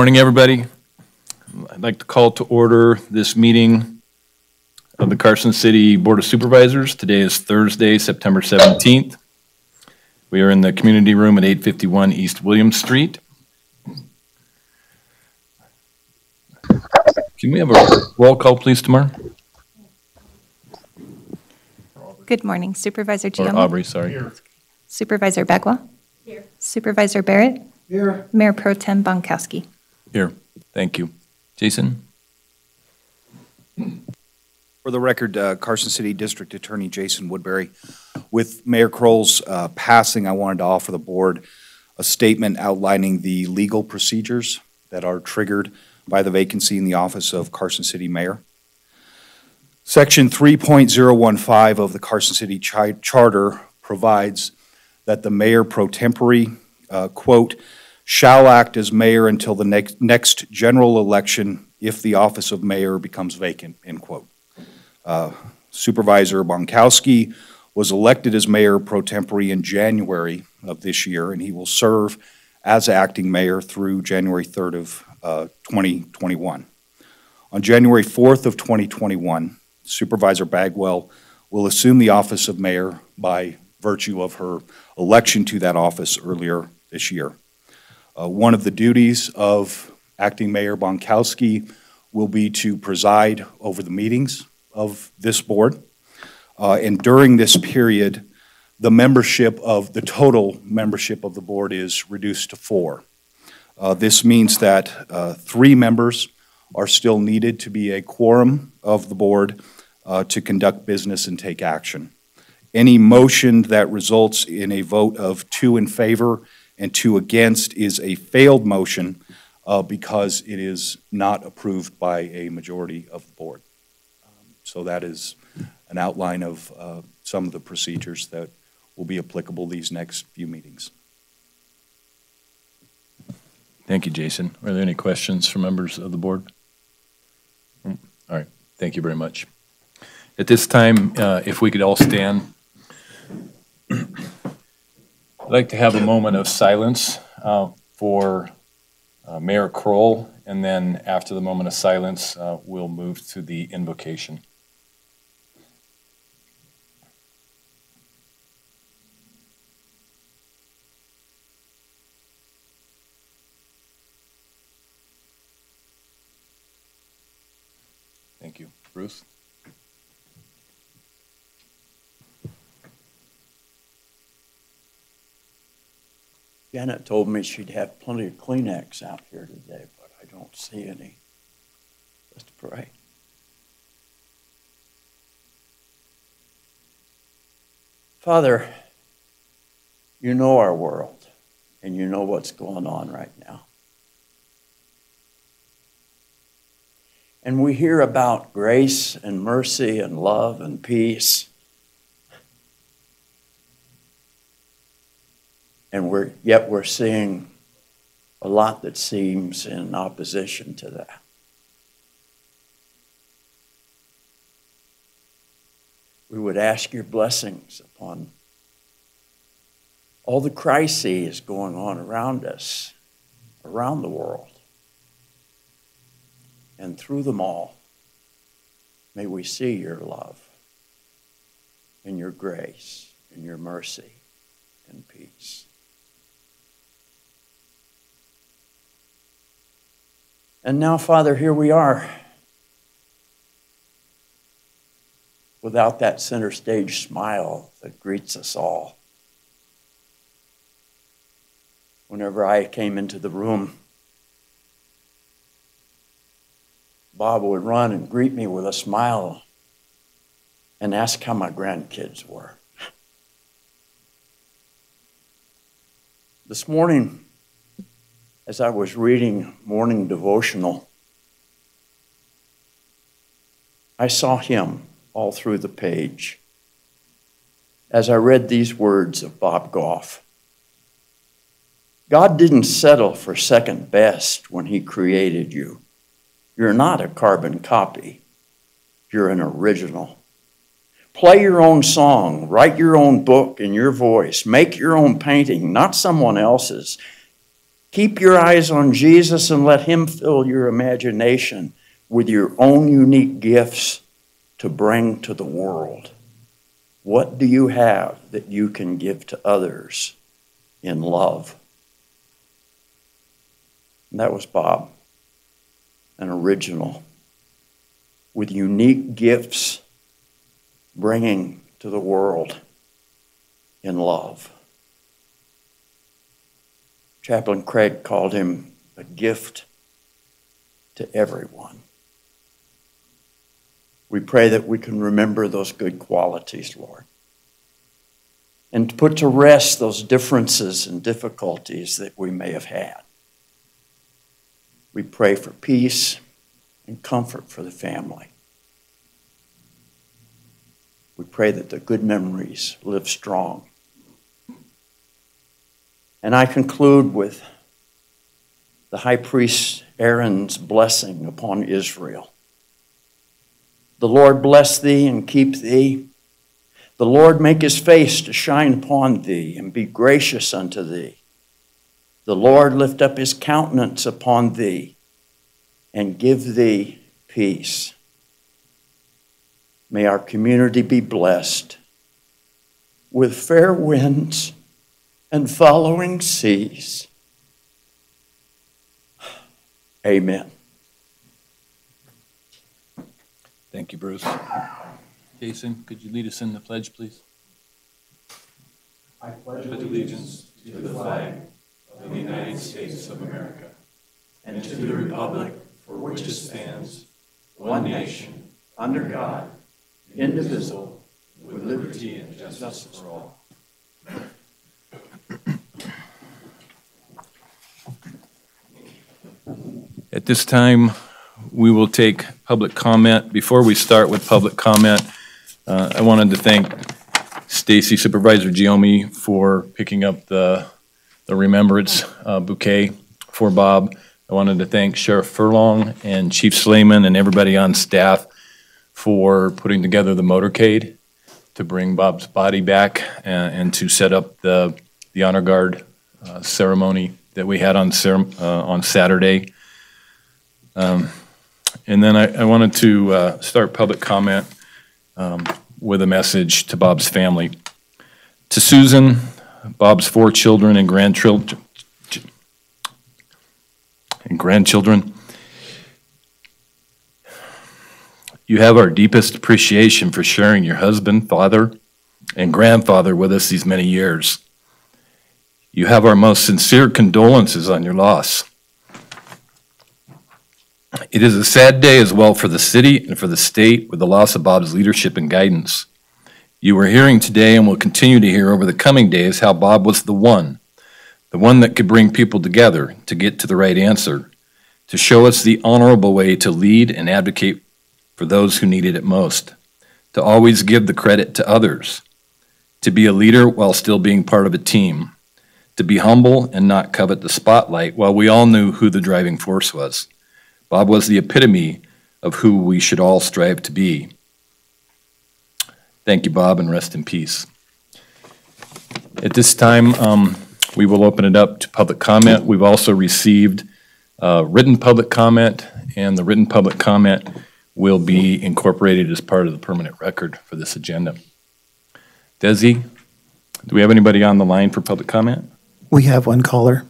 Good morning, everybody. I'd like to call to order this meeting of the Carson City Board of Supervisors. Today is Thursday, September 17th. We are in the community room at 851 East William Street. Can we have a roll call, please, Tamar? Good morning Supervisor Or Giamma. Aubrey, sorry. Here. Supervisor Bagwell. Here. Supervisor Barrette. Here. Mayor Pro Tem Bonkowski. Here, thank you. Jason? For the record, uh, Carson City District Attorney Jason Woodbury. With Mayor Crowell's uh, passing, I wanted to offer the board a statement outlining the legal procedures that are triggered by the vacancy in the office of Carson City Mayor. Section 3.015 of the Carson City Chi- Charter provides that the mayor pro tempore, uh, quote, "shall act as mayor until the next next general election if the office of mayor becomes vacant," end quote. Uh, Supervisor Bonkowski was elected as mayor pro tempore in January of this year, and he will serve as acting mayor through January 3rd of uh, 2021. On January 4th of 2021, Supervisor Bagwell will assume the office of mayor by virtue of her election to that office earlier this year. Uh, One of the duties of acting Mayor Bonkowski will be to preside over the meetings of this board. Uh, And during this period, the membership of, the total membership of the board is reduced to four. Uh, This means that uh, three members are still needed to be a quorum of the board uh, to conduct business and take action. Any motion that results in a vote of two in favor and two against is a failed motion uh, because it is not approved by a majority of the board. Um, So that is an outline of uh, some of the procedures that will be applicable these next few meetings. Thank you, Jason. Are there any questions from members of the board? Hmm, All right, thank you very much. At this time, uh, if we could all stand. I'd like to have a moment of silence uh, for uh, Mayor Crowell, and then after the moment of silence, uh, we'll move to the invocation. Thank you. Bruce? Janet told me she'd have plenty of Kleenex out here today, but I don't see any. Let's pray. Father, you know our world and you know what's going on right now. And we hear about grace and mercy and love and peace. And we're, yet we're seeing a lot that seems in opposition to that. We would ask your blessings upon all the crises going on around us, around the world. And through them all, may we see your love and your grace and your mercy and peace. And now, Father, here we are. Without that center stage smile that greets us all. Whenever I came into the room, Bob would run and greet me with a smile and ask how my grandkids were. This morning, as I was reading morning devotional, I saw him all through the page as I read these words of Bob Goff. God didn't settle for second best when he created you. You're not a carbon copy, you're an original. Play your own song, write your own book in your voice, make your own painting, not someone else's. Keep your eyes on Jesus and let Him fill your imagination with your own unique gifts to bring to the world. What do you have that you can give to others in love? And that was Bob, an original with unique gifts bringing to the world in love. Chaplain Craig called him a gift to everyone. We pray that we can remember those good qualities, Lord, and put to rest those differences and difficulties that we may have had. We pray for peace and comfort for the family. We pray that the good memories live strong. And I conclude with the high priest Aaron's blessing upon Israel. The Lord bless thee and keep thee. The Lord make his face to shine upon thee and be gracious unto thee. The Lord lift up his countenance upon thee and give thee peace. May our community be blessed with fair winds and following seas. Amen. Thank you, Bruce. Jason, could you lead us in the pledge, please? I pledge allegiance to the flag of the United States of America and to the republic for which it stands, one nation, under God, indivisible, with liberty and justice for all. At this time, we will take public comment. Before we start with public comment, uh, I wanted to thank Stacey Supervisor Giomi for picking up the, the remembrance uh, bouquet for Bob. I wanted to thank Sheriff Furlong and Chief Slamon and everybody on staff for putting together the motorcade to bring Bob's body back and, and to set up the, the honor guard uh, ceremony that we had on, uh, on Saturday. Um, And then I, I wanted to uh, start public comment um, with a message to Bob's family. To Susan, Bob's four children and grandchildren, and grandchildren, you have our deepest appreciation for sharing your husband, father, and grandfather with us these many years. You have our most sincere condolences on your loss. It is a sad day as well for the city and for the state with the loss of Bob's leadership and guidance. You are hearing today and will continue to hear over the coming days how Bob was the one, the one that could bring people together to get to the right answer, to show us the honorable way to lead and advocate for those who needed it most, to always give the credit to others, to be a leader while still being part of a team, to be humble and not covet the spotlight while we all knew who the driving force was. Bob was the epitome of who we should all strive to be. Thank you, Bob, and rest in peace. At this time, um, we will open it up to public comment. We've also received uh, written public comment, and the written public comment will be incorporated as part of the permanent record for this agenda. Desi, do we have anybody on the line for public comment? We have one caller.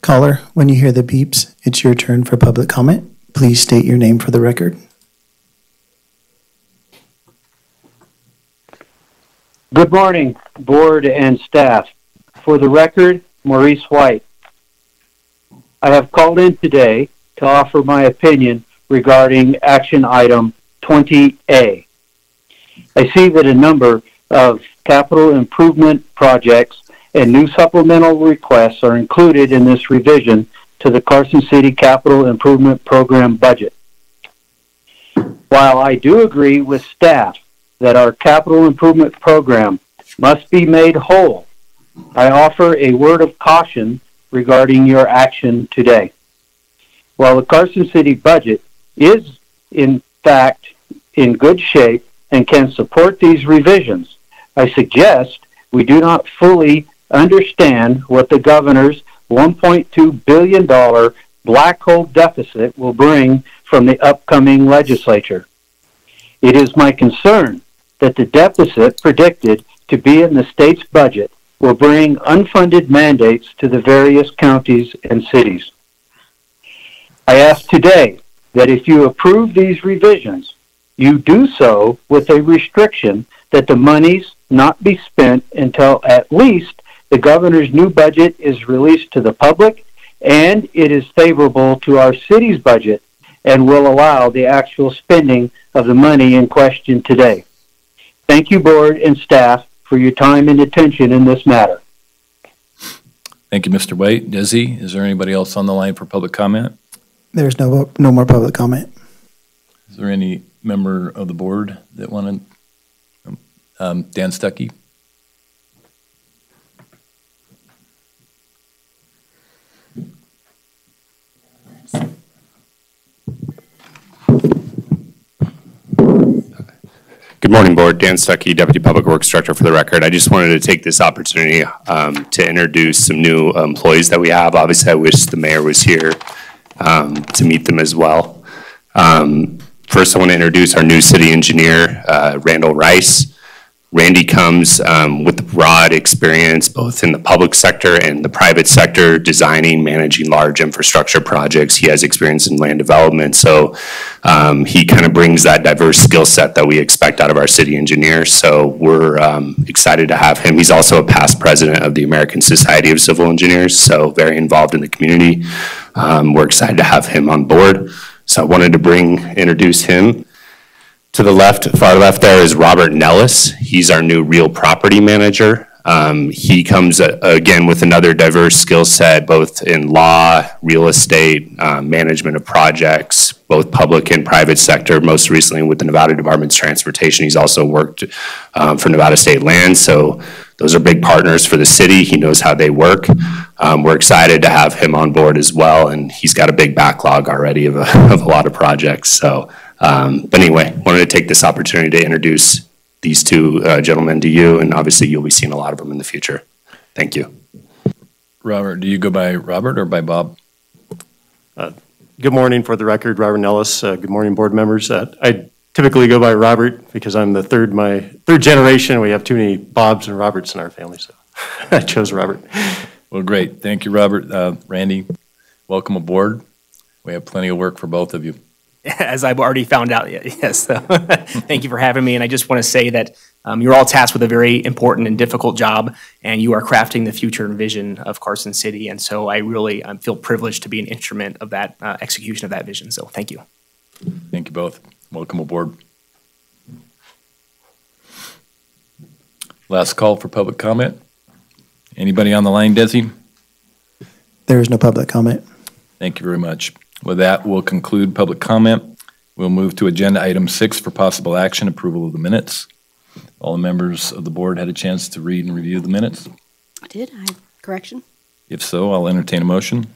Caller, when you hear the beeps, it's your turn for public comment. Please state your name for the record. Good morning, board and staff. For the record, Maurice White. I have called in today to offer my opinion regarding action item 20A. I see that a number of capital improvement projects and new supplemental requests are included in this revision to the Carson City Capital Improvement Program budget. While I do agree with staff that our capital improvement program must be made whole, I offer a word of caution regarding your action today. While the Carson City budget is, in fact, in good shape and can support these revisions, I suggest we do not fully understand what the governor's $1.2 billion black hole deficit will bring from the upcoming legislature. It is my concern that the deficit predicted to be in the state's budget will bring unfunded mandates to the various counties and cities. I ask today that if you approve these revisions, you do so with a restriction that the monies not be spent until at least the governor's new budget is released to the public and it is favorable to our city's budget and will allow the actual spending of the money in question today. Thank you, board and staff, for your time and attention in this matter. Thank you, Mr. White. Desi, is there anybody else on the line for public comment? There's no, no more public comment. Is there any member of the board that wanted, um, Dan Stuckey? Good morning, Board. Dan Stuckey, Deputy Public Works Director for the record. I just wanted to take this opportunity um, to introduce some new employees that we have. Obviously, I wish the mayor was here um, to meet them as well. Um, First, I want to introduce our new city engineer, uh, Randall Rice. Randy comes um, with broad experience both in the public sector and the private sector, designing, managing large infrastructure projects. He has experience in land development, so um, he kind of brings that diverse skill set that we expect out of our city engineer. So we're um, excited to have him. He's also a past president of the American Society of Civil Engineers, so very involved in the community. Um, we're excited to have him on board. So I wanted to bring, introduce him. To the left, far left there is Robert Nellis. He's our new real property manager. Um, he comes uh, again with another diverse skill set, both in law, real estate, uh, management of projects, both public and private sector. Most recently with the Nevada Department's transportation. He's also worked um, for Nevada State Land. So those are big partners for the city. He knows how they work. Um, we're excited to have him on board as well, and he's got a big backlog already of a, of a lot of projects. So. Um, but anyway, wanted to take this opportunity to introduce these two uh, gentlemen to you, and obviously you'll be seeing a lot of them in the future. Thank you. Robert, do you go by Robert or by Bob? Good morning, for the record, Robert Nellis. Uh, Good morning, board members. Uh, I typically go by Robert because I'm the third, my third generation. We have too many Bobs and Roberts in our family, so I chose Robert. Well, great. Thank you, Robert. Uh, Randy, welcome aboard. We have plenty of work for both of you. as I've already found out. y- Yes. So thank you for having me. And I just want to say that um, you're all tasked with a very important and difficult job, and you are crafting the future and vision of Carson City. And so I really um, feel privileged to be an instrument of that uh, execution of that vision. So thank you. Thank you both. Welcome aboard. Last call for public comment. Anybody on the line, Desi? There is no public comment. Thank you very much. With that, we'll conclude public comment. We'll move to agenda item six for possible action, approval of the minutes. All the members of the board had a chance to read and review the minutes. I did, I have correction. If so, I'll entertain a motion.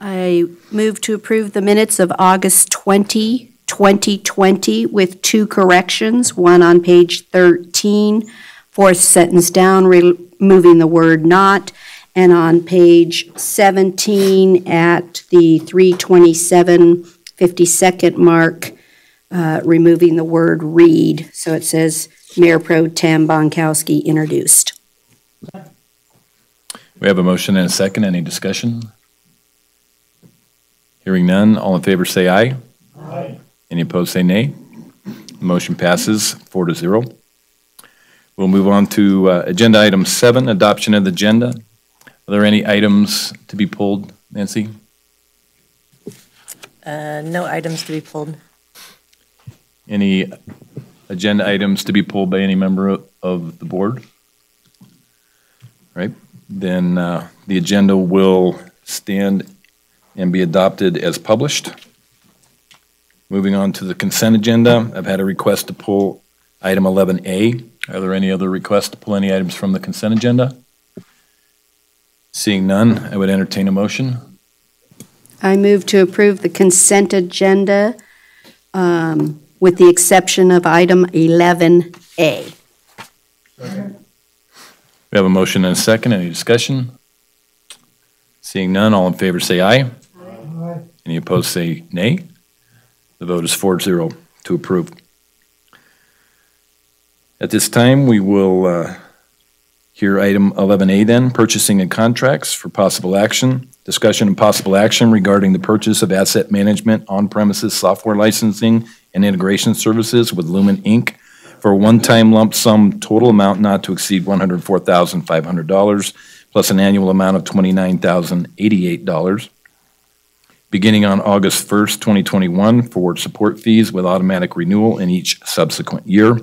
I move to approve the minutes of August 20, 2020 with two corrections, one on page 13, fourth sentence down, removing the word not, and on page 17 at the 327 52nd mark, uh, removing the word read. So it says Mayor Pro Tem Bonkowski introduced. We have a motion and a second. Any discussion? Hearing none, all in favor say aye. Aye. Any opposed say nay. Motion passes four to zero. We'll move on to uh, agenda item seven, adoption of the agenda. Are there any items to be pulled, Nancy? Uh, No items to be pulled. Any agenda items to be pulled by any member of- the board? Right, then uh, the agenda will stand and be adopted as published. Moving on to the consent agenda, I've had a request to pull item 11A. Are there any other requests to pull any items from the consent agenda? Seeing none, I would entertain a motion. I move to approve the consent agenda um, with the exception of item 11A. We have a motion and a second. Any discussion? Seeing none, all in favor say aye. Any opposed say nay. The vote is 4-0 to approve. At this time, we will uh, hear item 11A then, purchasing and contracts for possible action. Discussion and possible action regarding the purchase of asset management on-premises software licensing and integration services with Lumen Inc. for a one-time lump sum total amount not to exceed $104,500 plus an annual amount of $29,088 beginning on August 1st, 2021 for support fees with automatic renewal in each subsequent year,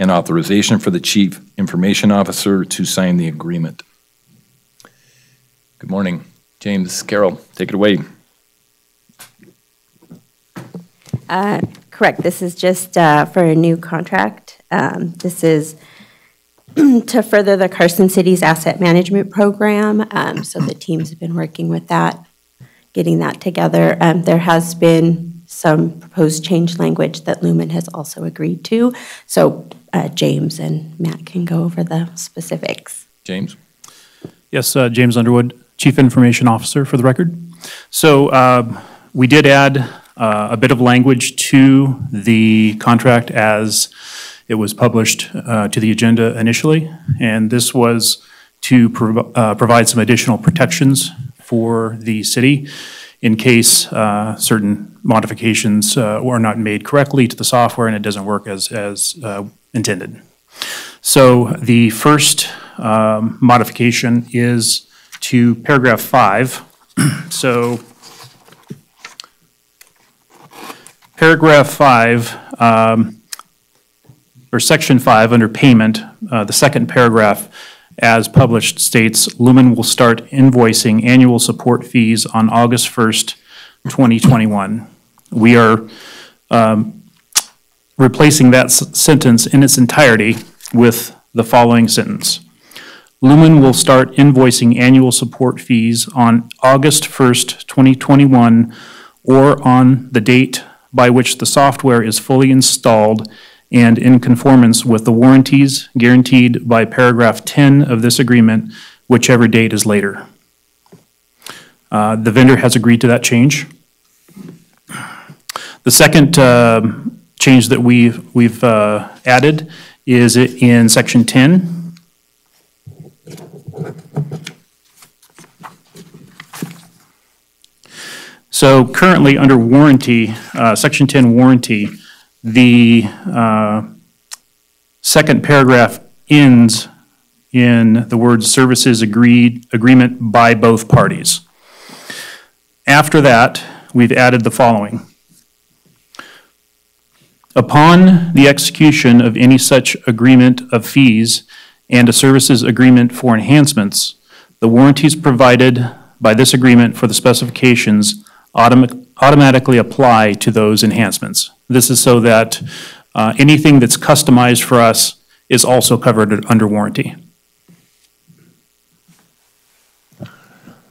and authorization for the Chief Information Officer to sign the agreement. Good morning. James, Carroll, take it away. Uh, Correct. This is just uh, for a new contract. Um, This is to further the Carson City's asset management program. Um, So the teams have been working with that, getting that together. Um, There has been some proposed change language that Lumen has also agreed to. So uh, James and Matt can go over the specifics. James? Yes, uh, James Underwood, Chief Information Officer for the record. So um, we did add uh, a bit of language to the contract as it was published uh, to the agenda initially, and this was to prov- uh, provide some additional protections for the city in case uh, certain modifications uh, were not made correctly to the software and it doesn't work as, as uh, intended. So the first um, modification is to paragraph five. So paragraph five, um, or section five, under payment, uh, the second paragraph, as published, states Lumen will start invoicing annual support fees on August 1st, 2021. We are um, replacing that sentence in its entirety with the following sentence. Lumen will start invoicing annual support fees on August 1st, 2021, or on the date by which the software is fully installed and in conformance with the warranties guaranteed by paragraph 10 of this agreement, whichever date is later. Uh, The vendor has agreed to that change. The second um, change that we've, we've uh, added is in section 10. So currently, under warranty, uh, section 10 warranty, the uh, second paragraph ends in the words services agreed, agreement by both parties. After that, we've added the following. Upon the execution of any such agreement of fees and a services agreement for enhancements, the warranties provided by this agreement for the specifications automa- automatically apply to those enhancements. This is so that uh, anything that's customized for us is also covered under warranty.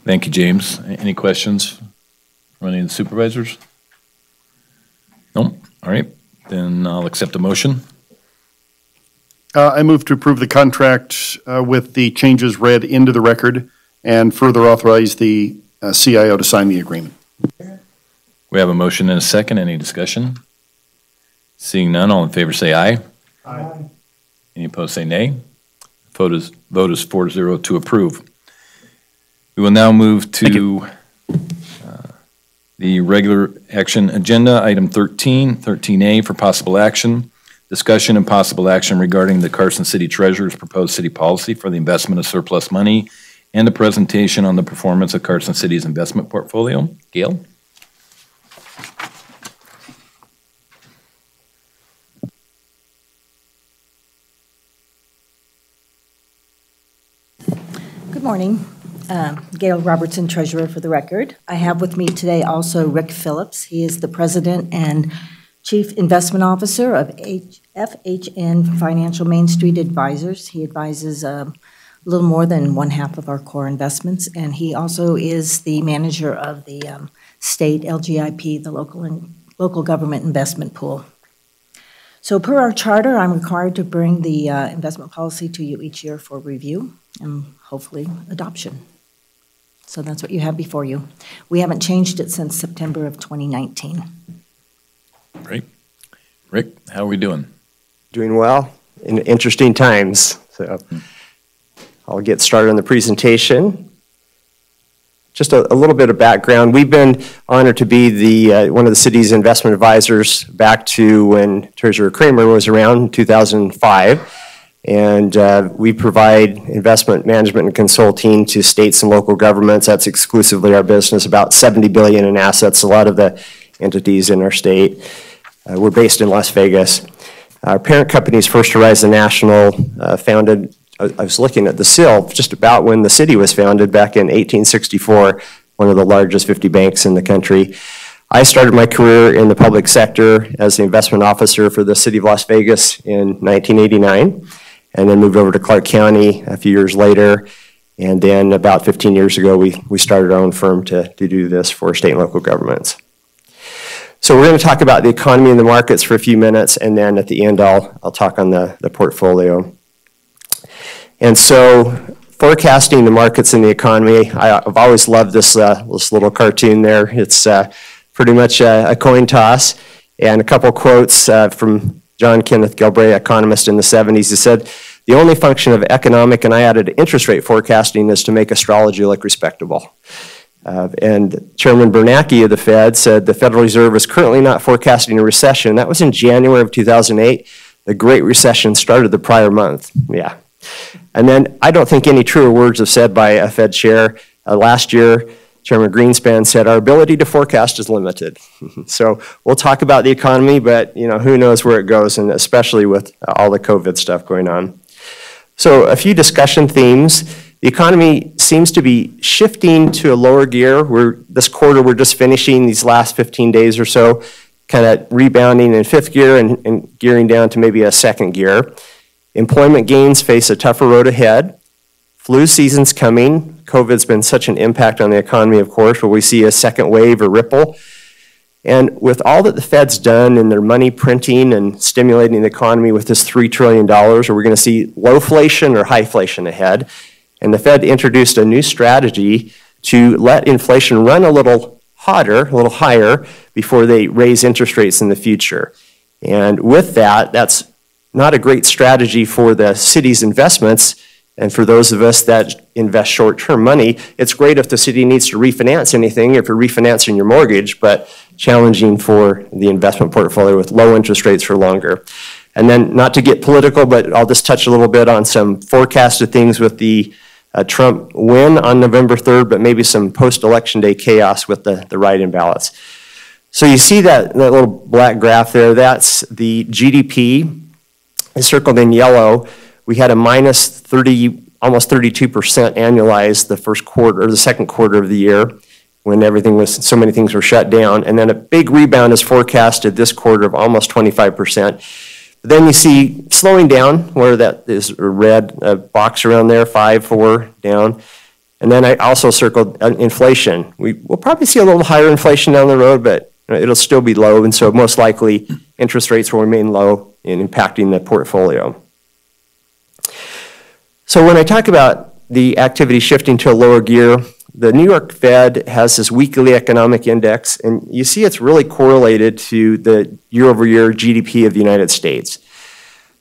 Thank you, James. Any questions from any of the supervisors? No? All right, then I'll accept a motion. Uh, I move to approve the contract uh, with the changes read into the record and further authorize the uh, CIO to sign the agreement. We have a motion and a second. Any discussion? Seeing none, all in favor say aye. Aye. Any opposed say nay. Vote is, vote is four zero to approve. We will now move to the regular action agenda, item 13, 13A for possible action. Discussion and possible action regarding the Carson City Treasurer's proposed city policy for the investment of surplus money and a presentation on the performance of Carson City's investment portfolio. Gail? Good morning. Um, Gail Robertson, Treasurer for the record. I have with me today also Rick Phillips. He is the President and Chief Investment Officer of H- FHN Financial Main Street Advisors. He advises um, a little more than one half of our core investments, and he also is the manager of the um, state LGIP, the local, and local government investment pool. So per our charter, I'm required to bring the uh, investment policy to you each year for review and hopefully adoption. So that's what you have before you. We haven't changed it since September of 2019. Great. Rick, how are we doing? Doing well in interesting times. So I'll get started on the presentation. Just a, a little bit of background. We've been honored to be the uh, one of the city's investment advisors back to when Treasurer Kramer was around in 2005. And uh, we provide investment management and consulting to states and local governments. That's exclusively our business, about 70 billion in assets, a lot of the entities in our state. Uh, we're based in Las Vegas. Our parent company is First Horizon National, uh, founded, I was looking at the SIL, just about when the city was founded back in 1864, one of the largest 50 banks in the country. I started my career in the public sector as the investment officer for the city of Las Vegas in 1989, and then moved over to Clark County a few years later. And then about 15 years ago, we, we started our own firm to, to do this for state and local governments. So we're going to talk about the economy and the markets for a few minutes, and then at the end, I'll, I'll talk on the, the portfolio. And so forecasting the markets and the economy, I, I've always loved this, uh, this little cartoon there. It's uh, pretty much a, a coin toss. And a couple quotes uh, from John Kenneth Galbraith, economist in the 70s. He said, the only function of economic, and I added interest rate forecasting, is to make astrology look respectable. Uh, and Chairman Bernanke of the Fed said the Federal Reserve is currently not forecasting a recession. That was in January of 2008. The Great Recession started the prior month. Yeah. And then I don't think any truer words have said by a Fed chair. Uh, last year, Chairman Greenspan said our ability to forecast is limited. so we'll talk about the economy, but you know who knows where it goes, and especially with all the COVID stuff going on. So a few discussion themes. The economy seems to be shifting to a lower gear. We're, this quarter, we're just finishing these last 15 days or so, kind of rebounding in fifth gear and, and gearing down to maybe a second gear. Employment gains face a tougher road ahead. Flu season's coming. COVID's been such an impact on the economy, of course, where we see a second wave or ripple. And with all that the Fed's done in their money printing and stimulating the economy with this $3 trillion, are we going to see low inflation or high inflation ahead? And the Fed introduced a new strategy to let inflation run a little hotter, a little higher, before they raise interest rates in the future. And with that, that's not a great strategy for the city's investments. And for those of us that invest short-term money, it's great if the city needs to refinance anything, if you're refinancing your mortgage, but challenging for the investment portfolio with low interest rates for longer. And then, not to get political, but I'll just touch a little bit on some forecasted things with the uh, Trump win on November 3rd, but maybe some post-election day chaos with the, the write-in ballots. So you see that, that little black graph there, that's the GDP circled in yellow. We had a minus 30, almost 32% annualized the first quarter, or the second quarter of the year when everything was, so many things were shut down. And then a big rebound is forecasted this quarter of almost 25%. Then you see slowing down where that is a red uh, box around there, five, four, down. And then I also circled uh, inflation. We will probably see a little higher inflation down the road, but it'll still be low. And so most likely interest rates will remain low in impacting the portfolio. So when I talk about the activity shifting to a lower gear, the New York Fed has this weekly economic index, and you see it's really correlated to the year-over-year GDP of the United States.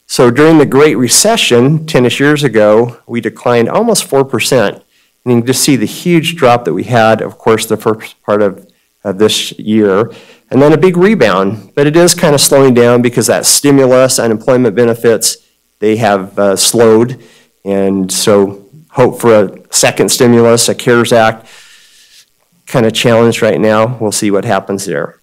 So during the Great Recession, 10ish years ago, we declined almost 4%. And you can just see the huge drop that we had, of course, the first part of, of this year. And then a big rebound, but it is kind of slowing down because that stimulus, unemployment benefits, they have uh, slowed. And so hope for a second stimulus, a CARES Act, kind of challenge right now. We'll see what happens there.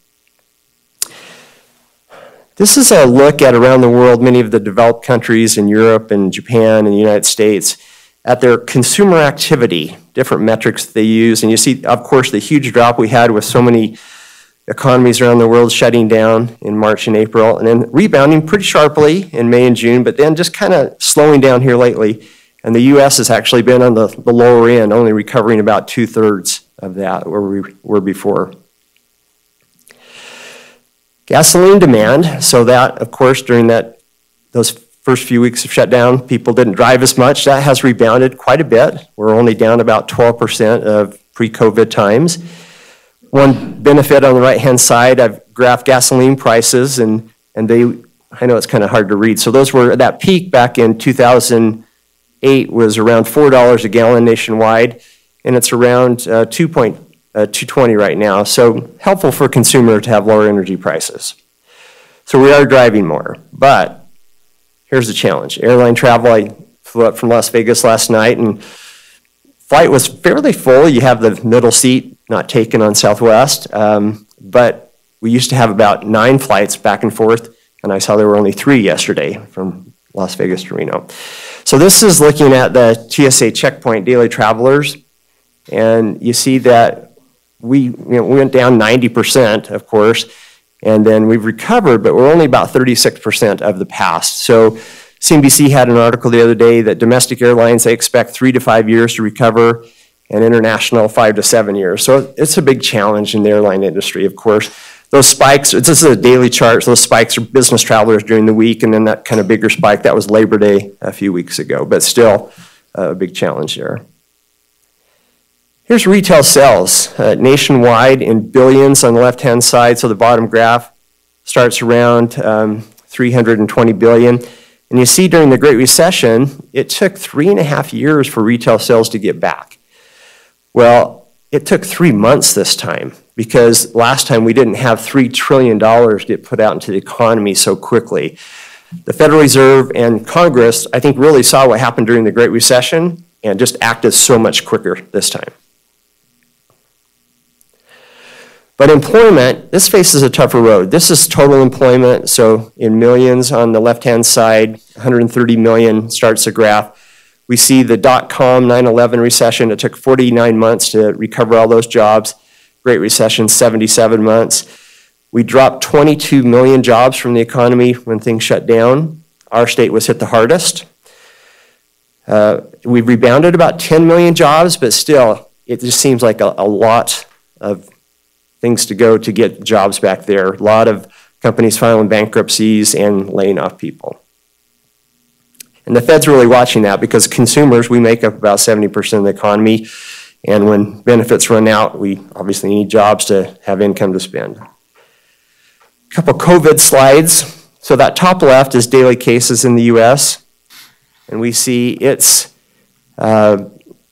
This is a look at around the world, many of the developed countries in Europe and Japan and the United States, at their consumer activity, different metrics they use. And you see, of course, the huge drop we had with so many economies around the world shutting down in March and April, and then rebounding pretty sharply in May and June, but then just kind of slowing down here lately. And the U.S. has actually been on the, the lower end, only recovering about two thirds of that where we were before. Gasoline demand, so that, of course, during that those first few weeks of shutdown, people didn't drive as much. That has rebounded quite a bit. We're only down about 12% of pre-COVID times. One benefit on the right-hand side, I've graphed gasoline prices, and, and they, I know it's kind of hard to read. So those were, that peak back in 2008 was around $4 a gallon nationwide, and it's around uh, 2 point, uh, 220 right now. So helpful for consumer to have lower energy prices. So we are driving more, but here's the challenge. Airline travel, I flew up from Las Vegas last night, and flight was fairly full. You have the middle seat not taken on Southwest, um, but we used to have about nine flights back and forth, and I saw there were only three yesterday from Las Vegas to Reno. So this is looking at the TSA checkpoint daily travelers, and you see that we, you know, we went down 90%, of course, and then we've recovered, but we're only about 36% of the past. So CNBC had an article the other day that domestic airlines, they expect three to five years to recover, and international, five to seven years. So it's a big challenge in the airline industry, of course. Those spikes, this is a daily chart, so those spikes are business travelers during the week, and then that kind of bigger spike, that was Labor Day a few weeks ago, but still a big challenge there. Here's retail sales uh, nationwide in billions on the left-hand side. So the bottom graph starts around um, 320 billion. And you see during the Great Recession, it took three and a half years for retail sales to get back. Well, it took three months this time because last time we didn't have $3 trillion get put out into the economy so quickly. The Federal Reserve and Congress, I think, really saw what happened during the Great Recession and just acted so much quicker this time. But employment, this faces a tougher road. This is total employment, so in millions on the left-hand side, 130 million starts the graph. We see the dot-com 9-11 recession. It took 49 months to recover all those jobs. Great Recession, 77 months. We dropped 22 million jobs from the economy when things shut down. Our state was hit the hardest. Uh, we've rebounded about 10 million jobs, but still, it just seems like a, a lot of things to go to get jobs back there. A lot of companies filing bankruptcies and laying off people. And the Fed's really watching that because consumers, we make up about 70% of the economy. And when benefits run out, we obviously need jobs to have income to spend. A couple COVID slides. So that top left is daily cases in the US. And we see it's uh,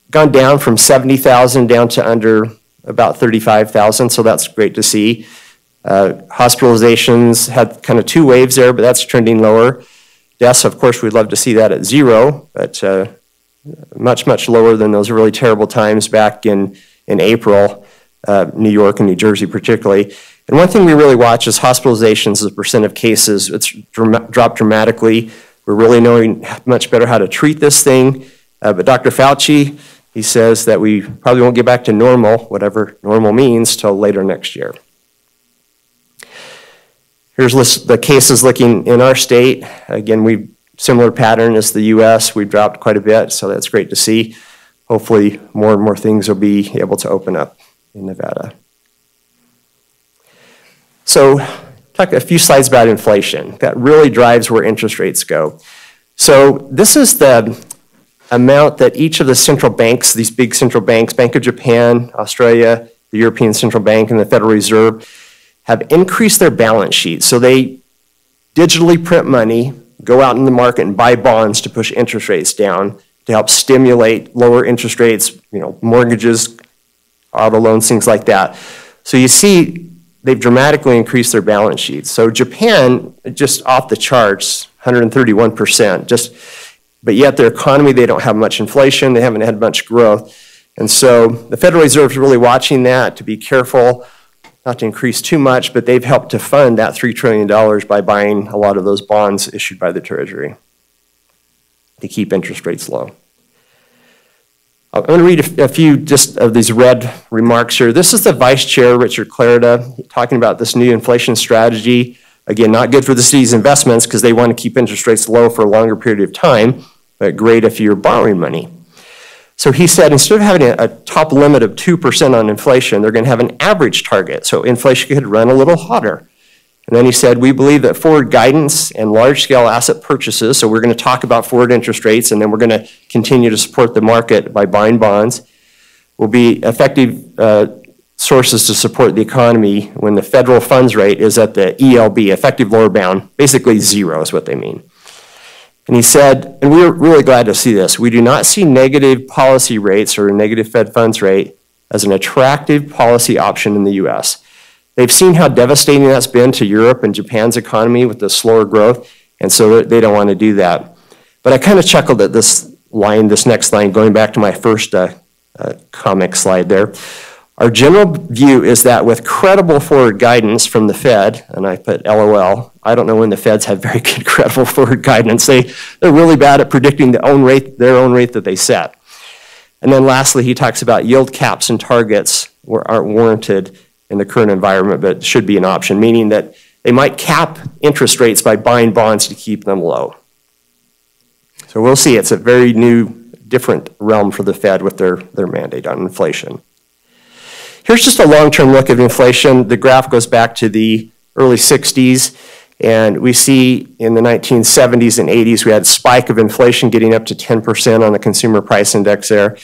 gone down from 70,000 down to under about 35,000, so that's great to see. Uh, hospitalizations had kind of two waves there, but that's trending lower. Deaths, of course, we'd love to see that at zero, but uh, much, much lower than those really terrible times back in, in April, uh, New York and New Jersey particularly. And one thing we really watch is hospitalizations as a percent of cases. It's dropped dramatically. We're really knowing much better how to treat this thing. Uh, but Dr. Fauci, he says that we probably won't get back to normal, whatever normal means, till later next year. Here's the cases looking in our state. Again, we similar pattern as the U.S. We dropped quite a bit, so that's great to see. Hopefully, more and more things will be able to open up in Nevada. So, talk a few slides about inflation. That really drives where interest rates go. So, this is the amount that each of the central banks, these big central banks, Bank of Japan, Australia, the European Central Bank, and the Federal Reserve, have increased their balance sheets. So they digitally print money, go out in the market and buy bonds to push interest rates down to help stimulate lower interest rates, you know, mortgages, auto loans, things like that. So you see they've dramatically increased their balance sheets. So Japan, just off the charts, 131%, just but yet their economy, they don't have much inflation, they haven't had much growth. And so the Federal Reserve is really watching that to be careful not to increase too much, but they've helped to fund that $3 trillion by buying a lot of those bonds issued by the Treasury to keep interest rates low. I'm going to read a, few just of these red remarks here. This is the Vice Chair, Richard Clarida, talking about this new inflation strategy. Again, not good for the city's investments because they want to keep interest rates low for a longer period of time but great if you're borrowing money. So he said instead of having a, top limit of 2% on inflation, they're going to have an average target. So inflation could run a little hotter. And then he said, we believe that forward guidance and large scale asset purchases, so we're going to talk about forward interest rates and then we're going to continue to support the market by buying bonds, will be effective uh, sources to support the economy when the federal funds rate is at the ELB, effective lower bound, basically zero is what they mean. And he said, and we're really glad to see this, we do not see negative policy rates or a negative Fed funds rate as an attractive policy option in the US. They've seen how devastating that's been to Europe and Japan's economy with the slower growth, and so they don't want to do that. But I kind of chuckled at this line, this next line, going back to my first uh, uh, comic slide there. Our general view is that with credible forward guidance from the Fed, and I put LOL, I don't know when the Feds have very good credible forward guidance. They, they're really bad at predicting the own rate, their own rate that they set. And then lastly, he talks about yield caps and targets aren't warranted in the current environment, but should be an option, meaning that they might cap interest rates by buying bonds to keep them low. So we'll see. It's a very new, different realm for the Fed with their, their mandate on inflation. Here's just a long-term look at inflation. The graph goes back to the early 60s, and we see in the 1970s and 80s, we had a spike of inflation getting up to 10% on the consumer price index there.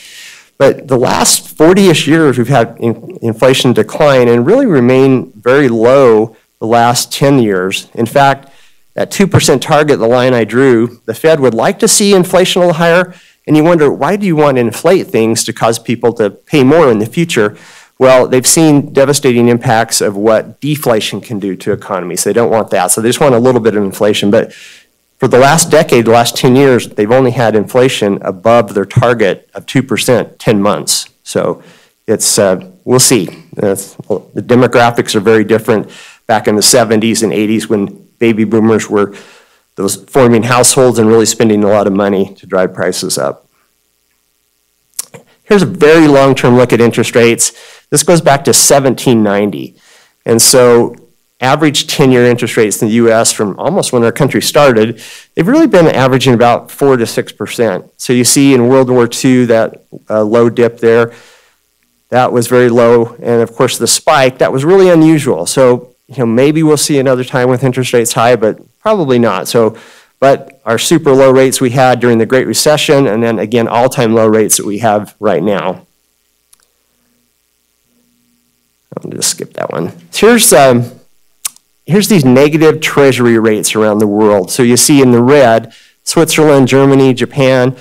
But the last 40-ish years, we've had in inflation decline and really remain very low the last 10 years. In fact, that 2% target, the line I drew, the Fed would like to see inflation a little higher, and you wonder, why do you want to inflate things to cause people to pay more in the future? Well, they've seen devastating impacts of what deflation can do to economies. They don't want that, so they just want a little bit of inflation. But for the last decade, the last 10 years, they've only had inflation above their target of 2% 10 months. So it's, uh, we'll see. Uh, the demographics are very different back in the 70s and 80s when baby boomers were those forming households and really spending a lot of money to drive prices up. Here's a very long-term look at interest rates. This goes back to 1790. And so average 10-year interest rates in the U.S. from almost when our country started, they've really been averaging about 4 to 6%. So you see in World War II that uh, low dip there, that was very low. And of course the spike, that was really unusual. So you know, maybe we'll see another time with interest rates high, but probably not. So, but our super low rates we had during the Great Recession, and then again, all-time low rates that we have right now. I'll just skip that one. Here's um, here's these negative treasury rates around the world. So you see in the red, Switzerland, Germany, Japan,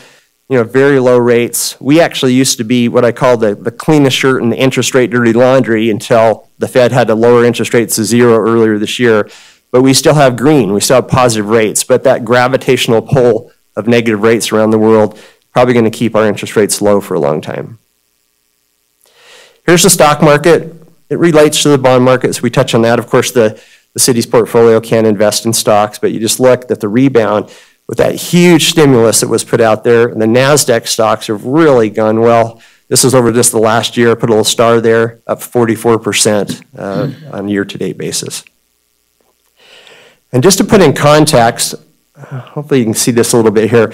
you know, very low rates. We actually used to be what I call the, the cleanest shirt in the interest rate dirty laundry until the Fed had to lower interest rates to zero earlier this year. But we still have green, we still have positive rates, but that gravitational pull of negative rates around the world probably going to keep our interest rates low for a long time. Here's the stock market. It relates to the bond markets. we touch on that. Of course, the the city's portfolio can invest in stocks, but you just look at the rebound with that huge stimulus that was put out there. And the NASDAQ stocks have really gone well. This is over just the last year. I put a little star there, up 44% uh, on a year-to-date basis. And just to put in context, hopefully you can see this a little bit here.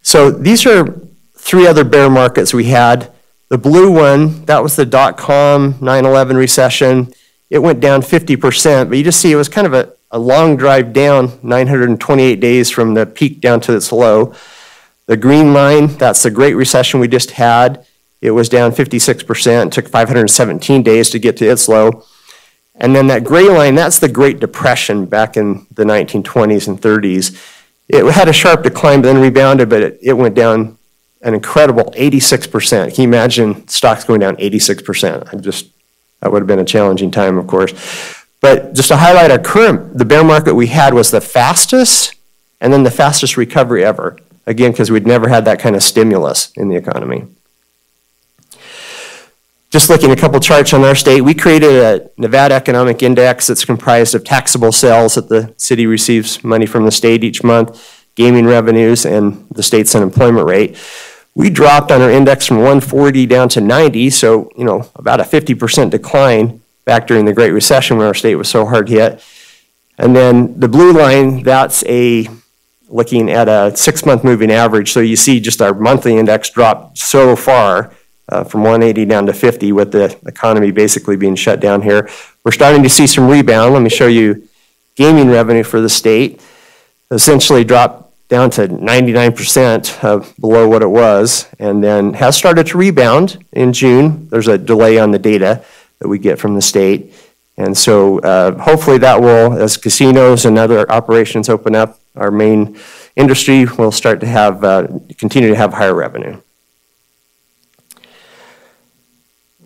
So these are three other bear markets we had. The blue one, that was the dot-com 9-11 recession. It went down 50%, but you just see it was kind of a, a long drive down, 928 days from the peak down to its low. The green line, that's the Great Recession we just had. It was down 56%. Took 517 days to get to its low. And then that gray line, that's the Great Depression back in the 1920s and 30s. It had a sharp decline, but then rebounded, but it, it went down an incredible 86%. Can you imagine stocks going down 86%? I just that would have been a challenging time, of course. But just to highlight our current, the bear market we had was the fastest and then the fastest recovery ever. Again, because we'd never had that kind of stimulus in the economy. Just looking at a couple charts on our state, we created a Nevada Economic Index that's comprised of taxable sales that the city receives money from the state each month, gaming revenues, and the state's unemployment rate. We dropped on our index from 140 down to 90, so you know about a 50% decline back during the Great Recession when our state was so hard hit. And then the blue line, that's a looking at a six-month moving average. So you see just our monthly index dropped so far uh, from 180 down to 50 with the economy basically being shut down here. We're starting to see some rebound. Let me show you gaming revenue for the state. Essentially dropped down to 99% of below what it was, and then has started to rebound in June. There's a delay on the data that we get from the state. And so uh, hopefully that will, as casinos and other operations open up, our main industry will start to have, uh, continue to have higher revenue.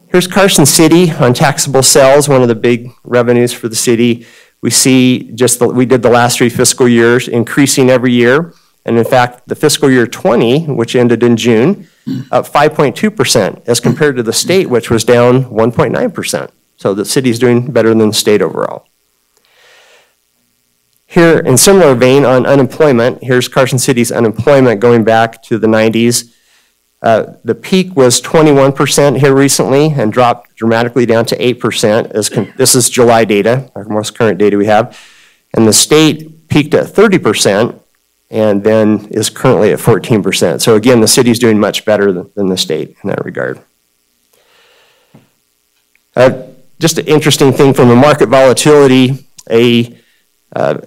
Here's Carson City on taxable sales, one of the big revenues for the city. We see just, the, we did the last three fiscal years increasing every year. And in fact, the fiscal year 20, which ended in June, up 5.2% as compared to the state, which was down 1.9%. So the city's doing better than the state overall. Here, in similar vein on unemployment, here's Carson City's unemployment going back to the 90s. Uh, the peak was 21% here recently and dropped dramatically down to 8%. As this is July data, our most current data we have. And the state peaked at 30% and then is currently at 14%. So again, the city's doing much better than, than the state in that regard. Uh, just an interesting thing from the market volatility, a uh,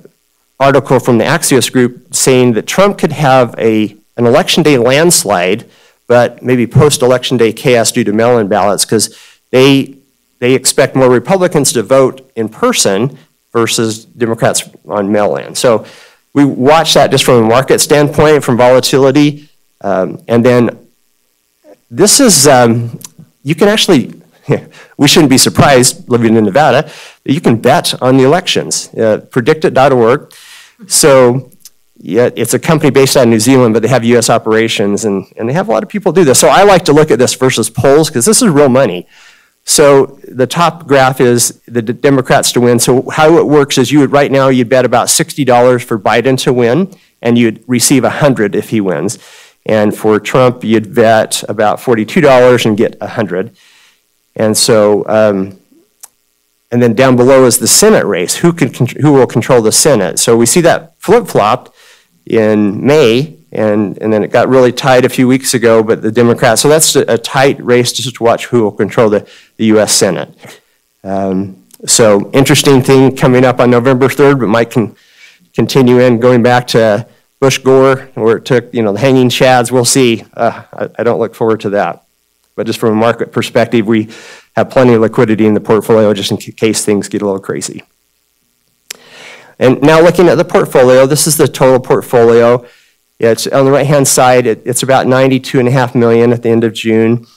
article from the Axios group saying that Trump could have a, an election day landslide, but maybe post-election day chaos due to mail-in ballots because they, they expect more Republicans to vote in person versus Democrats on mail-in. So we watch that just from a market standpoint, from volatility, um, and then this is, um, you can actually we shouldn't be surprised living in Nevada you can bet on the elections. Uh, predictit.org. So yeah, it's a company based out of New Zealand, but they have U.S. operations, and, and they have a lot of people do this. So I like to look at this versus polls because this is real money. So the top graph is the Democrats to win. So how it works is you would right now you'd bet about $60 for Biden to win, and you'd receive 100 if he wins. And for Trump, you'd bet about $42 and get 100. And so, um, and then down below is the Senate race. Who can who will control the Senate? So we see that flip flopped in May, and and then it got really tight a few weeks ago. But the Democrats. So that's a, a tight race just to watch who will control the, the U.S. Senate. Um, so interesting thing coming up on November 3rd, but Mike can continue in going back to Bush Gore, where it took you know the hanging chads. We'll see. Uh, I, I don't look forward to that. But just from a market perspective, we have plenty of liquidity in the portfolio just in case things get a little crazy. And now looking at the portfolio, this is the total portfolio. It's on the right-hand side, it, it's about 92.5 million at the end of June.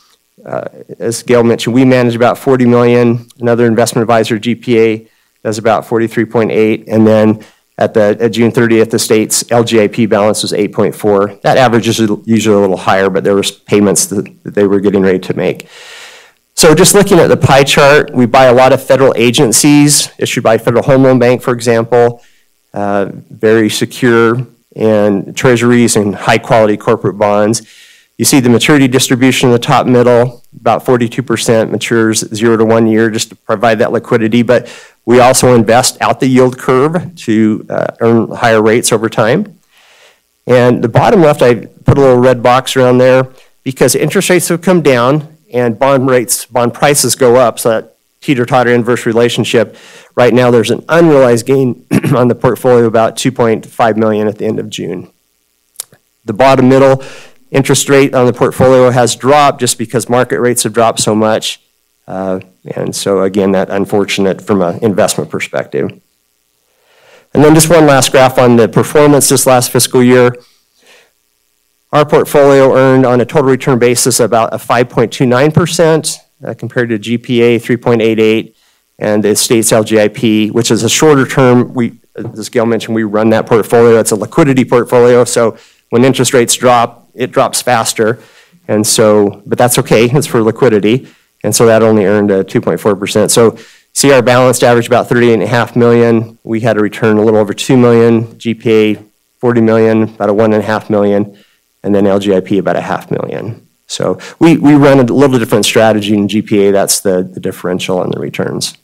Uh, as Gail mentioned, we manage about 40 million. Another investment advisor, GPA, does about 43.8. And then at the at June 30th, the state's LGIP balance was 8.4. That average is usually a little higher, but there was payments that, that they were getting ready to make. So just looking at the pie chart, we buy a lot of federal agencies issued by Federal Home Loan Bank, for example, uh, very secure and treasuries and high quality corporate bonds. You see the maturity distribution in the top middle, about 42% matures zero to one year just to provide that liquidity. But we also invest out the yield curve to uh, earn higher rates over time. And the bottom left, I put a little red box around there because interest rates have come down and bond rates, bond prices go up. So that teeter-totter inverse relationship. Right now, there's an unrealized gain on the portfolio about 2.5 million at the end of June. The bottom middle interest rate on the portfolio has dropped just because market rates have dropped so much. Uh, and so again, that unfortunate from an investment perspective. And then just one last graph on the performance this last fiscal year. Our portfolio earned on a total return basis about a 5.29% uh, compared to GPA 3.88 and the state's LGIP, which is a shorter term. We, as Gail mentioned, we run that portfolio. It's a liquidity portfolio, so when interest rates drop, it drops faster. And so, but that's okay, it's for liquidity. And so that only earned a 2.4%. So see our balanced average about 38.5 million. We had a return a little over 2 million, GPA 40 million, about a 1.5 million, and then LGIP about a half million. So we, we run a little different strategy in GPA. That's the, the differential on the returns.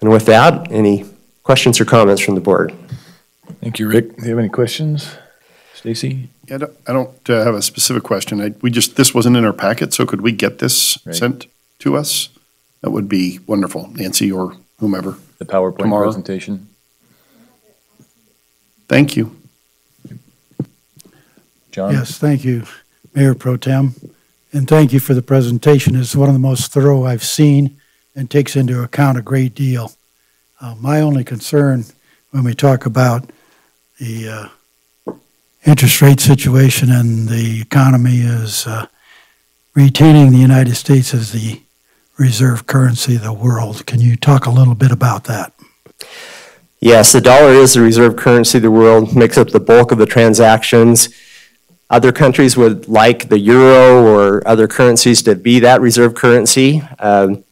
And with that, any questions or comments from the board? Thank you, Rick. Do you have any questions? Stacey? Yeah, I don't, I don't uh, have a specific question. I, we just, this wasn't in our packet, so could we get this Right. sent to us? That would be wonderful, Nancy or whomever. The PowerPoint Tomorrow. presentation? Thank you. John? Yes, thank you, Mayor Pro Tem, and thank you for the presentation. It's one of the most thorough I've seen and takes into account a great deal. Uh, My only concern when we talk about the uh, interest rate situation and the economy is uh, retaining the United States as the reserve currency of the world. Can you talk a little bit about that? Yes, the dollar is the reserve currency of the world, makes up the bulk of the transactions. Other countries would like the euro or other currencies to be that reserve currency. Um,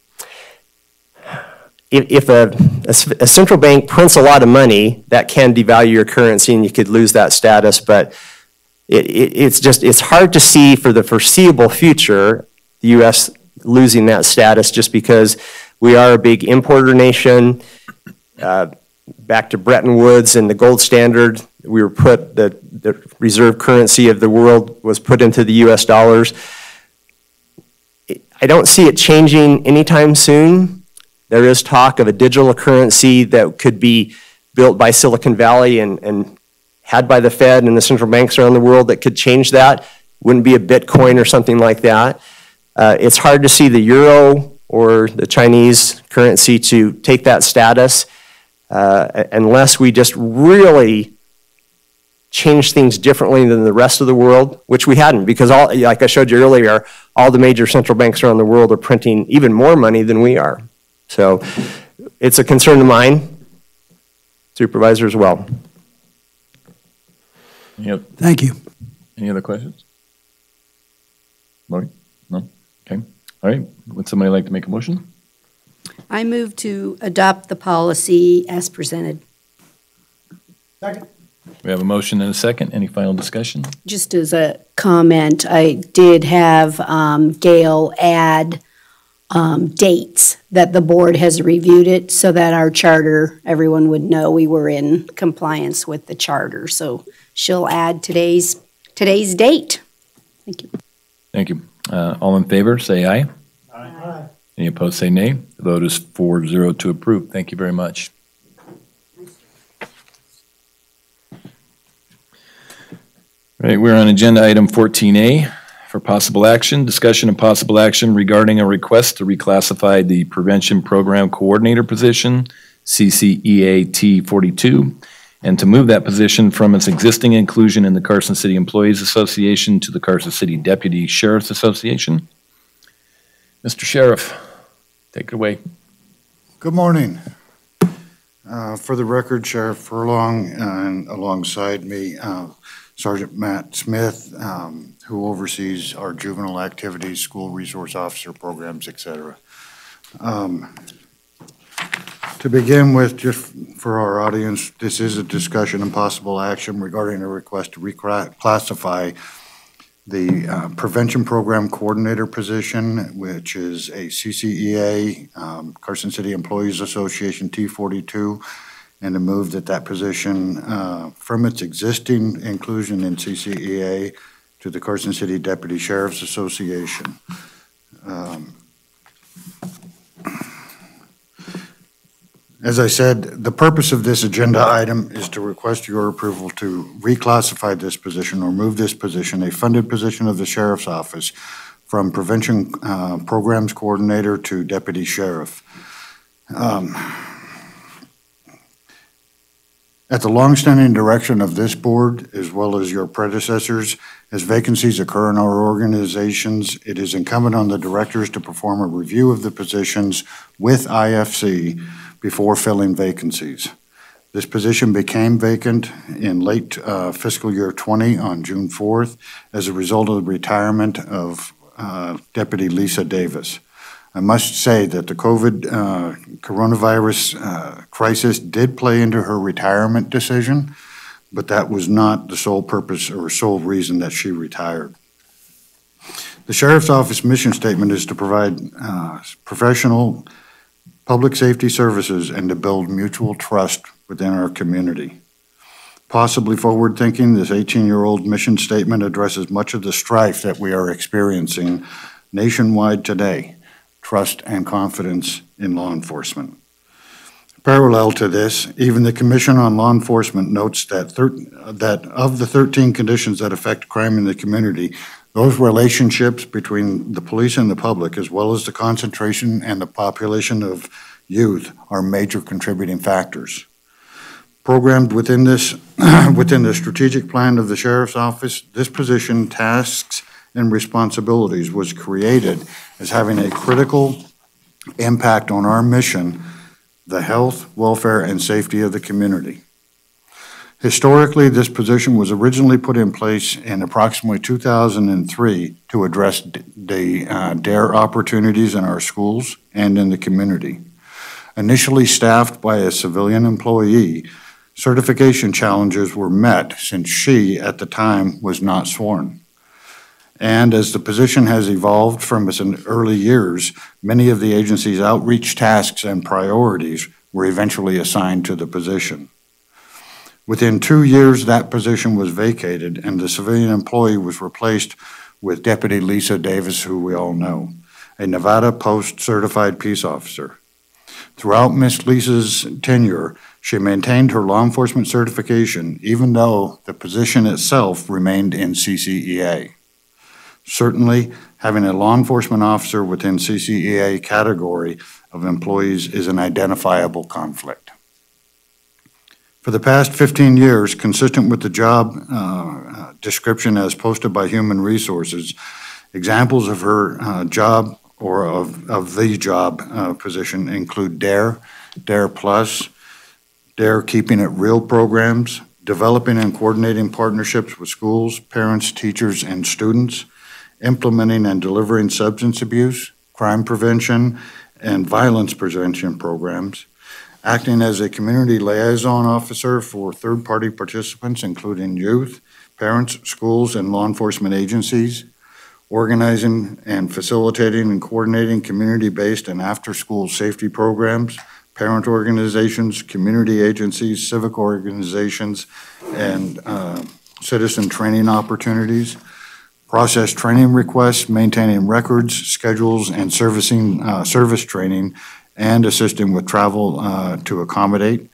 If, if a, a a central bank prints a lot of money, that can devalue your currency and you could lose that status, but it, it, it's just, it's hard to see for the foreseeable future, the U.S. losing that status just because we are a big importer nation. Uh, Back to Bretton Woods and the gold standard, we were put, the, the reserve currency of the world was put into the U.S. dollars. I don't see it changing anytime soon. There is talk of a digital currency that could be built by Silicon Valley and, and had by the Fed and the central banks around the world that could change that. Wouldn't be a Bitcoin or something like that. Uh, it's hard to see the euro or the Chinese currency to take that status uh, unless we just really change things differently than the rest of the world, which we hadn't, because all, like I showed you earlier, all the major central banks around the world are printing even more money than we are. So it's a concern of mine, supervisor as well. Yep. Thank you. Any other questions? Lori? No? Okay. All right. Would somebody like to make a motion? I move to adopt the policy as presented. We have a motion and a second. Any final discussion? Just as a comment, I did have um, Gail add um, dates that the board has reviewed it so that our charter, everyone would know we were in compliance with the charter. So she'll add today's, today's date. Thank you. Thank you. Uh, All in favor, say aye. Aye. Any opposed, say nay. The vote is four zero to approve. Thank you very much. We're on agenda item 14A for possible action, discussion and possible action regarding a request to reclassify the Prevention Program Coordinator position, CCEA T42, and to move that position from its existing inclusion in the Carson City Employees Association to the Carson City Deputy Sheriff's Association. Mr. Sheriff, take it away. Good morning. Uh, For the record, Sheriff Furlong, and alongside me, uh, Sergeant Matt Smith, um, who oversees our juvenile activities, school resource officer programs, et cetera. Um, To begin with, just for our audience, this is a discussion and possible action regarding a request to reclassify the uh, Prevention Program Coordinator position, which is a CCEA, um, Carson City Employees Association T42, and to move that that position uh, from its existing inclusion in CCEA to the Carson City Deputy Sheriff's Association. Um, As I said, the purpose of this agenda item is to request your approval to reclassify this position or move this position, a funded position of the sheriff's office, from Prevention uh, Programs Coordinator to Deputy Sheriff. Um, At the longstanding direction of this board, as well as your predecessors, as vacancies occur in our organizations, it is incumbent on the directors to perform a review of the positions with IFC before filling vacancies. This position became vacant in late uh, fiscal year 20 on June 4th as a result of the retirement of uh, Deputy Lisa Davis. I must say that the COVID uh, coronavirus uh, crisis did play into her retirement decision, but that was not the sole purpose or sole reason that she retired. The Sheriff's Office mission statement is to provide uh, professional public safety services and to build mutual trust within our community. Possibly forward-thinking, this 18-year-old mission statement addresses much of the strife that we are experiencing nationwide today, trust and confidence in law enforcement. Parallel to this, even the Commission on Law Enforcement notes that that of the 13 conditions that affect crime in the community, those relationships between the police and the public, as well as the concentration and the population of youth, are major contributing factors. Programmed within this, within the strategic plan of the Sheriff's Office, this position, tasks, and responsibilities was created as having a critical impact on our mission the health, welfare, and safety of the community. Historically, this position was originally put in place in approximately 2003 to address the uh, DARE opportunities in our schools and in the community. Initially staffed by a civilian employee, certification challenges were met since she, at the time, was not sworn. And as the position has evolved from its early years, many of the agency's outreach tasks and priorities were eventually assigned to the position. Within two years, that position was vacated and the civilian employee was replaced with Deputy Lisa Davis, who we all know, a Nevada Post certified peace officer. Throughout Miss Lisa's tenure, she maintained her law enforcement certification even though the position itself remained in CCEA. Certainly, having a law enforcement officer within CCEA category of employees is an identifiable conflict. For the past 15 years, consistent with the job uh, description as posted by Human Resources, examples of her uh, job or of, of the job uh, position include DARE, DARE Plus, DARE Keeping It Real programs, developing and coordinating partnerships with schools, parents, teachers, and students, implementing and delivering substance abuse, crime prevention, and violence prevention programs, acting as a community liaison officer for third-party participants, including youth, parents, schools, and law enforcement agencies, organizing and facilitating and coordinating community-based and after-school safety programs, parent organizations, community agencies, civic organizations, and uh, citizen training opportunities, process training requests, maintaining records, schedules, and servicing, uh, service training, and assisting with travel uh, to accommodate.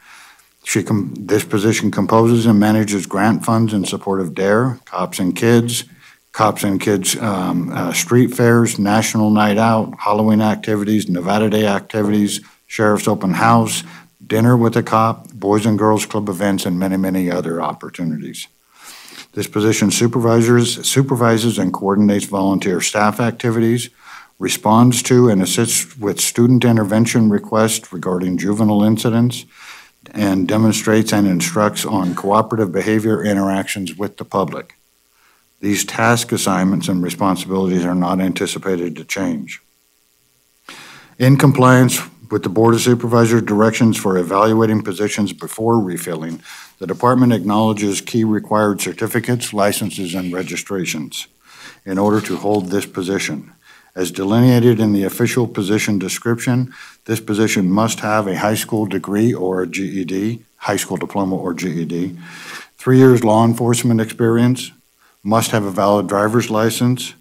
She, this position composes and manages grant funds in support of DARE, Cops and Kids, Cops and Kids um, uh, street fairs, National Night Out, Halloween activities, Nevada Day activities, Sheriff's Open House, Dinner with a Cop, Boys and Girls Club events, and many, many other opportunities. This position supervisors, supervises and coordinates volunteer staff activities, responds to and assists with student intervention requests regarding juvenile incidents, and demonstrates and instructs on cooperative behavior interactions with the public. These task assignments and responsibilities are not anticipated to change. In compliance with the Board of Supervisors directions for evaluating positions before refilling, the department acknowledges key required certificates, licenses, and registrations in order to hold this position. As delineated in the official position description, this position must have a high school degree or a GED, high school diploma or GED, three years law enforcement experience, must have a valid driver's license,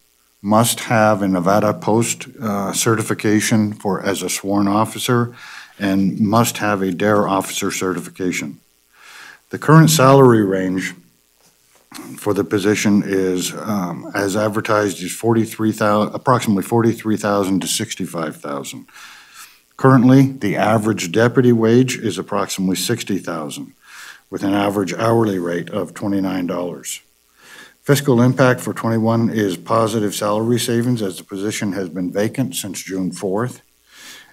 must have a Nevada Post uh, certification for, as a sworn officer, and must have a DARE officer certification. The current salary range for the position is, um, as advertised, is 43,000, approximately 43,000 to 65,000. Currently, the average deputy wage is approximately 60,000, with an average hourly rate of $29. Fiscal impact for 21 is positive salary savings as the position has been vacant since June 4th,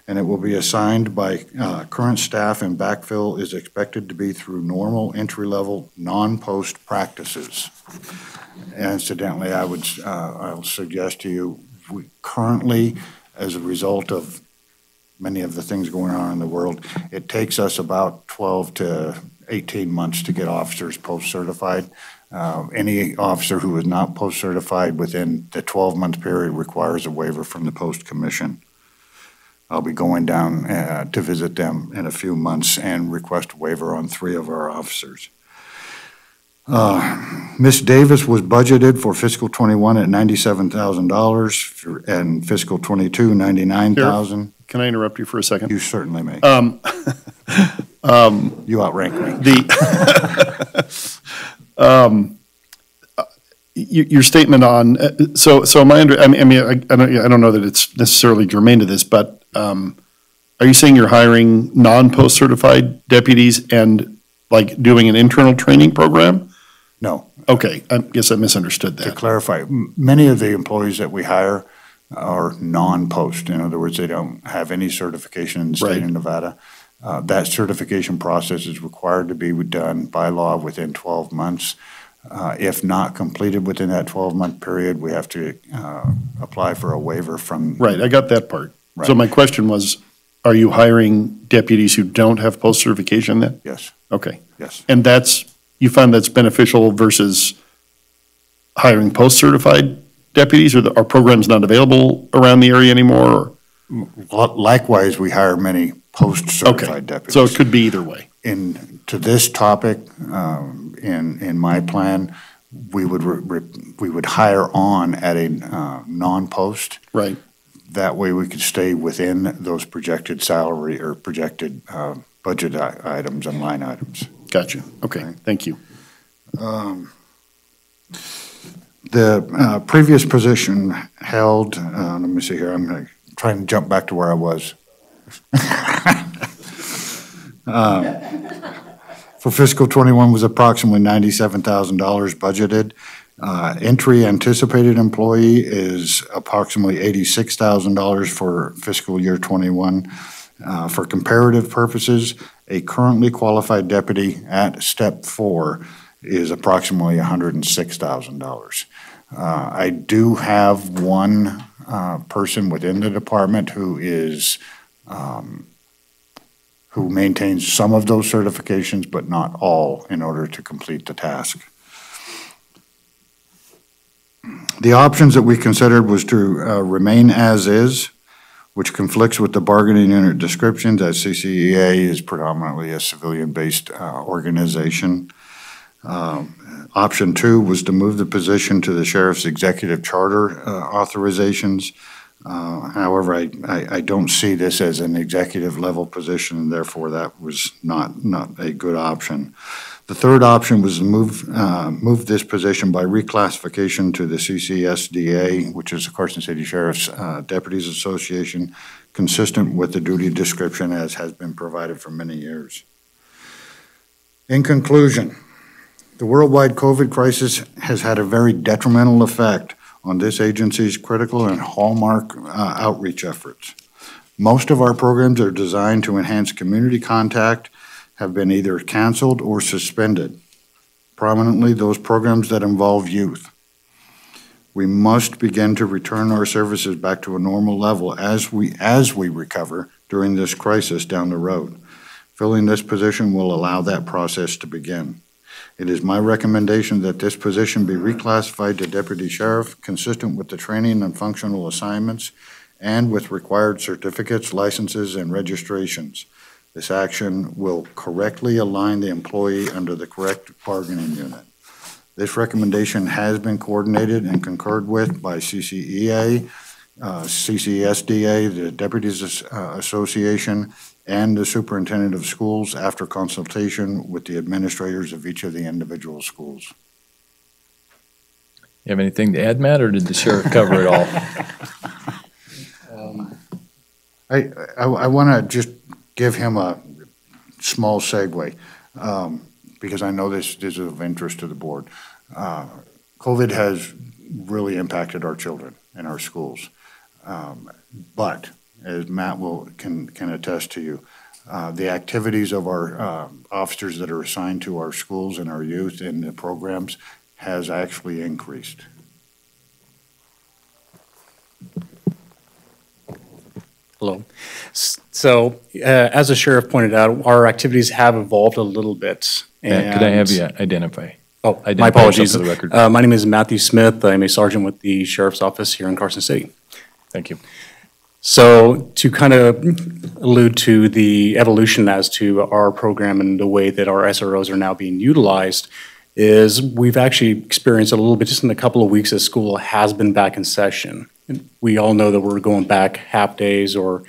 and it will be assigned by uh, current staff and backfill is expected to be through normal entry-level, non-post practices. Incidentally, I would, uh, I'll suggest to you, we currently, as a result of many of the things going on in the world, it takes us about 12 to 18 months to get officers post-certified. Uh, Any officer who is not post-certified within the 12-month period requires a waiver from the post commission. I'll be going down uh, to visit them in a few months and request a waiver on three of our officers. Uh, Ms. Davis was budgeted for fiscal '21 at $97,000, and fiscal '22, $99,000. Can I interrupt you for a second? You certainly may. Um, Um, You outrank me. The, um, uh, your, your statement on, uh, so, so my under, I mean, I mean, I I don't, I don't know that it's necessarily germane to this, but, um, are you saying you're hiring non-post certified deputies and like doing an internal training program? No. Okay, I guess I misunderstood that. To clarify, many of the employees that we hire are non-post. In other words, they don't have any certification in the state Right. of Nevada. Uh, That certification process is required to be done by law within 12 months. Uh, If not completed within that 12-month period, we have to uh, apply for a waiver from. Right, I got that part. So my question was, are you hiring deputies who don't have post certification then? Yes, Okay. yes. And that's, you find that's beneficial versus hiring post-certified deputies, or the- are programs not available around the area anymore? or- Likewise, we hire many post-certified deputies. So it could be either way. In, to this topic, um, in, in my plan, we would, re- re- we would hire on at a uh, non-post. Right. That way we could stay within those projected salary or projected uh, budget i- items and line items. Gotcha. Okay, thank you. Um, The uh, previous position held, uh, let me see here, I'm going to try and jump back to where I was. Um, For fiscal '21 was approximately $97,000 budgeted. Uh, Entry anticipated employee is approximately $86,000 for fiscal year '21. Uh, For comparative purposes, a currently qualified deputy at step four is approximately $106,000. Uh, I do have one uh, person within the department who is, um, who maintains some of those certifications, but not all, in order to complete the task. The options that we considered was to uh, remain as is, which conflicts with the bargaining unit descriptions, as CCEA is predominantly a civilian-based uh, organization. Um, Option two was to move the position to the sheriff's executive charter uh, authorizations. Uh, However, I, I I don't see this as an executive level position, and therefore that was not, not a good option. The third option was to move, uh, move this position by reclassification to the CCSDA, which is the Carson City Sheriff's uh, Deputies Association, consistent with the duty description as has been provided for many years. In conclusion, the worldwide COVID crisis has had a very detrimental effect on this agency's critical and hallmark uh, outreach efforts. Most of our programs are designed to enhance community contact, have been either canceled or suspended. Prominently, those programs that involve youth. We must begin to return our services back to a normal level as we, as we recover during this crisis down the road. Filling this position will allow that process to begin. It is my recommendation that this position be reclassified to deputy sheriff, consistent with the training and functional assignments, and with required certificates, licenses, and registrations. This action will correctly align the employee under the correct bargaining unit. This recommendation has been coordinated and concurred with by CCEA, uh, CCSDA, the Deputies uh, Association, and the Superintendent of Schools after consultation with the administrators of each of the individual schools. You have anything to add, Matt, or did the sheriff cover it all? I, I, I want to just give him a small segue, um, because I know this, this is of interest to the board. Uh, COVID has really impacted our children and our schools. Um, But, as Matt will, can, can attest to you, uh, the activities of our uh, officers that are assigned to our schools and our youth and the programs has actually increased. Hello. So, uh, as the sheriff pointed out, our activities have evolved a little bit. Matt, Could I have you identify? Oh, Identify my apologies. the record. Uh, My name is Matthew Smith. I'm a sergeant with the sheriff's office here in Carson City. Thank you. So to kind of allude to the evolution as to our program and the way that our SROs are now being utilized, is we've actually experienced a little bit, just in a couple of weeks, as school has been back in session. And We all know that we're going back half days or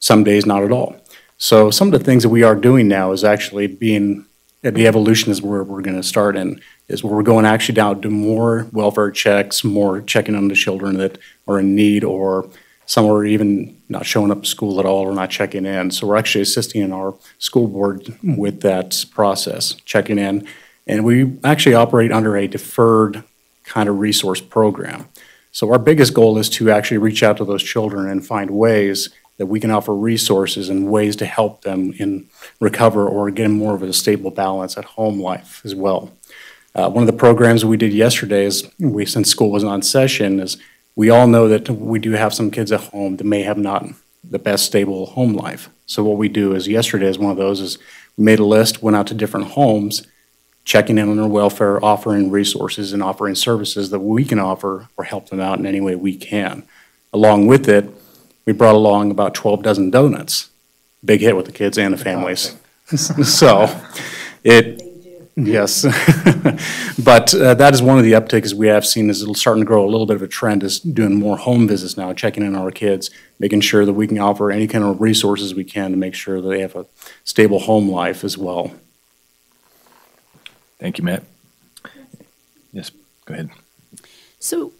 some days not at all. So some of the things that we are doing now is actually being, the evolution is where we're going to start in, is where we're going actually down to more welfare checks, more checking on the children that are in need or some are even not showing up to school at all or not checking in. So we're actually assisting in our school board with that process, checking in. And we actually operate under a deferred kind of resource program. So our biggest goal is to actually reach out to those children and find ways that we can offer resources and ways to help them in recover or get more of a stable balance at home life as well. Uh, one of the programs we did yesterday is we, since school wasn't on session, is we all know that we do have some kids at home that may have not the best stable home life. So what we do is yesterday is one of those is we made a list, went out to different homes, checking in on their welfare, offering resources and offering services that we can offer or help them out in any way we can. Along with it, we brought along about 12 dozen donuts. Big hit with the kids and the families. so it, yes. but uh, that is one of the upticks we have seen is it's starting to grow a little bit of a trend is doing more home visits now, checking in on our kids, making sure that we can offer any kind of resources we can to make sure that they have a stable home life as well. Thank you, Matt. Yes, go ahead. So,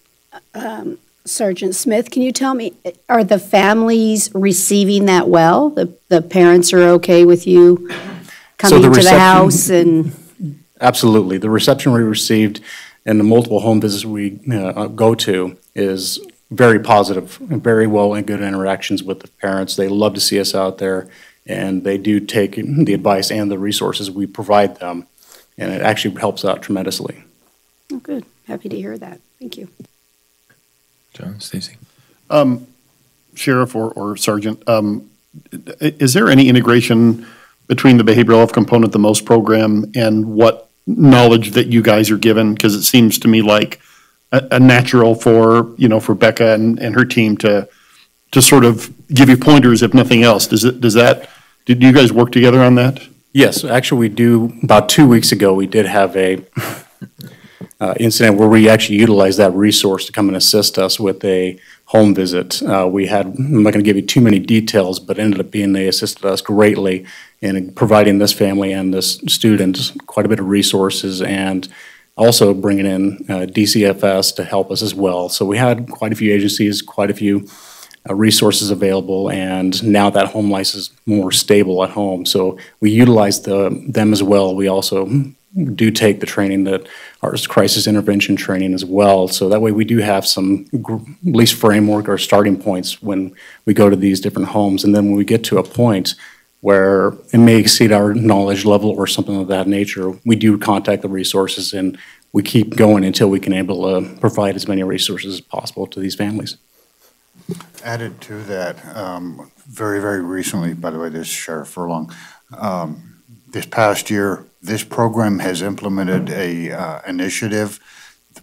um, Sergeant Smith, can you tell me, are the families receiving that well? The, the parents are okay with you coming the to the house and, Absolutely. The reception we received and the multiple home visits we uh, go to is very positive and very well and good interactions with the parents. They love to see us out there and they do take the advice and the resources we provide them. And it actually helps out tremendously. oh, good, happy to hear that. Thank you. John, Stacey? Um, Sheriff or, or Sergeant, um, is there any integration between the behavioral health component, the MOST program, and what knowledge that you guys are given? Because it seems to me like a, a natural for, you know, for Becca and, and her team to, to sort of give you pointers if nothing else. Does it, does that, did you guys work together on that? Yes, actually, we do, about two weeks ago, we did have a uh, incident where we actually utilized that resource to come and assist us with a home visit. Uh, We had, I'm not going to give you too many details, but ended up being, they assisted us greatly in providing this family and this student quite a bit of resources and also bringing in uh, DCFS to help us as well. So we had quite a few agencies, quite a few uh, resources available, and now that home life is more stable at home. So we utilize the, them as well. We also do take the training that our crisis intervention training as well. So that way we do have some at least framework or starting points when we go to these different homes. And then when we get to a point where it may exceed our knowledge level or something of that nature, we do contact the resources and we keep going until we can able to provide as many resources as possible to these families. Added to that, um, very, very recently, by the way, this is Sheriff Furlong, um, this past year, this program has implemented a uh, initiative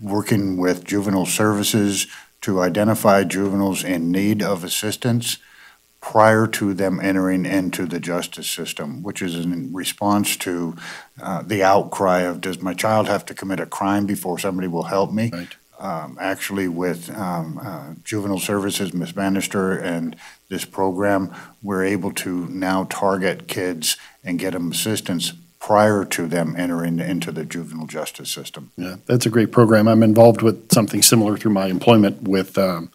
working with juvenile services to identify juveniles in need of assistance prior to them entering into the justice system, which is in response to uh, the outcry of, does my child have to commit a crime before somebody will help me? Um, Actually, with um, uh, juvenile services, Ms. Bannister, and this program, we're able to now target kids and get them assistance prior to them entering into the juvenile justice system. Yeah, that's a great program. I'm involved with something similar through my employment with um,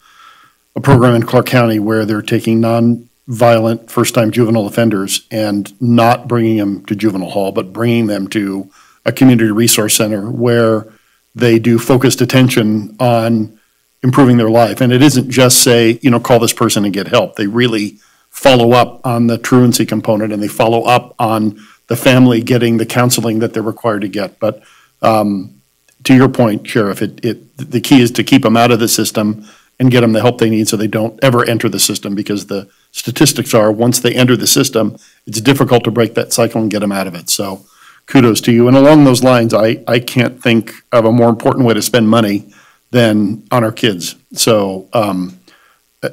a program in Clark County where they're taking non-violent first-time juvenile offenders and not bringing them to juvenile hall, but bringing them to a community resource center where they do focused attention on improving their life. And it isn't just say, you know, call this person and get help. They really follow up on the truancy component and they follow up on the family getting the counseling that they're required to get. But um, to your point, Sheriff, it, it, the key is to keep them out of the system and get them the help they need so they don't ever enter the system because the statistics are, once they enter the system, it's difficult to break that cycle and get them out of it. So kudos to you. And along those lines, I, I can't think of a more important way to spend money than on our kids. So, um,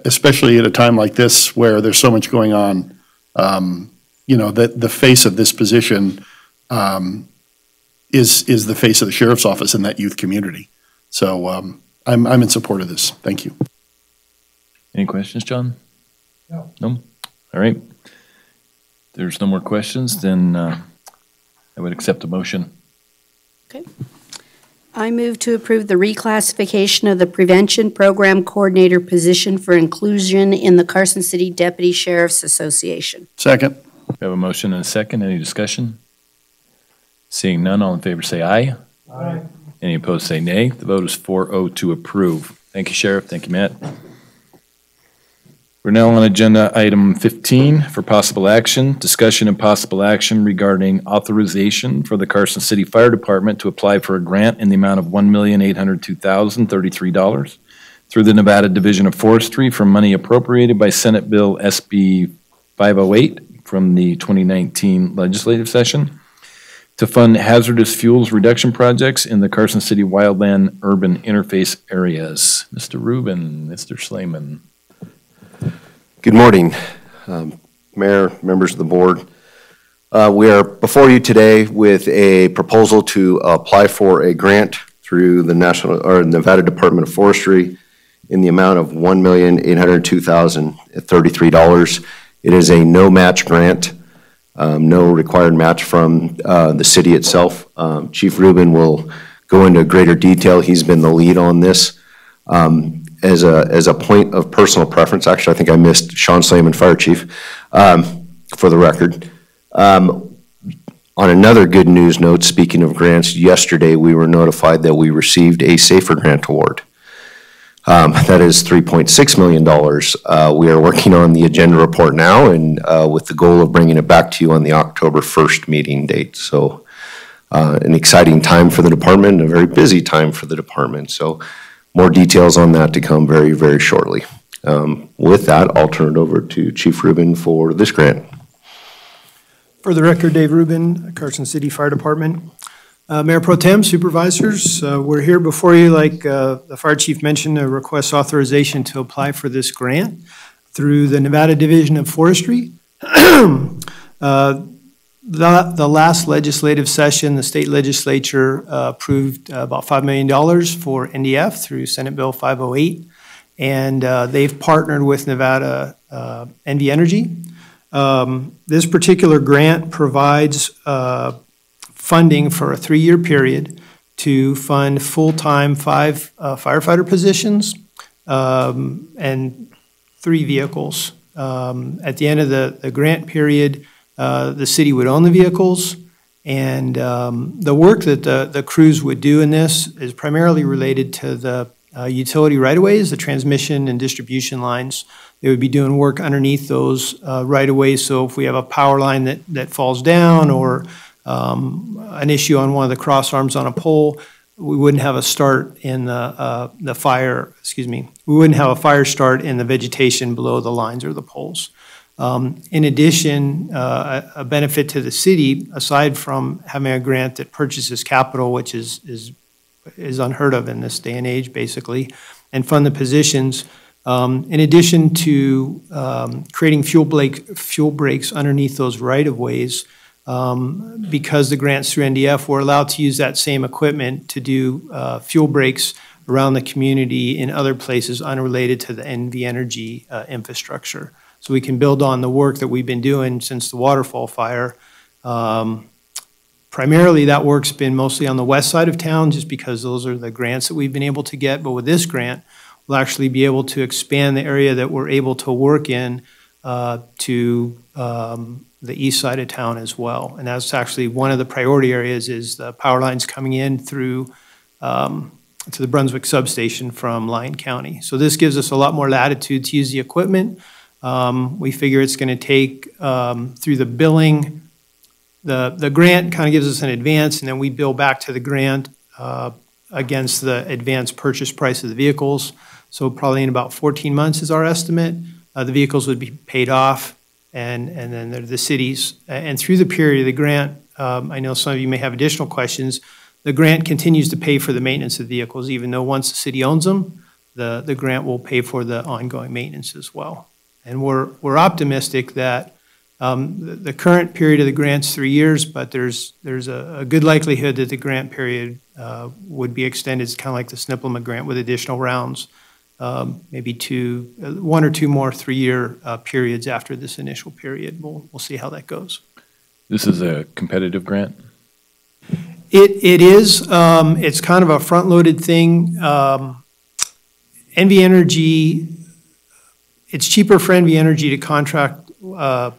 especially at a time like this where there's so much going on, um, you know, that the face of this position, um, is, is the face of the sheriff's office in that youth community. So, um, I'm, I'm in support of this. Thank you. Any questions, John? No. No? All right. There's no more questions, then uh, I would accept the motion. Okay. I move to approve the reclassification of the Prevention Program Coordinator position for inclusion in the Carson City Deputy Sheriff's Association. Second. We have a motion and a second. Any discussion? Seeing none, all in favor say aye. Aye. Any opposed say nay. The vote is 4-0 to approve. Thank you, Sheriff. Thank you, Matt. We're now on agenda item 15 for possible action, discussion and possible action regarding authorization for the Carson City Fire Department to apply for a grant in the amount of $1,802,033 through the Nevada Division of Forestry from money appropriated by Senate Bill SB 508 from the 2019 legislative session to fund hazardous fuels reduction projects in the Carson City wildland urban interface areas. Mr. Rubin, Mr. Slamon. Good morning, um, Mayor, members of the board. Uh, We are before you today with a proposal to apply for a grant through the National, or Nevada Department of Forestry in the amount of $1,802,033. It is a no-match grant, um, no required match from uh, the city itself. Um, Chief Rubin will go into greater detail. He's been the lead on this. Um, as a, as a point of personal preference, actually, I think I missed Sean Slamon, Fire Chief, um, for the record. Um, on another good news note, speaking of grants, yesterday we were notified that we received a SAFER Grant Award. Um, that is $3.6 million. Uh, we are working on the agenda report now and uh, with the goal of bringing it back to you on the October 1st meeting date. So uh, an exciting time for the department, a very busy time for the department. So more details on that to come very, very shortly. Um, With that, I'll turn it over to Chief Rubin for this grant. For the record, Dave Rubin, Carson City Fire Department. Uh, Mayor Pro Tem, Supervisors, uh, we're here before you, like uh, the Fire Chief mentioned, to request authorization to apply for this grant through the Nevada Division of Forestry. Uh, The, the last legislative session, the state legislature uh, approved uh, about $5 million for NDF through Senate Bill 508. And they've partnered with Nevada NV Energy. Um, This particular grant provides funding for a three-year period to fund full-time five uh, firefighter positions um, and three vehicles. Um, At the end of the, the grant period, uh, the city would own the vehicles, and um, the work that the, the crews would do in this is primarily related to the uh, utility right-of-ways, the transmission and distribution lines. They would be doing work underneath those uh, right-of-ways, so if we have a power line that, that falls down or um, an issue on one of the cross arms on a pole, we wouldn't have a start in the, uh, the fire, excuse me, we wouldn't have a fire start in the vegetation below the lines or the poles. Um, In addition, uh, a benefit to the city, aside from having a grant that purchases capital, which is, is, is unheard of in this day and age, basically, and fund the positions, um, in addition to um, creating fuel break, fuel breaks underneath those right-of-ways, um, because the grants through NDF, we're allowed to use that same equipment to do uh, fuel breaks around the community in other places unrelated to the NV Energy uh, infrastructure so we can build on the work that we've been doing since the waterfall fire. Um, Primarily, that work's been mostly on the west side of town, just because those are the grants that we've been able to get. But with this grant, we'll actually be able to expand the area that we're able to work in to um, the east side of town as well. And that's actually one of the priority areas is the power lines coming in through um, to the Brunswick substation from Lyon County. So this gives us a lot more latitude to use the equipment. Um, We figure it's going to take um, through the billing, the, the grant kind of gives us an advance, and then we bill back to the grant uh, against the advanced purchase price of the vehicles. So probably in about 14 months is our estimate. Uh, The vehicles would be paid off, and, and then the- the cities. And through the period of the grant, um, I know some of you may have additional questions, the grant continues to pay for the maintenance of vehicles, even though once the city owns them, the, the grant will pay for the ongoing maintenance as well. And we're, we're optimistic that um, the, the current period of the grant's three years, but there's, there's a, a good likelihood that the grant period uh, would be extended, it's kind of like the SNPLMA grant with additional rounds um, maybe two, uh, one or two more three-year uh, periods after this initial period. We'll, we'll see how that goes. This is a competitive grant? It, it is, um, it's kind of a front-loaded thing. Um, NV Energy, it's cheaper for NV Energy to contract, uh,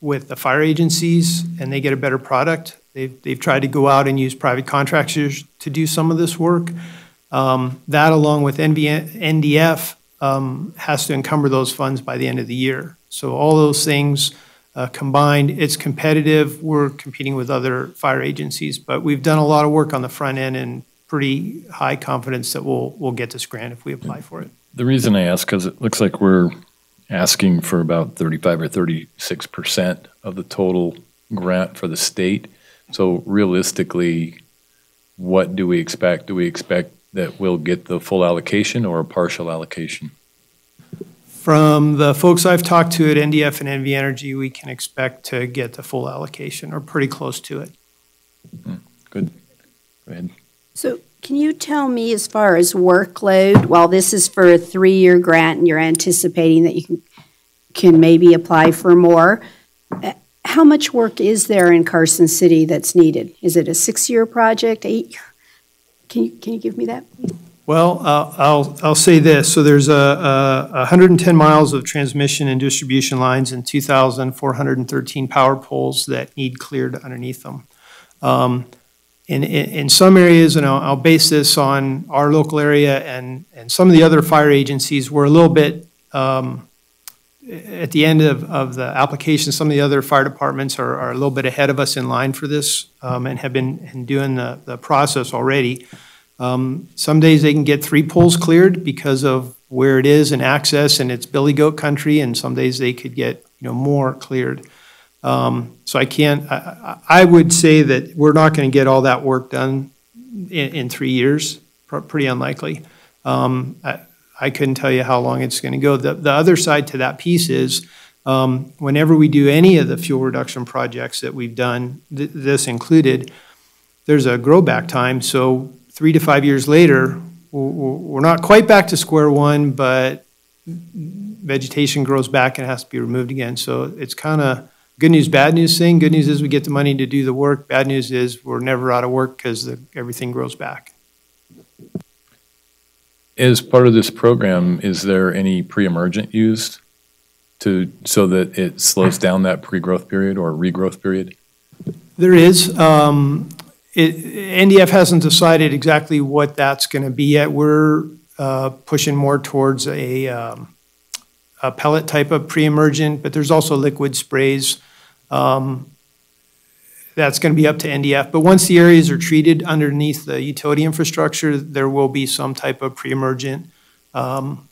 with the fire agencies and they get a better product. They've, they've tried to go out and use private contractors to do some of this work. Um, that along with NDF, um, has to encumber those funds by the end of the year. So all those things, uh, combined, it's competitive. We're competing with other fire agencies, but we've done a lot of work on the front end and pretty high confidence that we'll, we'll get this grant if we apply for it. The reason I ask, because it looks like we're asking for about 35 or 36 percent of the total grant for the state. So realistically, what do we expect? Do we expect that we'll get the full allocation or a partial allocation? From the folks I've talked to at NDF and NV Energy, we can expect to get the full allocation or pretty close to it. Good. Go ahead. So can you tell me as far as workload, while this is for a three-year grant and you're anticipating that you can, can maybe apply for more, uh, how much work is there in Carson City that's needed? Is it a six-year project, eight? Can you, can you give me that? Well, uh, I'll, I'll say this. So there's a, a 110 miles of transmission and distribution lines and 2,413 power poles that need cleared underneath them. Um, in, in, in some areas, and I'll, I'll base this on our local area and, and some of the other fire agencies, we're a little bit um, at the end of, of the application. Some of the other fire departments are, are a little bit ahead of us in line for this um, and have been and doing the, the process already. Um, some days they can get three poles cleared because of where it is and access and it's billy goat country, and some days they could get you know more cleared. Um, so I can't. I, I would say that we're not going to get all that work done in, in three years. Pretty unlikely. Um, I, I couldn't tell you how long it's going to go. The, the other side to that piece is um, whenever we do any of the fuel reduction projects that we've done, th- this included, there's a grow back time. So three to five years later, we're, not quite back to square one, but vegetation grows back and has to be removed again. So it's kind of good news, bad news thing. Good news is we get the money to do the work. Bad news is we're never out of work because everything grows back. As part of this program, is there any pre-emergent used to, so that it slows down that pre-growth period or regrowth period? There is. Um, it, NDF hasn't decided exactly what that's going to be yet. We're uh, pushing more towards a, um, a pellet type of pre-emergent, but there's also liquid sprays. Um, that's going to be up to NDF. But once the areas are treated underneath the utility infrastructure, there will be some type of pre-emergent um,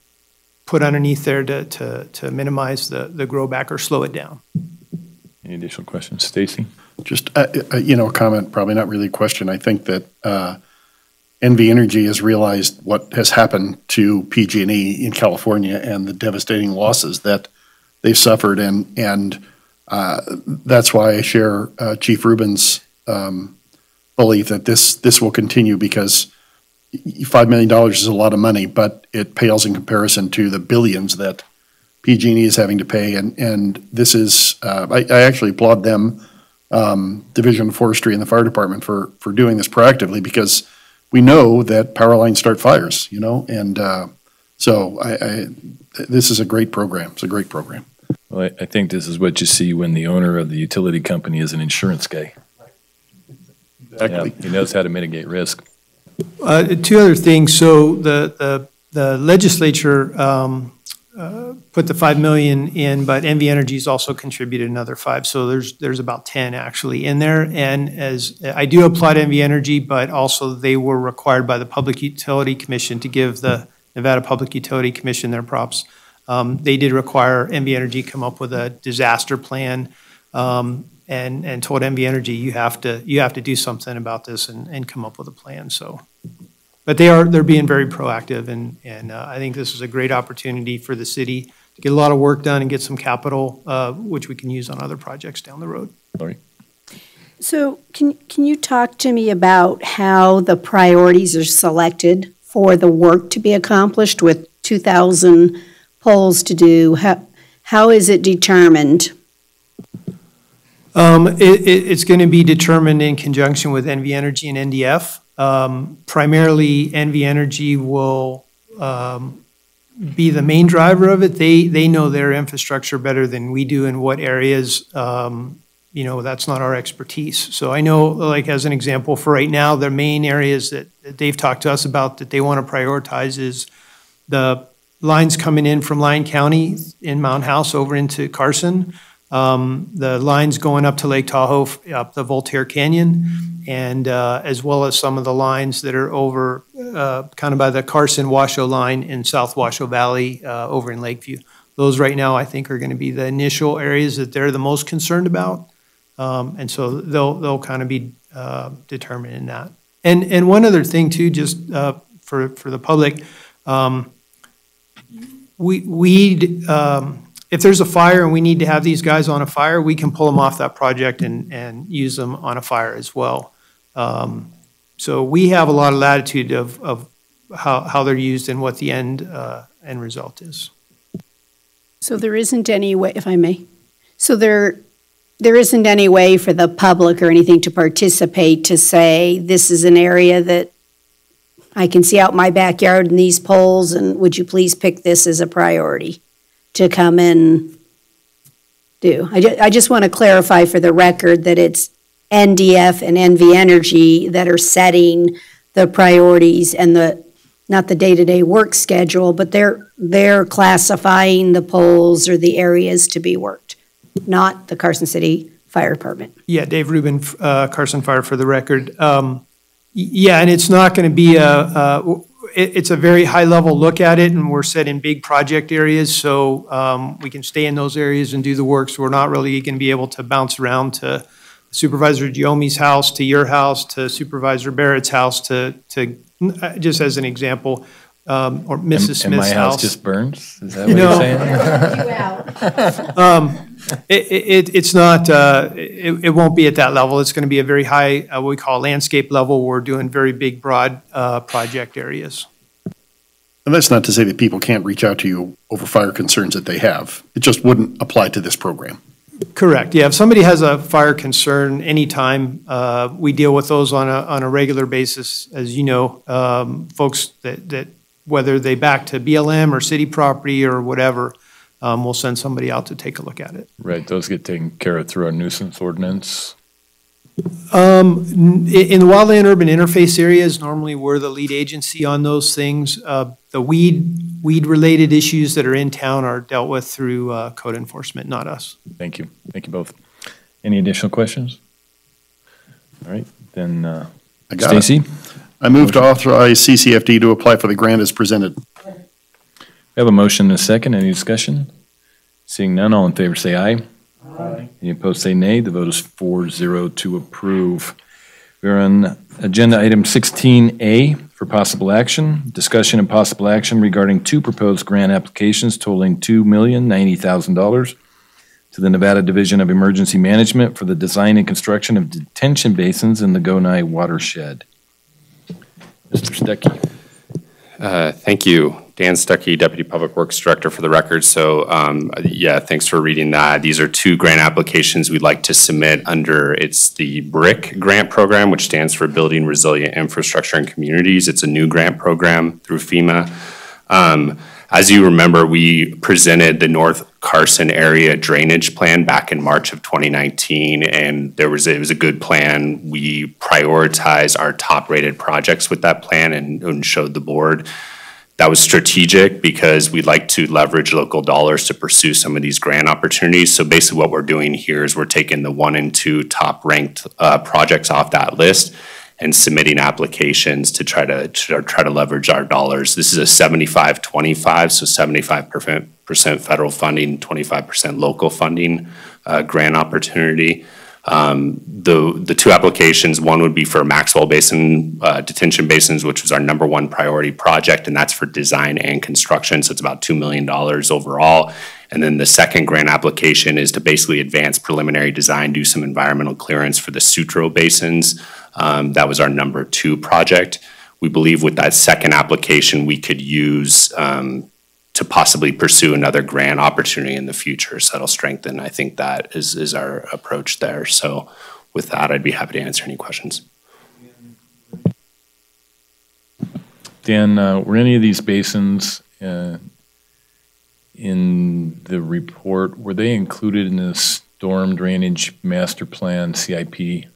put underneath there to, to, to minimize the, the grow back or slow it down. Any additional questions? Stacey? Just, uh, uh, you know, a comment, probably not really a question. I think that uh, NV Energy has realized what has happened to PG&E in California and the devastating losses that they've suffered, and and uh, that's why I share uh, Chief Rubin's um, belief that this this will continue because five million dollars is a lot of money, but it pales in comparison to the billions that PG&E is having to pay, and and this is uh, I, I actually applaud them, um, Division of Forestry and the Fire Department for for doing this proactively because we know that power lines start fires, you know, and uh, so I, I this is a great program. It's a great program. Well, I, think this is what you see when the owner of the utility company is an insurance guy. Exactly. Yeah, He knows how to mitigate risk. Uh, Two other things. So the, the, the legislature um, uh, put the 5 million in, but NV Energy's also contributed another 5. So there's, there's about 10 actually in there. And as, I do applaud NV Energy, but also they were required by the Public Utility Commission to give the Nevada Public Utility Commission their props. Um, They did require NV Energy come up with a disaster plan um, and, and told NV Energy, you have to, you have to do something about this and, and come up with a plan, so. But they are, they're being very proactive, and, and uh, I think this is a great opportunity for the city to get a lot of work done and get some capital, uh, which we can use on other projects down the road. Lori? So can, can you talk to me about how the priorities are selected for the work to be accomplished with 2,000 poles to do. How, how is it determined? Um, it, it, it's going to be determined in conjunction with NV Energy and NDF. Um, primarily, NV Energy will, um, be the main driver of it. They, they know their infrastructure better than we do in what areas, um, you know, that's not our expertise. So I know, like, as an example, for right now, the main areas that, that they've talked to us about that they want to prioritize is the lines coming in from Lyon County in Mound House over into Carson, um, the lines going up to Lake Tahoe, up the Voltaire Canyon, and uh, as well as some of the lines that are over uh, kind of by the Carson Washoe line in South Washoe Valley uh, over in Lakeview. Those right now, I think, are going to be the initial areas that they're the most concerned about. Um, And so they'll, they'll kind of be uh, determining that. And, and one other thing too, just uh, for, for the public, um, we, we, um, if there's a fire and we need to have these guys on a fire, we can pull them off that project and, and use them on a fire as well. Um, So we have a lot of latitude of, of how, how they're used and what the end, uh, end result is. So there isn't any way, if I may, so there, there isn't any way for the public or anything to participate to say, this is an area that I can see out my backyard in these poles, and would you please pick this as a priority to come and do? I ju- I just want to clarify for the record that it's NDF and NV Energy that are setting the priorities and the, not the day-to-day work schedule, but they're, they're classifying the poles or the areas to be worked, not the Carson City Fire Department. Yeah, Dave Rubin, uh, Carson Fire for the record. Um, Yeah, and it's not going to be a, a- it- it's a very high-level look at it, and we're set in big project areas, so um, we can stay in those areas and do the work, so we're not really going to be able to bounce around to Supervisor Giomi's house, to your house, to Supervisor Barrette's house, to, to, uh, just as an example, um, or And- Mrs. And my Smith's house house. just burns? Is that what No. you're saying? Um, It, it, it's not, uh, it, it won't be at that level. It's going to be a very high, uh, what we call landscape level. We're doing very big, broad uh, project areas. And that's not to say that people can't reach out to you over fire concerns that they have. It just wouldn't apply to this program. Correct, yeah. If somebody has a fire concern anytime, uh, we deal with those on a, on a regular basis. As you know, um, folks that, that, whether they back to BLM or city property or whatever, um, we'll send somebody out to take a look at it. Right, those get taken care of through our nuisance ordinance. Um, in the wildland urban interface areas, normally we're the lead agency on those things. Uh, the weed, weed-related issues that are in town are dealt with through, uh, code enforcement, not us. Thank you. Thank you both. Any additional questions? All right, then, uh, I got it. Stacey? I move to authorize CCFD to apply for the grant as presented. We have a motion and a second. Any discussion? Seeing none, all in favor say aye. Aye. Any opposed say nay. The vote is four zero to approve. We're on agenda item sixteen A for possible action. Discussion and possible action regarding two proposed grant applications totaling two million ninety thousand dollars to the Nevada Division of Emergency Management for the design and construction of detention basins in the Goni watershed. Mr. Stucky. Uh, Thank you. Dan Stucky, Deputy Public Works Director for the record. So, um, yeah, thanks for reading that. These are two grant applications we'd like to submit under, it's the BRIC grant program, which stands for Building Resilient Infrastructure and Communities. It's a new grant program through FEMA. Um, As you remember, we presented the North Carson area drainage plan back in March of 2019, and there was, it was a good plan. We prioritized our top-rated projects with that plan and and showed the board that was strategic because we'd like to leverage local dollars to pursue some of these grant opportunities. So basically what we're doing here is we're taking the one and two top ranked uh, projects off that list and submitting applications to try to, to try to leverage our dollars. This is a 75-25, so 75% federal funding, 25% local funding uh, grant opportunity. Um, The, the two applications, one would be for Maxwell Basin uh, Detention Basins, which was our number one priority project, and that's for design and construction, so it's about $2 million overall. And then the second grant application is to basically advance preliminary design, do some environmental clearance for the Sutro Basins. Um, That was our number two project. We believe with that second application, we could use um, to possibly pursue another grant opportunity in the future. So that'll strengthen, I think that is, is our approach there. So with that, I'd be happy to answer any questions. Dan, uh, were any of these basins uh, in the report, were they included in the storm drainage master plan CIP?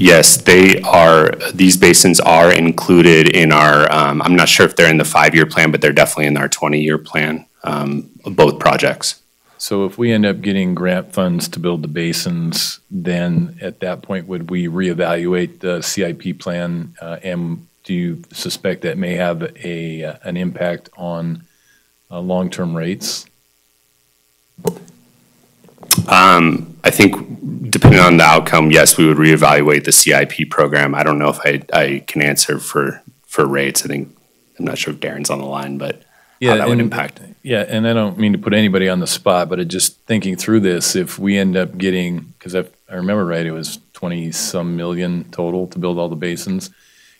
Yes, they are, these basins are included in our, um, I'm not sure if they're in the five-year plan, but they're definitely in our 20-year plan, um, both projects. So if we end up getting grant funds to build the basins, then at that point, would we reevaluate the CIP plan? Uh, And do you suspect that may have a, an impact on uh, long-term rates? Um, I think depending on the outcome, yes, we would reevaluate the CIP program. I don't know if I, I can answer for, for rates. I think, I'm not sure if Darren's on the line, but how that would impact. Yeah, and I don't mean to put anybody on the spot, but just thinking through this, if we end up getting, because I, I remember right, it was twenty-some million total to build all the basins.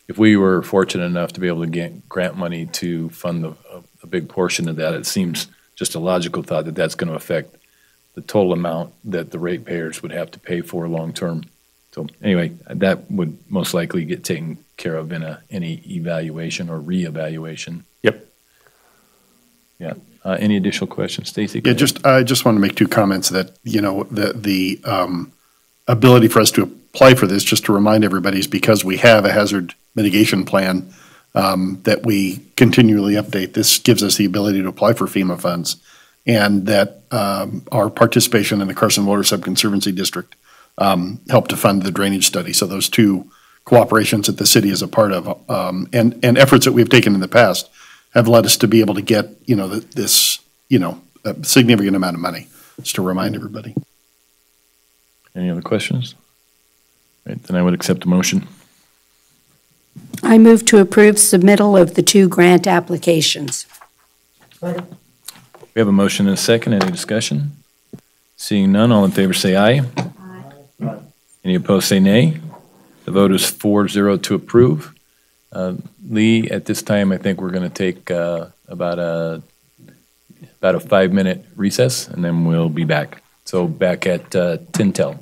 If we were fortunate enough to be able to get grant money to fund the, a, a big portion of that, it seems just a logical thought that that's gonna affect the total amount that the ratepayers would have to pay for long-term. So anyway, that would most likely get taken care of in a, any evaluation or reevaluation. Yep. Yeah. Uh, any additional questions? Stacey? Yeah, just, I just want to make two comments that, you know, the, the um, ability for us to apply for this, just to remind everybody, is because we have a hazard mitigation plan um, that we continually update. This gives us the ability to apply for FEMA funds. And that um, our participation in the Carson Water Subconservancy District um, helped to fund the drainage study. So those two cooperations that the city is a part of, um, and, and efforts that we've taken in the past have led us to be able to get, you know, th- this, you know, a significant amount of money, just to remind everybody. Any other questions? Right, then I would accept a motion. I move to approve submittal of the two grant applications. We have a motion and a second. Any discussion? Seeing none, all in favor say aye. Any opposed say nay. The vote is four zero to approve. Uh, Lee, at this time, I think we're going to take uh, about a, about a five-minute recess, and then we'll be back. So back at uh, 10 till.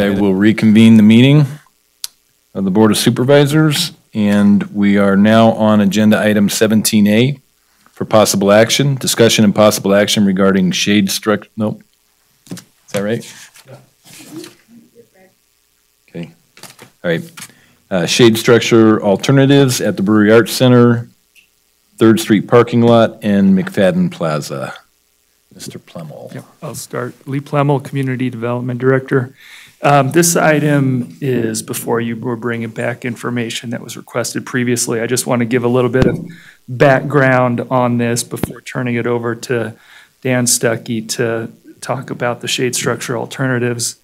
I will reconvene the meeting of the Board of Supervisors, and we are now on agenda item 17A for possible action, discussion and possible action regarding shade struct, nope. Is that right? Okay, all right. Uh, Shade structure alternatives at the Brewery Arts Center, Third Street parking lot, and McFadden Plaza. Mr. Plemel. I'll start. Lee Plemel, Community Development Director. Um, This item is before you, we're bringing back information that was requested previously. I just want to give a little bit of background on this before turning it over to Dan Stucky to talk about the shade structure alternatives.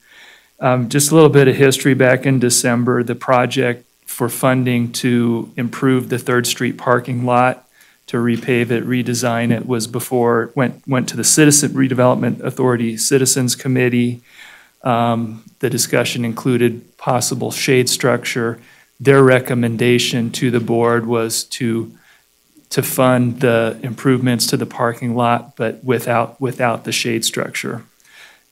Um, Just a little bit of history. Back in December, the project for funding to improve the Third Street parking lot to repave it, redesign it was before, went, went to the Citizen Redevelopment Authority Citizens Committee. Um, The discussion included possible shade structure. Their recommendation to the board was to, to fund the improvements to the parking lot, but without, without the shade structure.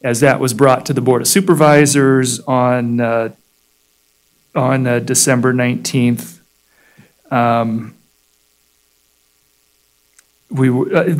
As that was brought to the Board of Supervisors on, uh, on uh, December 19th, um, we, were- uh,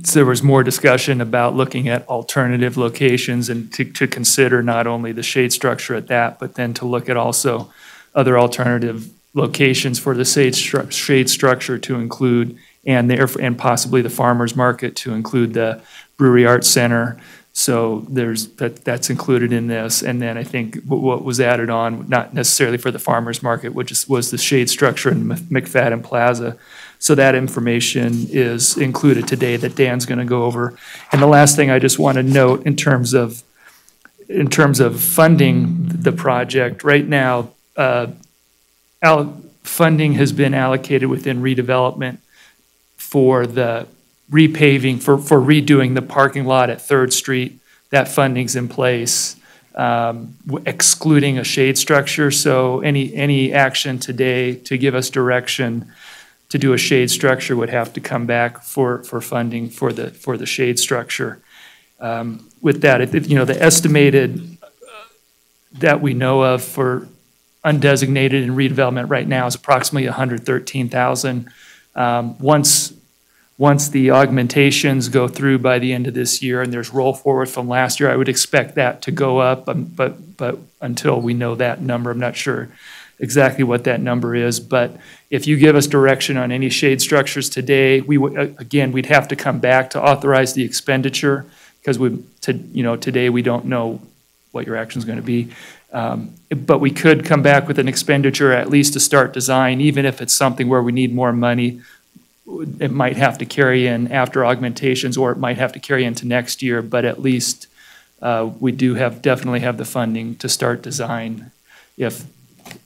there was more discussion about looking at alternative locations and to, to consider not only the shade structure at that, but then to look at also other alternative locations for the shade, stru- shade structure to include, and there, and possibly the farmer's market to include the Brewery Arts Center. So there's, that, that's included in this. And then I think what, what was added on, not necessarily for the farmer's market, which is, was the shade structure in McFadden Plaza. So that information is included today that Dan's going to go over. And the last thing I just want to note in terms of, in terms of funding the project, right now, uh, funding has been allocated within redevelopment for the repaving, for, for redoing the parking lot at Third Street. That funding's in place, um, excluding a shade structure. So any, any action today to give us direction to do a shade structure would have to come back for, for funding for the, for the shade structure. Um, With that, it- you know, the estimated uh, that we know of for undesignated and redevelopment right now is approximately 113,000. Um, Once, once the augmentations go through by the end of this year and there's roll forward from last year, I would expect that to go up, um, but, but until we know that number, I'm not sure exactly what that number is. But if you give us direction on any shade structures today, we, uh, again, we'd have to come back to authorize the expenditure because we, to, you know, today we don't know what your action is going to be. Um, But we could come back with an expenditure at least to start design, even if it's something where we need more money. It might have to carry in after augmentations, or it might have to carry into next year, but at least uh, we do have, definitely have the funding to start design if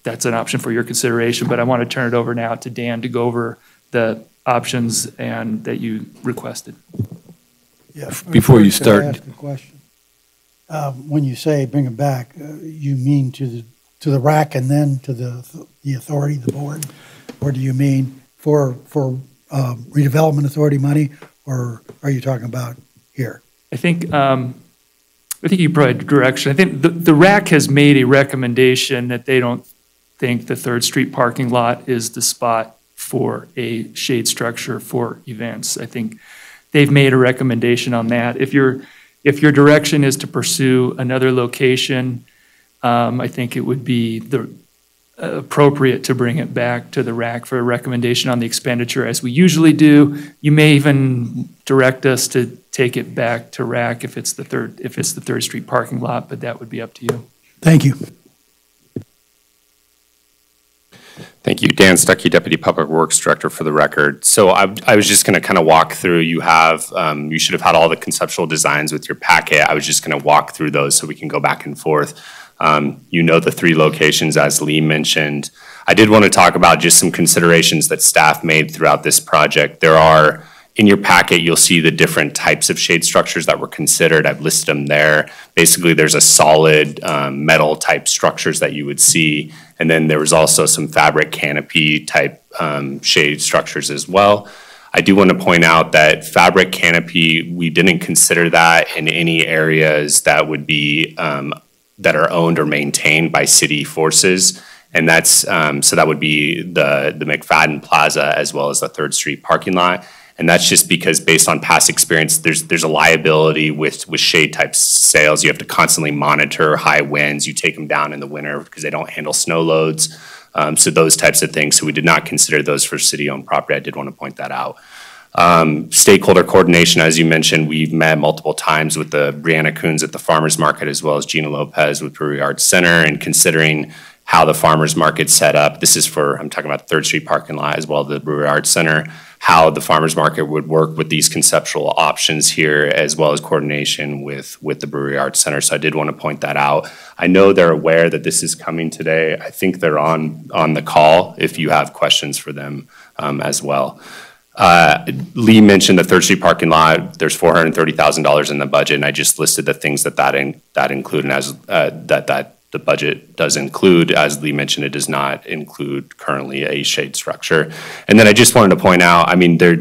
that's an option for your consideration. But I want to turn it over now to Dan to go over the options and that you requested. Yeah. Before you First, could I start- ask a question? Um, When you say bring it back, uh, you mean to the, to the RAC and then to the, the authority, the board? Or do you mean for, for um, redevelopment authority money, or are you talking about here? I think, um, I think you provided direction. I think the, the RAC has made a recommendation that they don't think the Third Street parking lot is the spot for a shade structure for events. I think they've made a recommendation on that. If your, if your direction is to pursue another location, um, I think it would be the, appropriate to bring it back to the RAC for a recommendation on the expenditure, as we usually do. You may even direct us to take it back to RAC if it's the third, if it's the Third Street parking lot, but that would be up to you. Thank you. Thank you. Dan Stucky, Deputy Public Works Director for the record. So I, I was just going to kind of walk through, you have, um, you should have had all the conceptual designs with your packet. I was just going to walk through those so we can go back and forth. Um, You know the three locations, as Lee mentioned. I did want to talk about just some considerations that staff made throughout this project. There are, in your packet, you'll see the different types of shade structures that were considered. I've listed them there. Basically, there's a solid um, metal type structures that you would see. And then there was also some fabric canopy type um, shade structures as well. I do want to point out that fabric canopy, we didn't consider that in any areas that would be um, that are owned or maintained by city forces. And that's, um, so that would be the, the McFadden Plaza as well as the Third Street parking lot. And that's just because based on past experience, there's, there's a liability with, with shade type sales. You have to constantly monitor high winds. You take them down in the winter because they don't handle snow loads. Um, so those types of things. So we did not consider those for city-owned property. I did want to point that out. Um, stakeholder coordination, as you mentioned, we've met multiple times with the Brianna Coons at the farmers market as well as Gina Lopez with Brewery Arts Center and considering how the farmers market set up. This is for, I'm talking about Third Street parking lot as well, as the Brewery Arts Center, how the farmers market would work with these conceptual options here as well as coordination with, with the Brewery Arts Center. So I did want to point that out. I know they're aware that this is coming today. I think they're on, on the call if you have questions for them um, as well. Uh, Lee mentioned the Third Street parking lot. There's four hundred thirty thousand dollars in the budget, and I just listed the things that that in, that include, and as uh, that that the budget does include. As Lee mentioned, it does not include currently a shade structure. And then I just wanted to point out, I mean, there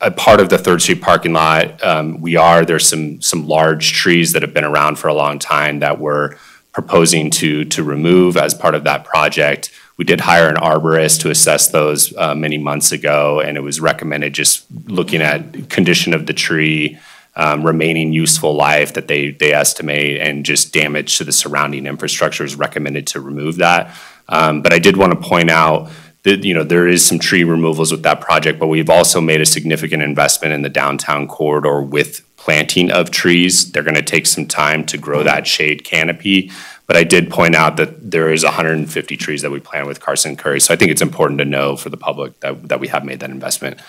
a part of the Third Street parking lot, um, we are there's some some large trees that have been around for a long time that we're proposing to to remove as part of that project. We did hire an arborist to assess those uh, many months ago, and it was recommended just looking at condition of the tree, um, remaining useful life that they they estimate, and just damage to the surrounding infrastructure is recommended to remove that. Um, but I did want to point out that you know there is some tree removals with that project, but we've also made a significant investment in the downtown corridor with planting of trees. They're going to take some time to grow that shade canopy. But I did point out that there is 150 trees that we plant with Carson Curry. So I think it's important to know for the public that, that we have made that investment.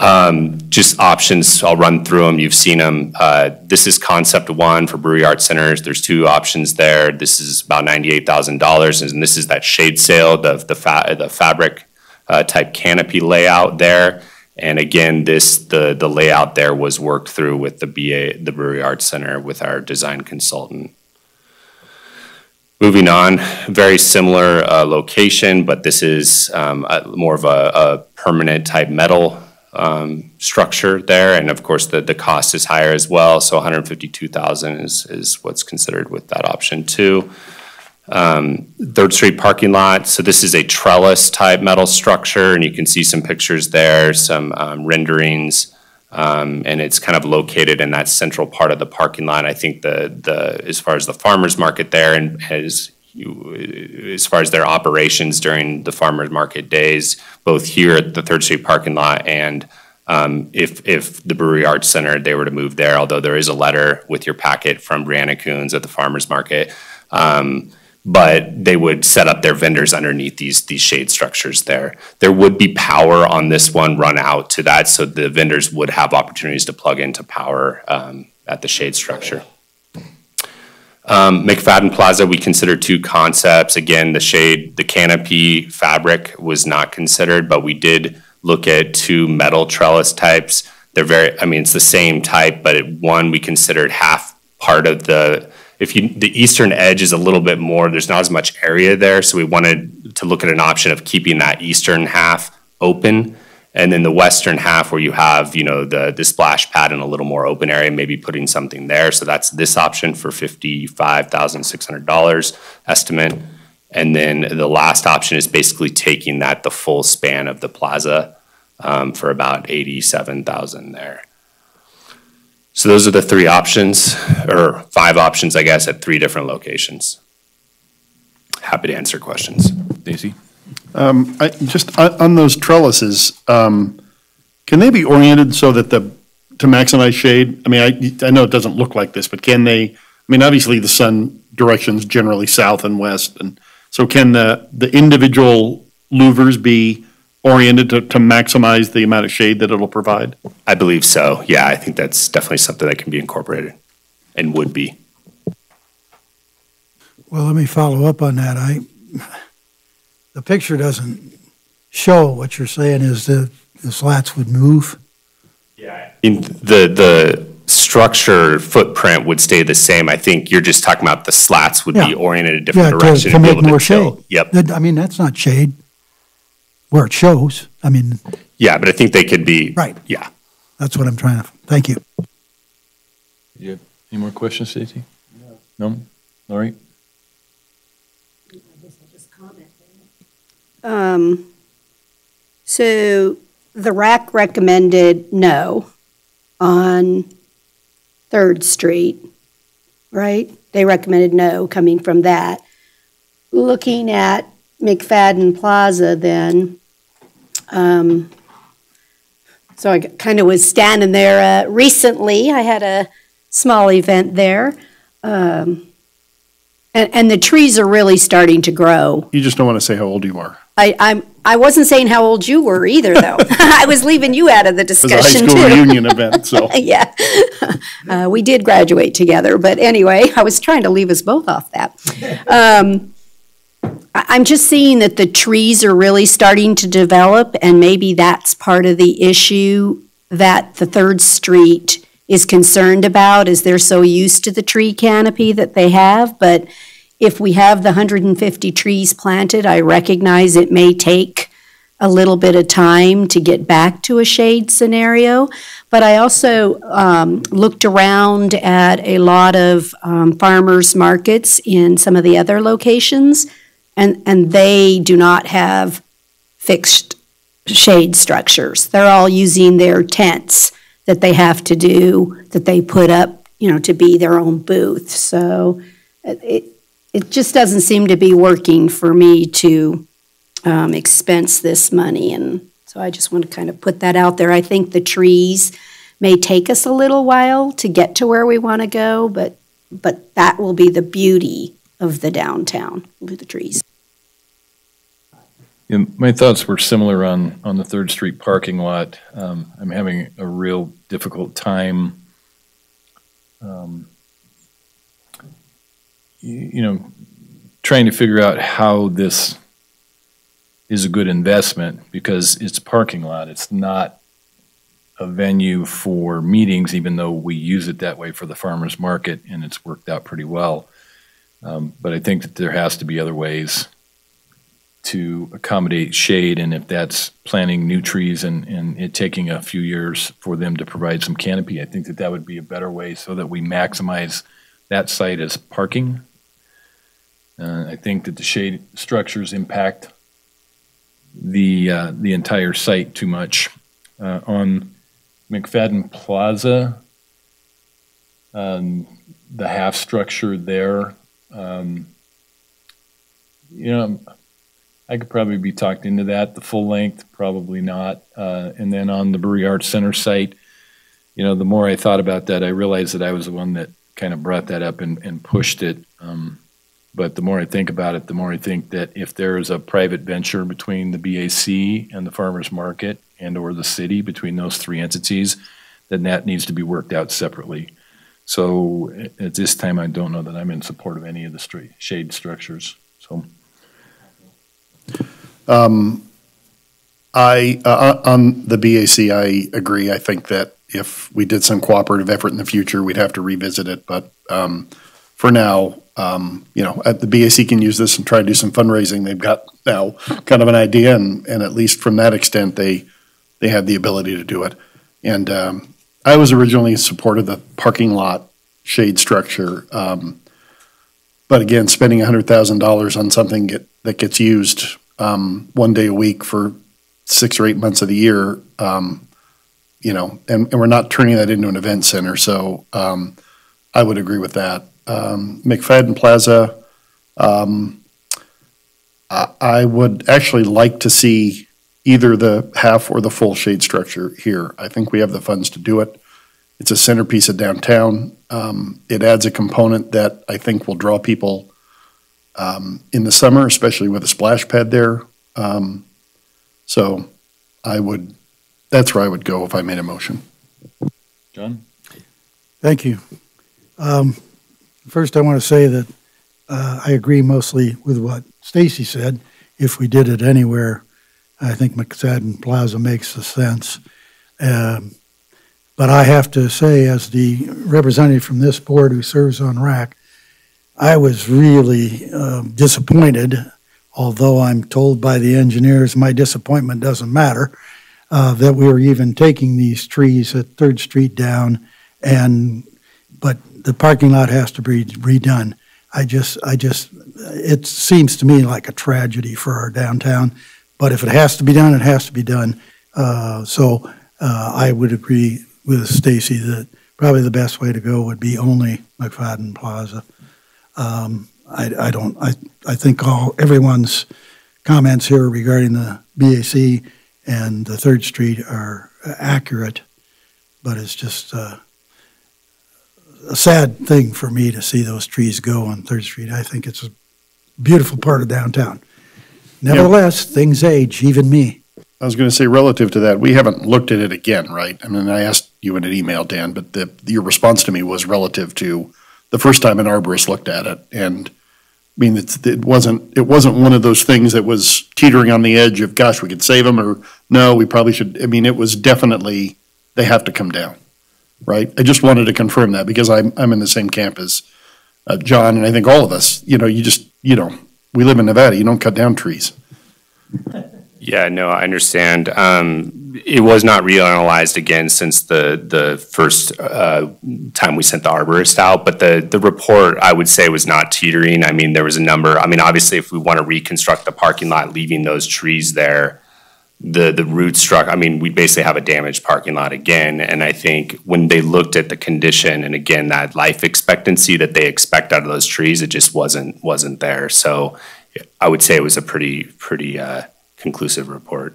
Um, just options, I'll run through them. You've seen them. Uh, this is concept one for Brewery Arts Centers. There's two options there. This is about $98,000, and this is that shade sail, the, the, fa the fabric uh, type canopy layout there. And again, this the the layout there was worked through with the BA, the Brewery Arts Center, with our design consultant. Moving on, very similar uh, location, but this is um, a, more of a, a, permanent type metal um, structure there, and of course the the cost is higher as well. So 152,000 is is what's considered with that option too. Um, Third Street parking lot. So this is a trellis type metal structure, and you can see some pictures there, some um, renderings, um, and it's kind of located in that central part of the parking lot. I think the the as far as the farmers market there, and as you, as far as their operations during the farmers market days, both here at the Third Street parking lot and um, if, if the Brewery Arts Center, they were to move there, although there is a letter with your packet from Brianna Coons at the farmers market. Um, but they would set up their vendors underneath these these shade structures there. There would be power on this one run out to that, so the vendors would have opportunities to plug into power um, at the shade structure. Um, McFadden Plaza, we considered two concepts. Again, the shade, the canopy fabric was not considered, but we did look at two metal trellis types. They're very, I mean, it's the same type, but it, one we considered half part of the if you, the eastern edge is a little bit more, there's not as much area there, so we wanted to look at an option of keeping that eastern half open. And then the western half where you have, you know, the, the splash pad and a little more open area, maybe putting something there. So that's this option for $55,600 estimate. And then the last option is basically taking that the full span of the plaza um, for about 87,000 there. So those are the three options, or five options, I guess, at three different locations. Happy to answer questions. Stacey? Um, I, just on, on those trellises, um, can they be oriented so that the, to maximize shade? I mean, I, I know it doesn't look like this, but can they, I mean, obviously the sun direction's generally south and west, and so can the, the individual louvers be oriented to, to maximize the amount of shade that it'll provide? I believe so. Yeah, I think that's definitely something that can be incorporated and would be. Well, let me follow up on that. I, the picture doesn't show what you're saying is that the slats would move. Yeah, In the, the structure footprint would stay the same. I think you're just talking about the slats would be oriented a Yeah, different to, direction. to be make able to more chill. shade. Yep. That- I mean, that's not shade where it shows. I mean, Yeah, but I think they could be. Right. Yeah. that's what I'm trying to, thank you. You have any more questions, Stacey? No. Lori? Um, so the RAC recommended no on Third Street, right? They recommended no coming from that. Looking at McFadden Plaza then, um, so I kind of was standing there, uh, recently, I had a small event there. Um, and, and the trees are really starting to grow. You just don't want to say how old you are. I, I'm, I wasn't saying how old you were either, though. I was leaving you out of the It was a discussion, high too. school reunion event, so. Yeah. Uh, we did graduate together, but anyway, I was trying to leave us both off that. Um, I'm just seeing that the trees are really starting to develop, and maybe that's part of the issue that the Third Street is concerned about, is they're so used to the tree canopy that they have, but if we have the 150 trees planted, I recognize it may take a little bit of time to get back to a shade scenario. But I also um, looked around at a lot of um, farmers markets in some of the other locations, and, and they do not have fixed shade structures. They're all using their tents that they have to do, that they put up, you know, to be their own booth. So uh, it, it just doesn't seem to be working for me to um, expense this money. And so I just want to kind of put that out there. I think the trees may take us a little while to get to where we want to go, but, but that will be the beauty of the downtown, the trees. Yeah, my thoughts were similar on, on the Third Street parking lot. Um, I'm having a real difficult time, um, you, you know, trying to figure out how this is a good investment because it's a parking lot. It's not a venue for meetings, even though we use it that way for the farmer's market and it's worked out pretty well. Um, but I think that there has to be other ways to accommodate shade, and if that's planting new trees and, and it taking a few years for them to provide some canopy, I think that that would be a better way so that we maximize that site as parking. Uh, I think that the shade structures impact the, uh, the entire site too much. Uh, on McFadden Plaza, um, the half structure there, um, you know, I could probably be talked into that. The full length, probably not. Uh, and then on the Brewery Arts Center site, you know, the more I thought about that, I realized that I was the one that kind of brought that up and, and pushed it. Um, but the more I think about it, the more I think that if there is a private venture between the BAC and the farmer's market and or the city, between those three entities, then that needs to be worked out separately. So at this time, I don't know that I'm in support of any of the shade structures, so. Um, I, uh, on the BAC, I agree. I think that if we did some cooperative effort in the future, we'd have to revisit it. But um, for now, um, you know, at the BAC can use this and try to do some fundraising. They've got now kind of an idea, and, and at least from that extent, they, they have the ability to do it. And um, I was originally in support of the parking lot shade structure. Um, but again, spending $100,000 on something get, that gets used um, one day a week for six or eight months of the year, um, you know, and, and we're not turning that into an event center. So um, I would agree with that. Um, McFadden Plaza, um, I, I would actually like to see either the half or the full shade structure here. I think we have the funds to do it. It's a centerpiece of downtown. Um, it adds a component that I think will draw people um, in the summer, especially with a splash pad there. Um, so I would, that's where I would go if I made a motion. John? Thank you. Um, First, I want to say that uh, I agree mostly with what Stacey said. If we did it anywhere, I think McFadden Plaza makes the sense. Um, But I have to say, as the representative from this board who serves on RAC, I was really um, disappointed, although I'm told by the engineers my disappointment doesn't matter, uh, that we were even taking these trees at Third Street down and, but the parking lot has to be redone. I just, I just, it seems to me like a tragedy for our downtown, but if it has to be done, it has to be done. Uh, So uh, I would agree with Stacey that probably the best way to go would be only McFadden Plaza. Um, I, I don't, I, I think all, everyone's comments here regarding the BAC and the Third Street are accurate, but it's just uh, a sad thing for me to see those trees go on Third Street. I think it's a beautiful part of downtown. Nevertheless, things age, even me. I was going to say, relative to that, we haven't looked at it again, right? I mean, I asked you in an email, Dan, but the, your response to me was relative to the first time an arborist looked at it. And, I mean, it wasn't, it wasn't one of those things that was teetering on the edge of, gosh, we could save them, or no, we probably should, I mean, it was definitely, they have to come down, right? I just wanted to confirm that, because I'm, I'm in the same camp as uh, John, and I think all of us, you know, you just, you know, we live in Nevada, you don't cut down trees. Yeah, no, I understand. Um, It was not reanalyzed again since the, the first uh, time we sent the arborist out, but the, the report, I would say, was not teetering. I mean, there was a number, I mean, obviously, if we want to reconstruct the parking lot, leaving those trees there, the, the root struck, I mean, we basically have a damaged parking lot again. And I think when they looked at the condition, and again, that life expectancy that they expect out of those trees, it just wasn't, wasn't there. So I would say it was a pretty, pretty uh, conclusive report.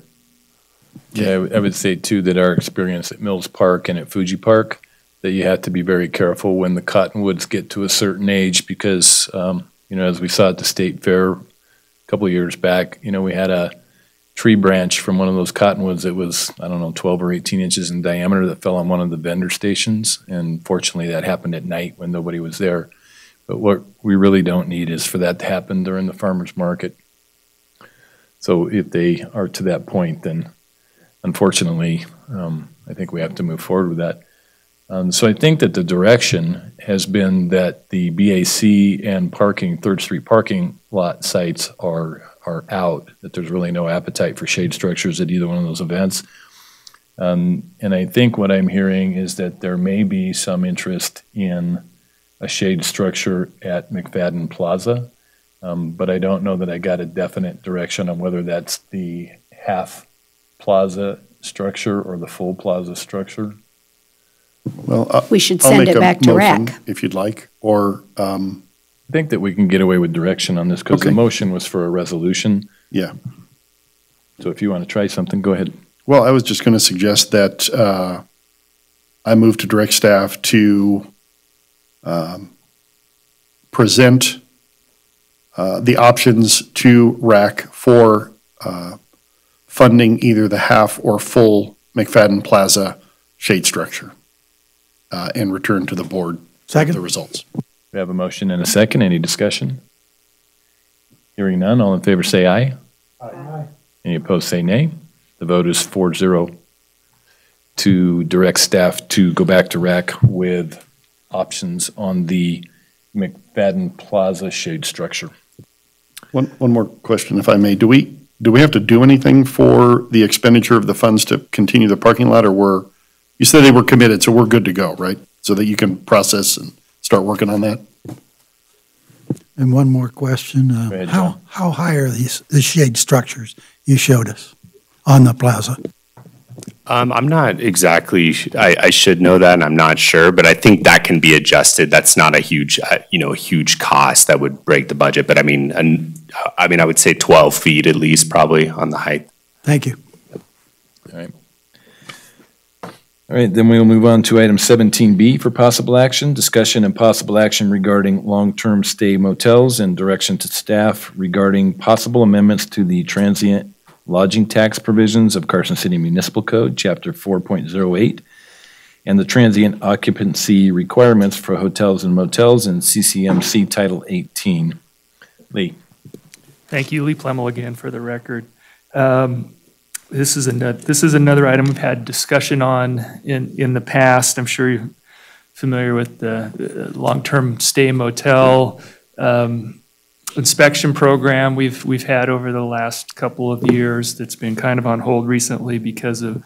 Yeah, I would- say too that our experience at Mills Park and at Fuji Park, that you have to be very careful when the cottonwoods get to a certain age because, um, you know, as we saw at the State Fair a couple of years back, you know, we had a tree branch from one of those cottonwoods that was, I don't know, 12 or 18 inches in diameter that fell on one of the vendor stations. And fortunately, that happened at night when nobody was there. But what we really don't need is for that to happen during the farmer's market. So if they are to that point, then unfortunately, um, I think we have to move forward with that. Um, so I think that the direction has been that the BAC and parking, Third Street parking lot sites are, are out, that there's really no appetite for shade structures at either one of those events. Um, and I think what I'm hearing is that there may be some interest in a shade structure at McFadden Plaza. Um, but I don't know that I got a definite direction on whether that's the half plaza structure or the full plaza structure. Well, uh, We should I'll send it back to motion, rec. If you'd like, or, um, I think that we can get away with direction on this because the motion was for a resolution. yeah. So if you want to try something, go ahead. Well, I was just going to suggest that uh, I move to direct staff to um, present uh, the options to RAC for uh, funding either the half or full McFadden Plaza shade structure uh, and return to the board with Second. the results. We have a motion and a second. Any discussion? Hearing none, all in favor say aye. Aye. Any opposed say nay. The vote is four zero to direct staff to go back to RAC with options on the McFadden Plaza shade structure. One, one more question, if I may. Do we, do we have to do anything for the expenditure of the funds to continue the parking lot, or were, you said they were committed, so we're good to go, right? So that you can process and start working on that? And one more question. uh, ahead, How, how high are these, the shade structures you showed us on the plaza? Um, I'm not exactly, I, I should know that, and I'm not sure, but I think that can be adjusted. That's not a huge, uh, you know, a huge cost that would break the budget, but I mean, and, I mean, I would say 12 feet at least, probably, on the height. Thank you. All right. All right, then we'll move on to item 17B for possible action, discussion and possible action regarding long-term stay motels and direction to staff regarding possible amendments to the transient lodging tax provisions of Carson City Municipal Code, Chapter 4.08, and the transient occupancy requirements for hotels and motels in CCMC Title 18. Lee? Thank you, Lee Plemel again for the record. Um, This is another, this is another item we've had discussion on in, in the past. I'm sure you're familiar with the long-term stay motel um, inspection program we've, we've had over the last couple of years that's been kind of on hold recently because of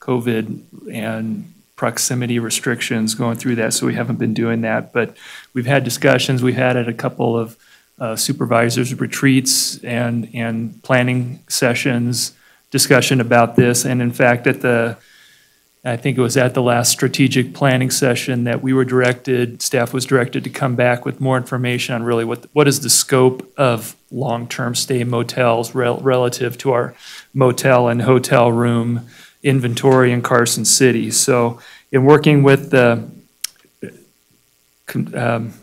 COVID and proximity restrictions going through that, so we haven't been doing that. But we've had discussions, we've had at a couple of uh, supervisors retreats and, and planning sessions, discussion about this. And in fact, at the, I think it was at the last strategic planning session that we were directed, staff was directed to come back with more information on really what, what is the scope of long-term stay motels rel- relative to our motel and hotel room inventory in Carson City. So in working with the um,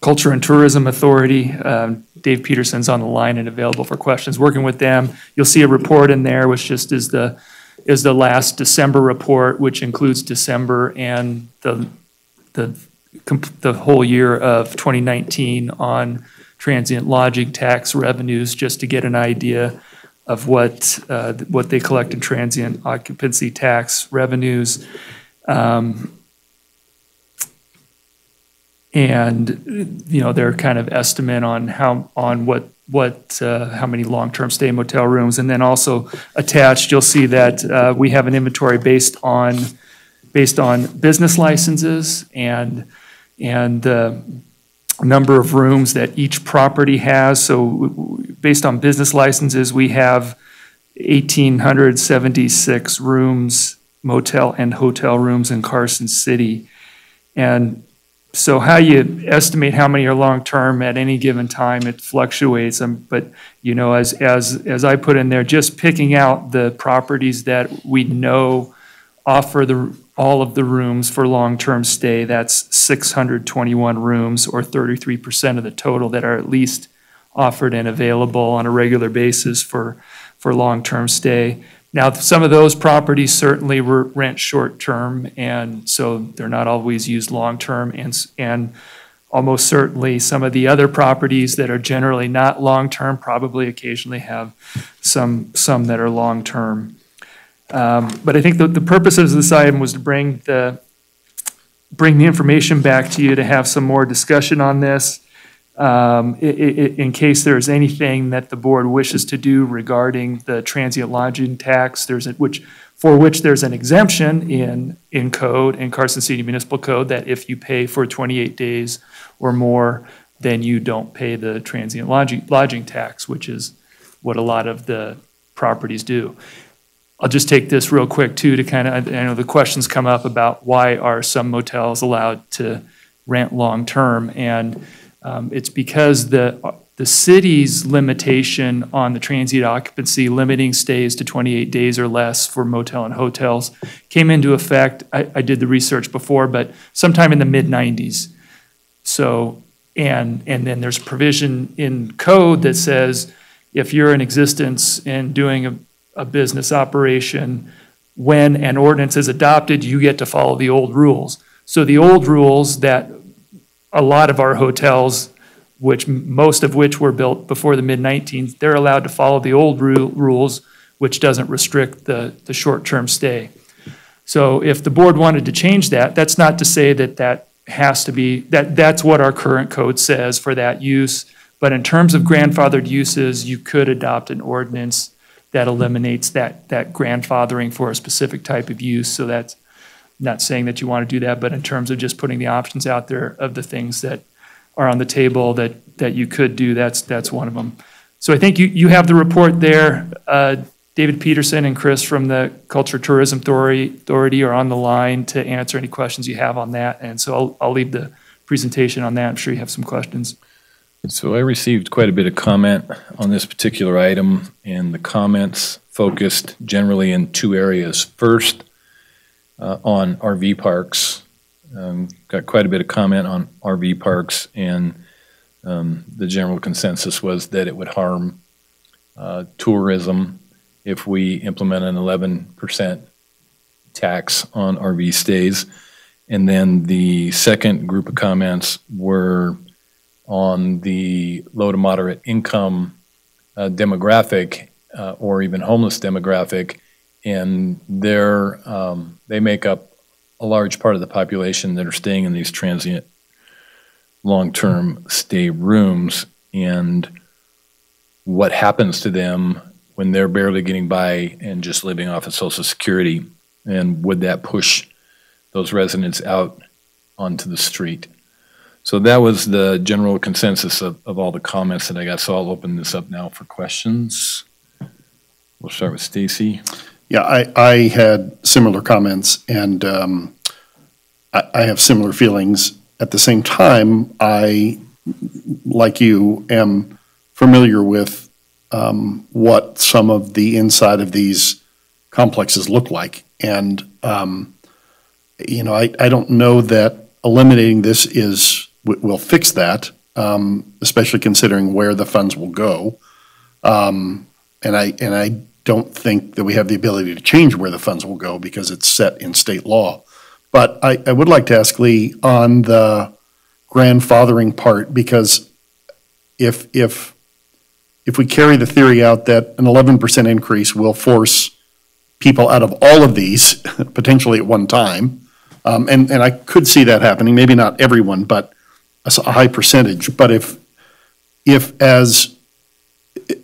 Culture and Tourism Authority, um, Dave Peterson's on the line and available for questions. Working with them, you'll see a report in there, which just is the is the last December report, which includes December and the the the whole year of 2019 on transient lodging tax revenues, just to get an idea of what uh, what they collect in transient occupancy tax revenues. Um, and you know their kind of estimate on how on what what uh, how many long-term stay motel rooms, and then also attached, you'll see that uh, we have an inventory based on based on business licenses and and the number of rooms that each property has. So based on business licenses, we have 1,876 rooms, motel and hotel rooms in Carson City. And so how you estimate how many are long-term at any given time, it fluctuates. Um, but, you know, as, as, as I put in there, just picking out the properties that we know offer the, all of the rooms for long-term stay, that's 621 rooms or 33% of the total that are at least offered and available on a regular basis for, for long-term stay. Now, some of those properties certainly were rent short-term, and so they're not always used long-term. And, and almost certainly, some of the other properties that are generally not long-term probably occasionally have some, some that are long-term. Um, But I think the, the purpose of this item was to bring the, bring the information back to you to have some more discussion on this um, in case there's anything that the board wishes to do regarding the transient lodging tax, there's, a- which, for which there's an exemption in, in code, in Carson City Municipal Code, that if you pay for 28 days or more, then you don't pay the transient lodging, lodging tax, which is what a lot of the properties do. I'll just take this real quick too to kind of, I know the questions come up about why are some motels allowed to rent long-term? And um, It's because the, the city's limitation on the transient occupancy, limiting stays to 28 days or less for motel and hotels, came into effect, I, I did the research before, but sometime in the mid-90s. So, and, and then there's provision in code that says if you're in existence and doing a, a business operation, when an ordinance is adopted, you get to follow the old rules. So the old rules that a lot of our hotels, which most of which were built before the mid 19th, they're allowed to follow the old ru- rules, which doesn't restrict the, the short-term stay. So if the board wanted to change that, that's not to say that that has to be, that, that's what our current code says for that use. But in terms of grandfathered uses, you could adopt an ordinance that eliminates that, that grandfathering for a specific type of use. So that's, not saying that you want to do that, but in terms of just putting the options out there of the things that are on the table that, that you could do, that's, that's one of them. So I think you, you have the report there. Uh, David Peterson and Chris from the Culture Tourism Authority, are on the line to answer any questions you have on that. And so I'll, I'll leave the presentation on that. I'm sure you have some questions. So I received quite a bit of comment on this particular item, and the comments focused generally in two areas. First, uh, on RV parks. Um, Got quite a bit of comment on RV parks, and um, the general consensus was that it would harm uh, tourism if we implement an 11% tax on RV stays. And then the second group of comments were on the low to moderate income uh, demographic uh, or even homeless demographic. And they're, um, they make up a large part of the population that are staying in these transient long-term stay rooms. And what happens to them when they're barely getting by and just living off of Social Security? And would that push those residents out onto the street. So that was the general consensus of, of all the comments that I got, so I'll open this up now for questions. We'll start with Stacey. Yeah, I, I had similar comments and um, I, I have similar feelings. At the same time, I, like you, am familiar with um, what some of the inside of these complexes look like. And, um, you know, I, I don't know that eliminating this is, will fix that, um, especially considering where the funds will go. Um, And I, and I don't think that we have the ability to change where the funds will go because it's set in state law. But I, I would like to ask Lee on the grandfathering part, because if, if, if we carry the theory out that an eleven percent increase will force people out of all of these, potentially at one time, um, and, and I could see that happening, maybe not everyone, but a high percentage. But if, if as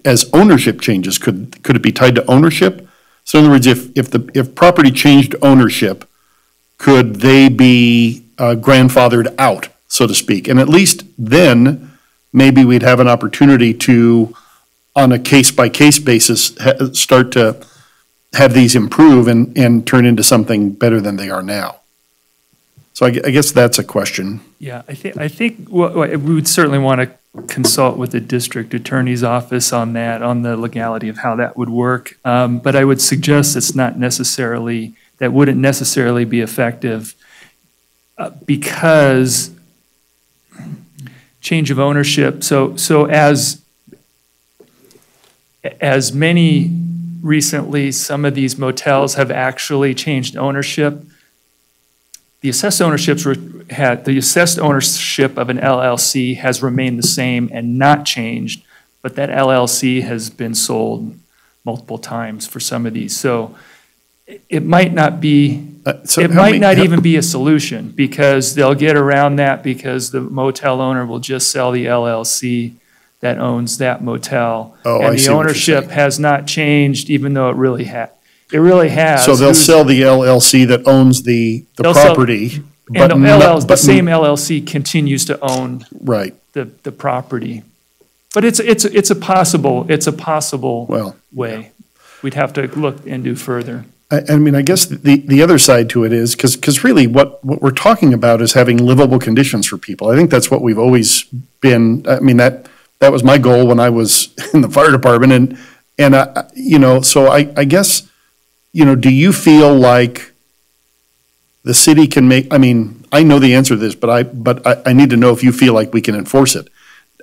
as ownership changes, could, could it be tied to ownership? So in other words, if, if the, if property changed ownership, could they be uh, grandfathered out, so to speak? And at least then, maybe we'd have an opportunity to, on a case-by-case basis, ha- start to have these improve and, and turn into something better than they are now. So I, I guess that's a question. Yeah, I think, I think, wha- we would certainly want to consult with the district attorney's office on that, on the legality of how that would work. Um, But I would suggest it's not necessarily, that wouldn't necessarily be effective uh, because change of ownership, so, so as, as many recently, some of these motels have actually changed ownership. The assessed ownerships were, had, the assessed ownership of an LLC has remained the same and not changed, but that LLC has been sold multiple times for some of these. So it- it might not be, uh, so it help me- might not help- even be a solution because they'll get around that because the motel owner will just sell the LLC that owns that motel. Oh, And what the ownership has not changed even though it really had, it really has. So they'll Who's- sell the LLC that owns the, the They'll sell- property. And but the not- LLC, the but- same LLC continues to own Right. the, the property. But it's, it's, it's a possible, it's a possible Well, way. We'd have to look and do further. I, I mean, I guess the, the other side to it is, because, because really what, what we're talking about is having livable conditions for people. I think that's what we've always been, I mean, that, that was my goal when I was in the fire department and, and, I- you know, so I, I guess, you know, do you feel like the city can make, I mean, I know the answer to this, but I, but I, I need to know if you feel like we can enforce it.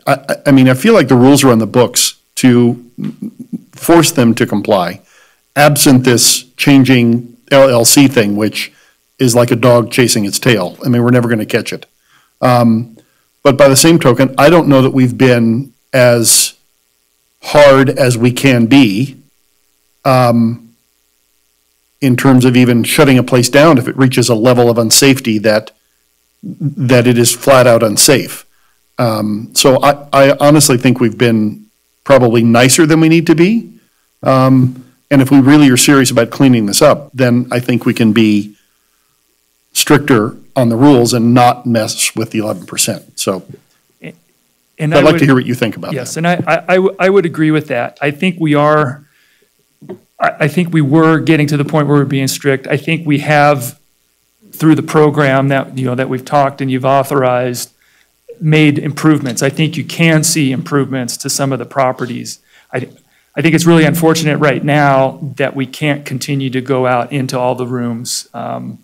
I, I, mean, I feel like the rules are on the books to force them to comply, absent this changing LLC thing, which is like a dog chasing its tail. I mean, we're never going to catch it. Um, But by the same token, I don't know that we've been as hard as we can be um, in terms of even shutting a place down if it reaches a level of unsafety that, that it is flat out unsafe. Um, So I, I honestly think we've been probably nicer than we need to be. Um, And if we really are serious about cleaning this up, then I think we can be stricter on the rules and not mess with the eleven percent. So And I'd I like would- to hear what you think about that. Yes, and I, I, I w- I would agree with that. I think we are, I, think we were getting to the point where we're being strict. I think we have, through the program that, you know, that we've talked and you've authorized, made improvements. I think you can see improvements to some of the properties. I, I think it's really unfortunate right now that we can't continue to go out into all the rooms. Um,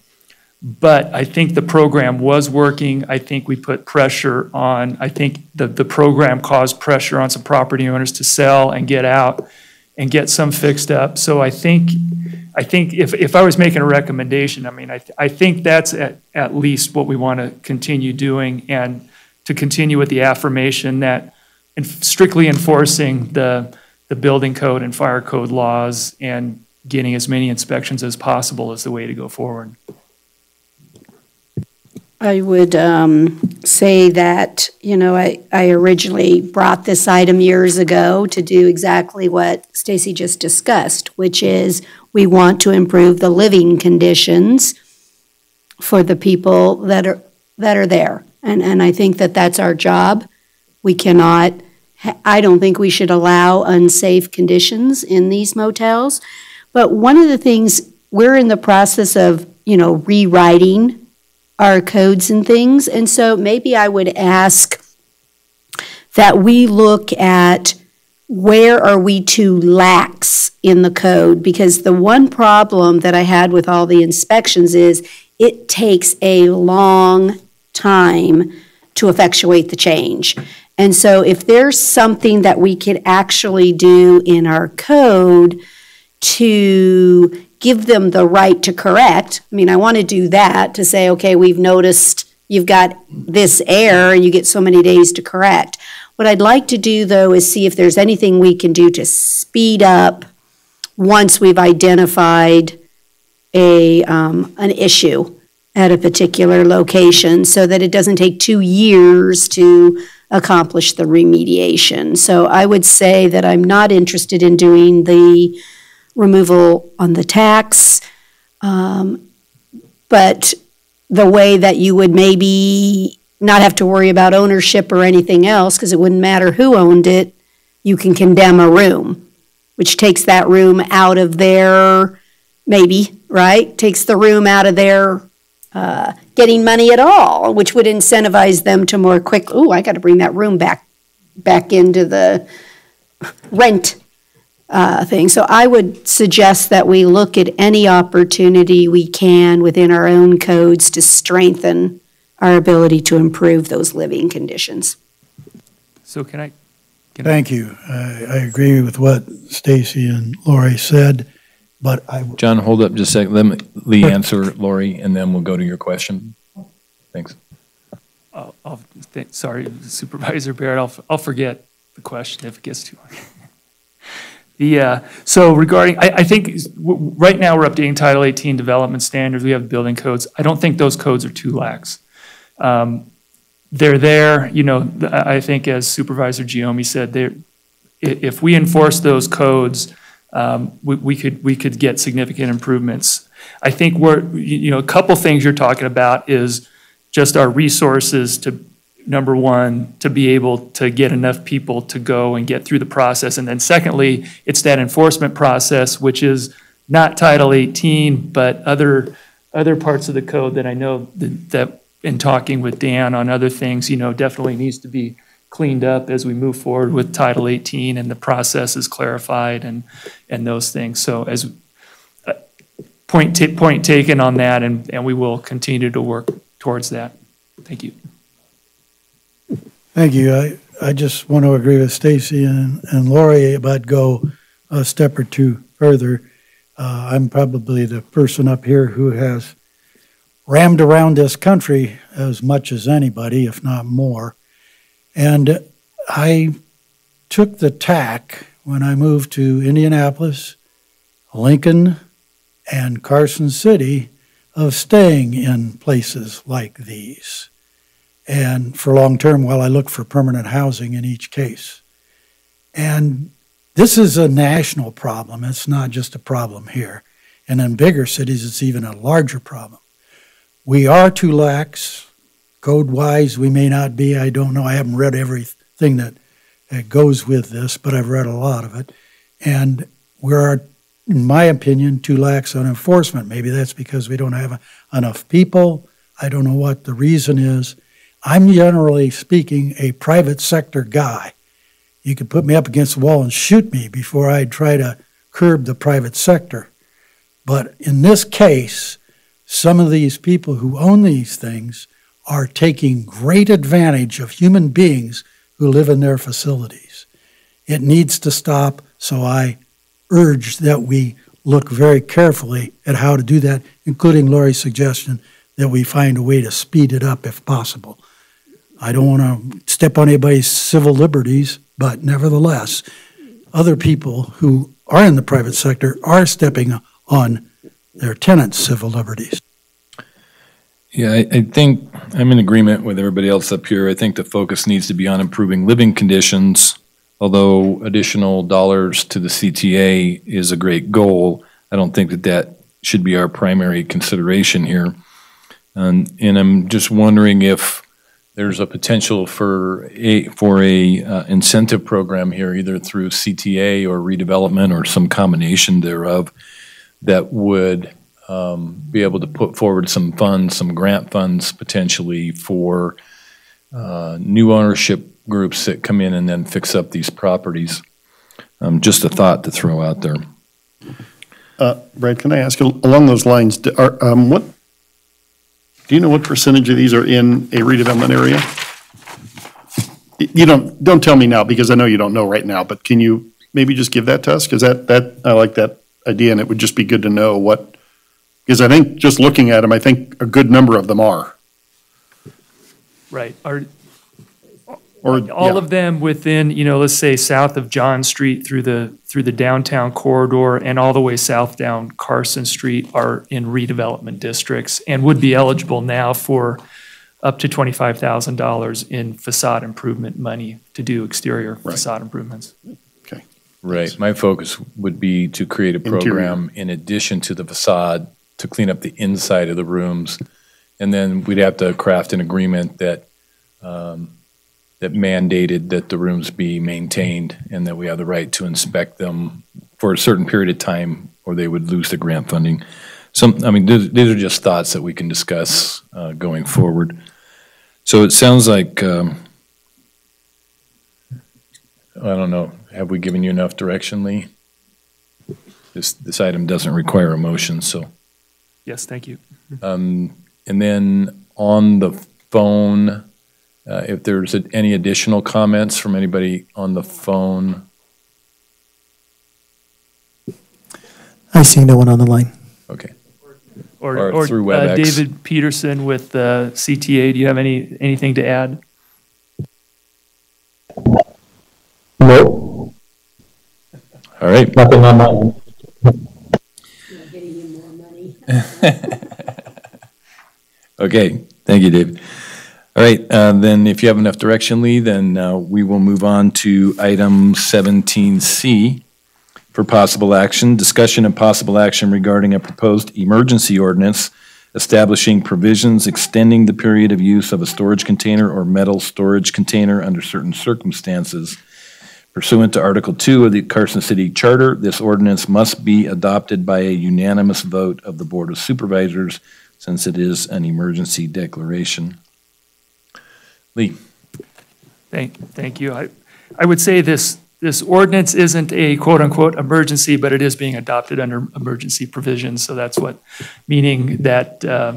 But I think the program was working. I think we put pressure on, I think the, the program caused pressure on some property owners to sell and get out and get some fixed up. So I think, I think if, if I was making a recommendation, I mean, I, th- I think that's at, at least what we want to continue doing and to continue with the affirmation that in strictly enforcing the, the building code and fire code laws and getting as many inspections as possible is the way to go forward. I would um, say that, you know, I, I originally brought this item years ago to do exactly what Stacey just discussed, which is we want to improve the living conditions for the people that are, that are there. And, and I think that that's our job. We cannot, I don't think we should allow unsafe conditions in these motels. But one of the things, we're in the process of, you know, rewriting our codes and things. And so maybe I would ask that we look at where are we too lax in the code? Because the one problem that I had with all the inspections is it takes a long time to effectuate the change. And so if there's something that we could actually do in our code to give them the right to correct, I mean, I want to do that to say, okay, we've noticed you've got this error and you get so many days to correct. What I'd like to do though is see if there's anything we can do to speed up once we've identified a, um, an issue at a particular location so that it doesn't take two years to accomplish the remediation. So I would say that I'm not interested in doing the removal on the tax. Um, but the way that you would maybe not have to worry about ownership or anything else, because it wouldn't matter who owned it, you can condemn a room, which takes that room out of their, maybe, right? Takes the room out of their uh, getting money at all, which would incentivize them to more quick, oh, I got to bring that room back, back into the rent uh, thing. So I would suggest that we look at any opportunity we can within our own codes to strengthen our ability to improve those living conditions. So can I? Can Thank you. I, I agree with what Stacey and Lori said, but I, John, hold up just a second. Let me- Lee answer Lori, and then we'll go to your question. Thanks. I'll, I'll think, sorry, Supervisor Barrette, I'll, I'll forget the question if it gets too long. The, uh, so regarding, I, I think, right now, we're updating Title 18 development standards, we have building codes. I don't think those codes are too lax. Um, They're there, you know, I think as Supervisor Giomi said, if we enforce those codes, um, we, we could, we could get significant improvements. I think we're, you know, a couple things you're talking about is just our resources to, number one, to be able to get enough people to go and get through the process. And then secondly, it's that enforcement process, which is not Title 18, but other, other parts of the code that I know that, that in talking with Dan on other things, you know, definitely needs to be cleaned up as we move forward with Title 18 and the process is clarified and, and those things. So as, uh, point, point taken on that, and, and we will continue to work towards that. Thank you. Thank you. I, I just want to agree with Stacey and, and Lori, but go a step or two further. Uh, I'm probably the person up here who has rammed around this country as much as anybody, if not more. And I took the tack when I moved to Indianapolis, Lincoln, and Carson City of staying in places like these. And for long term, while I look for permanent housing in each case. And this is a national problem. It's not just a problem here. And in bigger cities, it's even a larger problem. We are too lax. Code wise, we may not be. I don't know. I haven't read everything that, that goes with this, but I've read a lot of it. And we're, in my opinion, too lax on enforcement. Maybe that's because we don't have enough people. I don't know what the reason is. I'm generally speaking a private sector guy. You could put me up against the wall and shoot me before I'd try to curb the private sector. But in this case, some of these people who own these things are taking great advantage of human beings who live in their facilities. It needs to stop, so I urge that we look very carefully at how to do that, including Lori's suggestion that we find a way to speed it up if possible. I don't want to step on anybody's civil liberties, but nevertheless, other people who are in the private sector are stepping on their tenants' civil liberties. Yeah, I, I think I'm in agreement with everybody else up here. I think the focus needs to be on improving living conditions. Although additional dollars to the CTA is a great goal, I don't think that that should be our primary consideration here. And, and I'm just wondering if there's a potential for a, for a uh, incentive program here, either through CTA or redevelopment or some combination thereof, that would um, be able to put forward some funds, some grant funds potentially for uh, new ownership groups that come in and then fix up these properties. Um, Just a thought to throw out there. Uh, Brad, can I ask, along those lines, are, um, what, do you know what percentage of these are in a redevelopment area? You don't, don't tell me now, because I know you don't know right now, but can you maybe just give that to us? Because that, that, I like that idea, and it would just be good to know what, because I think, just looking at them, I think a good number of them are. Right. Are, Or, all yeah. of them within, you know, let's say south of John Street through the, through the downtown corridor and all the way south down Carson Street are in redevelopment districts and would be eligible now for up to twenty-five thousand dollars in facade improvement money to do exterior facade improvements. Okay. Right. My focus would be to create a Interior. program in addition to the facade to clean up the inside of the rooms. And then we'd have to craft an agreement that, um, that mandated that the rooms be maintained and that we have the right to inspect them for a certain period of time or they would lose the grant funding. Some, I mean, these, these are just thoughts that we can discuss, uh, going forward. So it sounds like, um, I don't know, have we given you enough direction, Lee? This, this item doesn't require a motion, so. Yes, thank you. Um, And then on the phone, uh, if there's any additional comments from anybody on the phone? I see no one on the line. Okay. Or, Or or through uh, WebEx. David Peterson with uh, CTA, do you have any, anything to add? No, All right. nothing on my end. Okay, thank you, David. All right, uh, then if you have enough direction, Lee, then uh, we will move on to item 17C for possible action, discussion and possible action regarding a proposed emergency ordinance establishing provisions extending the period of use of a storage container or metal storage container under certain circumstances. Pursuant to Article 2 of the Carson City Charter, this ordinance must be adopted by a unanimous vote of the Board of Supervisors since it is an emergency declaration. Lee? Thank, thank you. I, I would say this, this ordinance isn't a quote-unquote emergency, but it is being adopted under emergency provisions. So that's what, meaning that uh,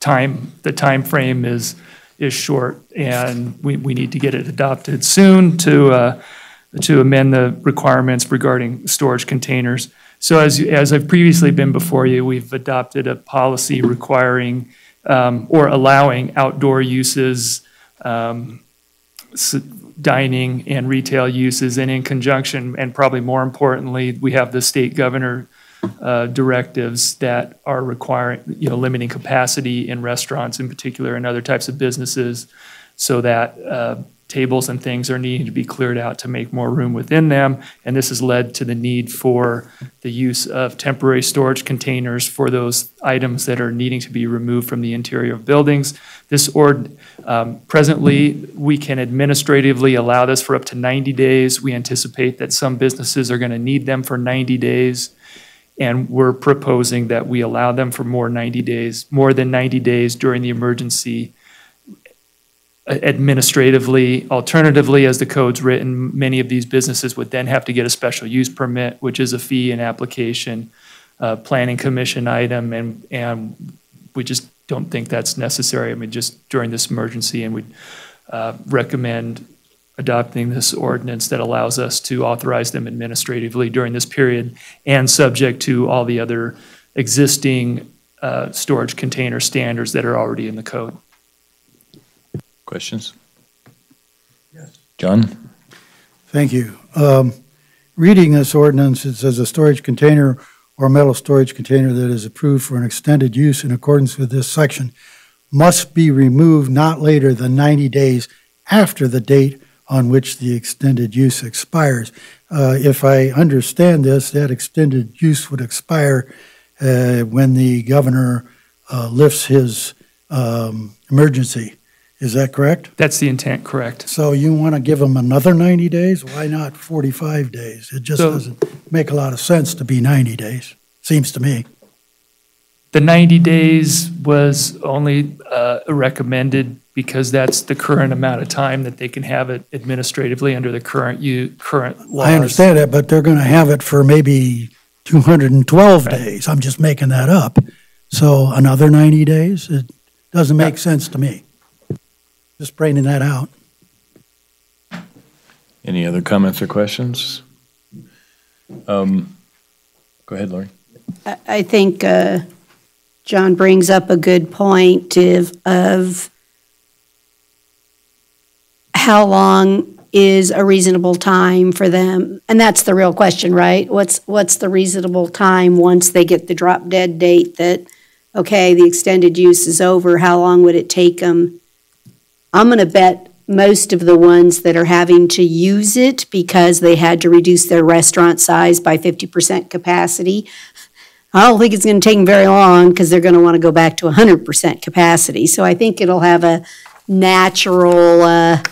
time, the time frame is, is short, and we, we need to get it adopted soon to, uh, to amend the requirements regarding storage containers. So as, you- as I've previously been before you, we've adopted a policy requiring um, or allowing outdoor uses, um, dining and retail uses, and in conjunction, and probably more importantly, we have the state governor uh, directives that are requiring, you know, limiting capacity in restaurants in particular and other types of businesses so that uh, tables and things are needing to be cleared out to make more room within them. And this has led to the need for the use of temporary storage containers for those items that are needing to be removed from the interior of buildings. This ord, um, presently, we can administratively allow this for up to 90 days. We anticipate that some businesses are going to need them for 90 days. And we're proposing that we allow them for more 90 days, more than 90 days during the emergency administratively. Alternatively, as the code's written, many of these businesses would then have to get a special use permit, which is a fee and application, uh, planning commission item, and, and we just don't think that's necessary. I mean, just during this emergency, and we'd uh, recommend adopting this ordinance that allows us to authorize them administratively during this period and subject to all the other existing uh, storage container standards that are already in the code. Questions? Yes. John? Thank you. Um, Reading this ordinance, it says a storage container or metal storage container that is approved for an extended use in accordance with this section must be removed not later than 90 days after the date on which the extended use expires. Uh, If I understand this, that extended use would expire uh, when the governor uh, lifts his um, emergency. Is that correct? That's the intent, correct? So you want to give them another 90 days? Why not 45 days? It just So- doesn't make a lot of sense to be 90 days, seems to me. The 90 days was only uh, recommended because that's the current amount of time that they can have it administratively under the current you, current laws. I understand that, but they're going to have it for maybe 212 days. I'm just making that up. So another 90 days? It doesn't make sense to me. Just bringing that out. Any other comments or questions? Um, Go ahead, Lori. I I think uh, John brings up a good point of, of how long is a reasonable time for them? And that's the real question, right? What's, what's the reasonable time once they get the drop dead date that, okay, the extended use is over, how long would it take them? I'm going to bet most of the ones that are having to use it because they had to reduce their restaurant size by 50% capacity. I don't think it's going to take them very long because they're going to want to go back to 100% capacity. So I think it'll have a natural uh,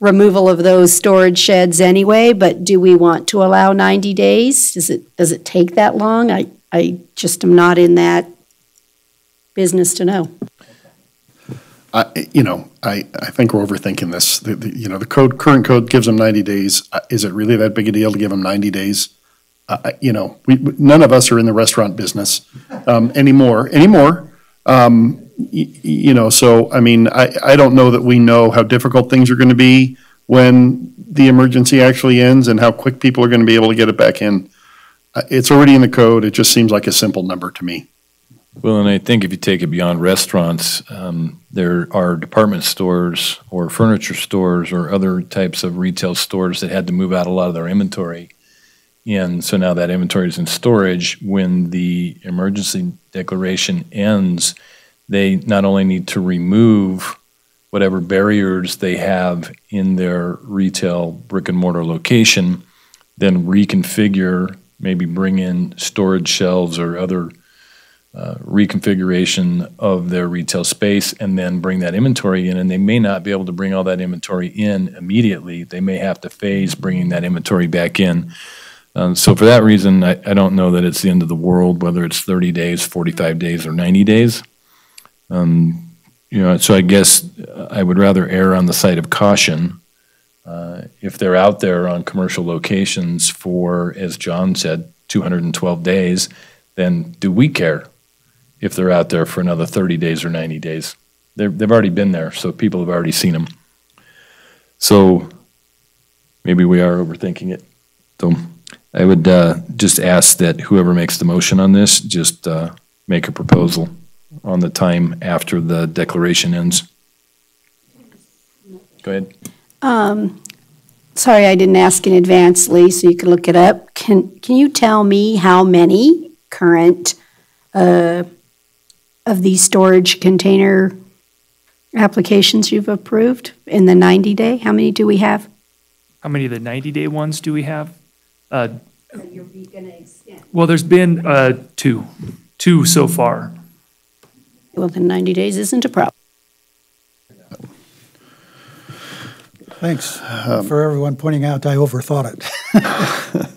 removal of those storage sheds anyway. But do we want to allow 90 days? Does it, does it take that long? I, I just am not in that business to know. I, you know, I, I think we're overthinking this. The, the, you know, the code, current code gives them 90 days. Uh, Is it really that big a deal to give them 90 days? Uh, you know, we, none of us are in the restaurant business, um, anymore, anymore. Um, you know, so, I mean, I, I don't know that we know how difficult things are gonna be when the emergency actually ends and how quick people are gonna be able to get it back in. Uh, It's already in the code. It just seems like a simple number to me. Well, and I think if you take it beyond restaurants, um, there are department stores or furniture stores or other types of retail stores that had to move out a lot of their inventory. And so now that inventory is in storage. When the emergency declaration ends, they not only need to remove whatever barriers they have in their retail brick and mortar location, then reconfigure, maybe bring in storage shelves or other uh, reconfiguration of their retail space and then bring that inventory in. And they may not be able to bring all that inventory in immediately. They may have to phase bringing that inventory back in. Um, So for that reason, I, I don't know that it's the end of the world, whether it's 30 days, 45 days, or 90 days. Um, You know, so I guess uh, I would rather err on the side of caution. Uh, If they're out there on commercial locations for, as John said, 212 days, then do we care if they're out there for another 30 days or 90 days? They're, they've already been there, so people have already seen them. So maybe we are overthinking it. So I would uh, just ask that whoever makes the motion on this, just uh, make a proposal on the time after the declaration ends. Go ahead. Um, Sorry, I didn't ask in advance, Lee, so you can look it up. Can, can you tell me how many current uh, of these storage container applications you've approved in the 90-day? How many do we have? How many of the 90-day ones do we have? Uh, Well, there's been uh, two, two so far. Well, then 90 days isn't a problem. Thanks for everyone pointing out I overthought it.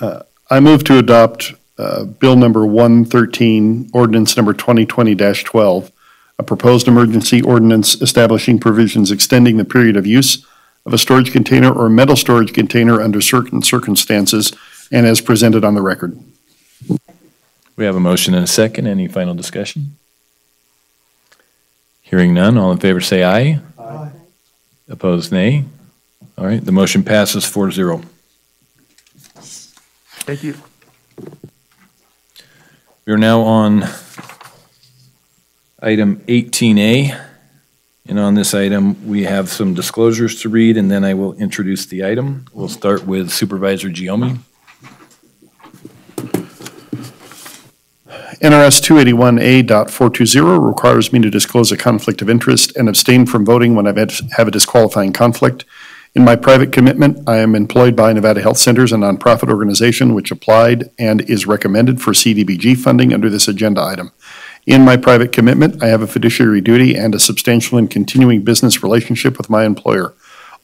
Uh, I move to adopt uh, Bill number 113, ordinance number 2020-12, a proposed emergency ordinance establishing provisions extending the period of use of a storage container or metal storage container under certain circumstances, and as presented on the record. We have a motion and a second. Any final discussion? Hearing none, all in favor say aye. Aye. Opposed, nay. All right, the motion passes 4-0. Thank you. We are now on item 18A. And on this item, we have some disclosures to read, and then I will introduce the item. We'll start with Supervisor Giomi. NRS 281A.420 requires me to disclose a conflict of interest and abstain from voting when I have a disqualifying conflict. In my private commitment, I am employed by Nevada Health Centers, a nonprofit organization which applied and is recommended for CDBG funding under this agenda item. In my private commitment, I have a fiduciary duty and a substantial and continuing business relationship with my employer.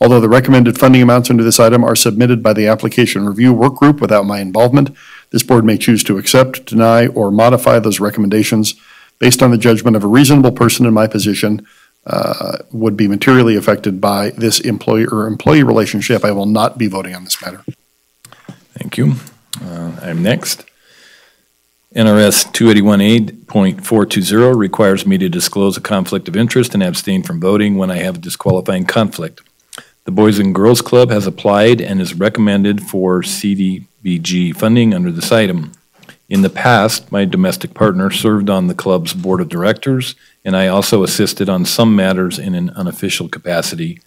Although the recommended funding amounts under this item are submitted by the application review work group without my involvement, this board may choose to accept, deny, or modify those recommendations based on the judgment of a reasonable person in my position uh, would be materially affected by this employer or employee relationship. I will not be voting on this matter. Thank you. Uh, I'm next. NRS 281A.420 requires me to disclose a conflict of interest and abstain from voting when I have a disqualifying conflict. The Boys and Girls Club has applied and is recommended for CDBG funding under this item. In the past, my domestic partner served on the club's board of directors, and I also assisted on some matters in an unofficial capacity.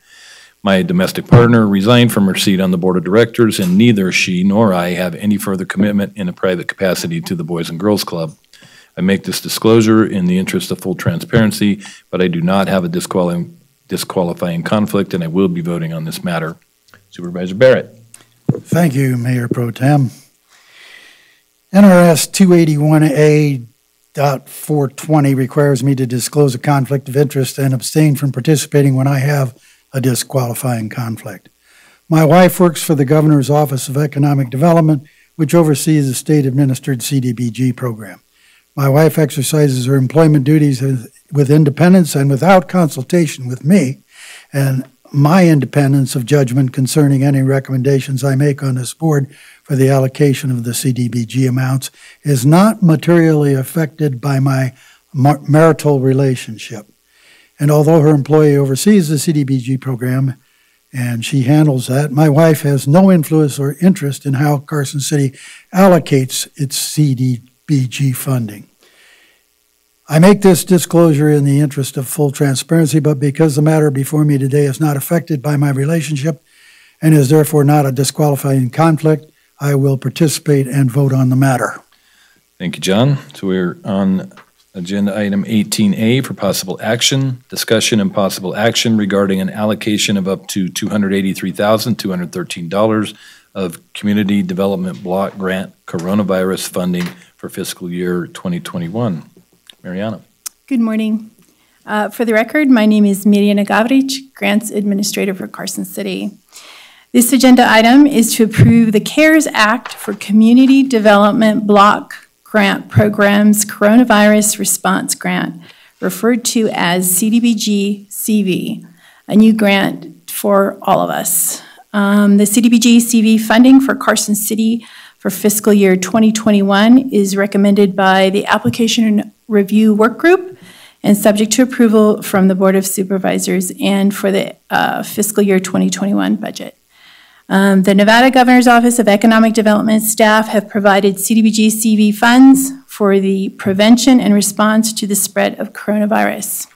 My domestic partner resigned from her seat on the board of directors, and neither she nor I have any further commitment in a private capacity to the Boys and Girls Club. I make this disclosure in the interest of full transparency, but I do not have a disqualifying, disqualifying conflict, and I will be voting on this matter. Supervisor Barrette. Thank you, Mayor Pro Tem. NRS 281A dot 420 requires me to disclose a conflict of interest and abstain from participating when I have a disqualifying conflict. My wife works for the Governor's Office of Economic Development, which oversees the state-administered CDBG program. My wife exercises her employment duties with independence and without consultation with me, and my independence of judgment concerning any recommendations I make on this board for the allocation of the CDBG amounts is not materially affected by my marital relationship. And although her employee oversees the CDBG program and she handles that, my wife has no influence or interest in how Carson City allocates its CDBG funding. I make this disclosure in the interest of full transparency, but because the matter before me today is not affected by my relationship and is therefore not a disqualifying conflict, I will participate and vote on the matter. Thank you, John. So we're on agenda item 18A for possible action, discussion and possible action regarding an allocation of up to $283,213 of Community Development Block Grant Coronavirus Funding for fiscal year 2021. Mirjana. Good morning. Uh, For the record, my name is Mirjana Gavric, Grants Administrator for Carson City. This agenda item is to approve the CARES Act for Community Development Block Grant Programs Coronavirus Response Grant, referred to as CDBG CV, a new grant for all of us. Um, The CDBG CV funding for Carson City for fiscal year 2021 is recommended by the Application Review Work Group and subject to approval from the Board of Supervisors and for the uh, fiscal year 2021 budget. Um, The Nevada Governor's Office of Economic Development staff have provided CDBG CV funds for the prevention and response to the spread of coronavirus.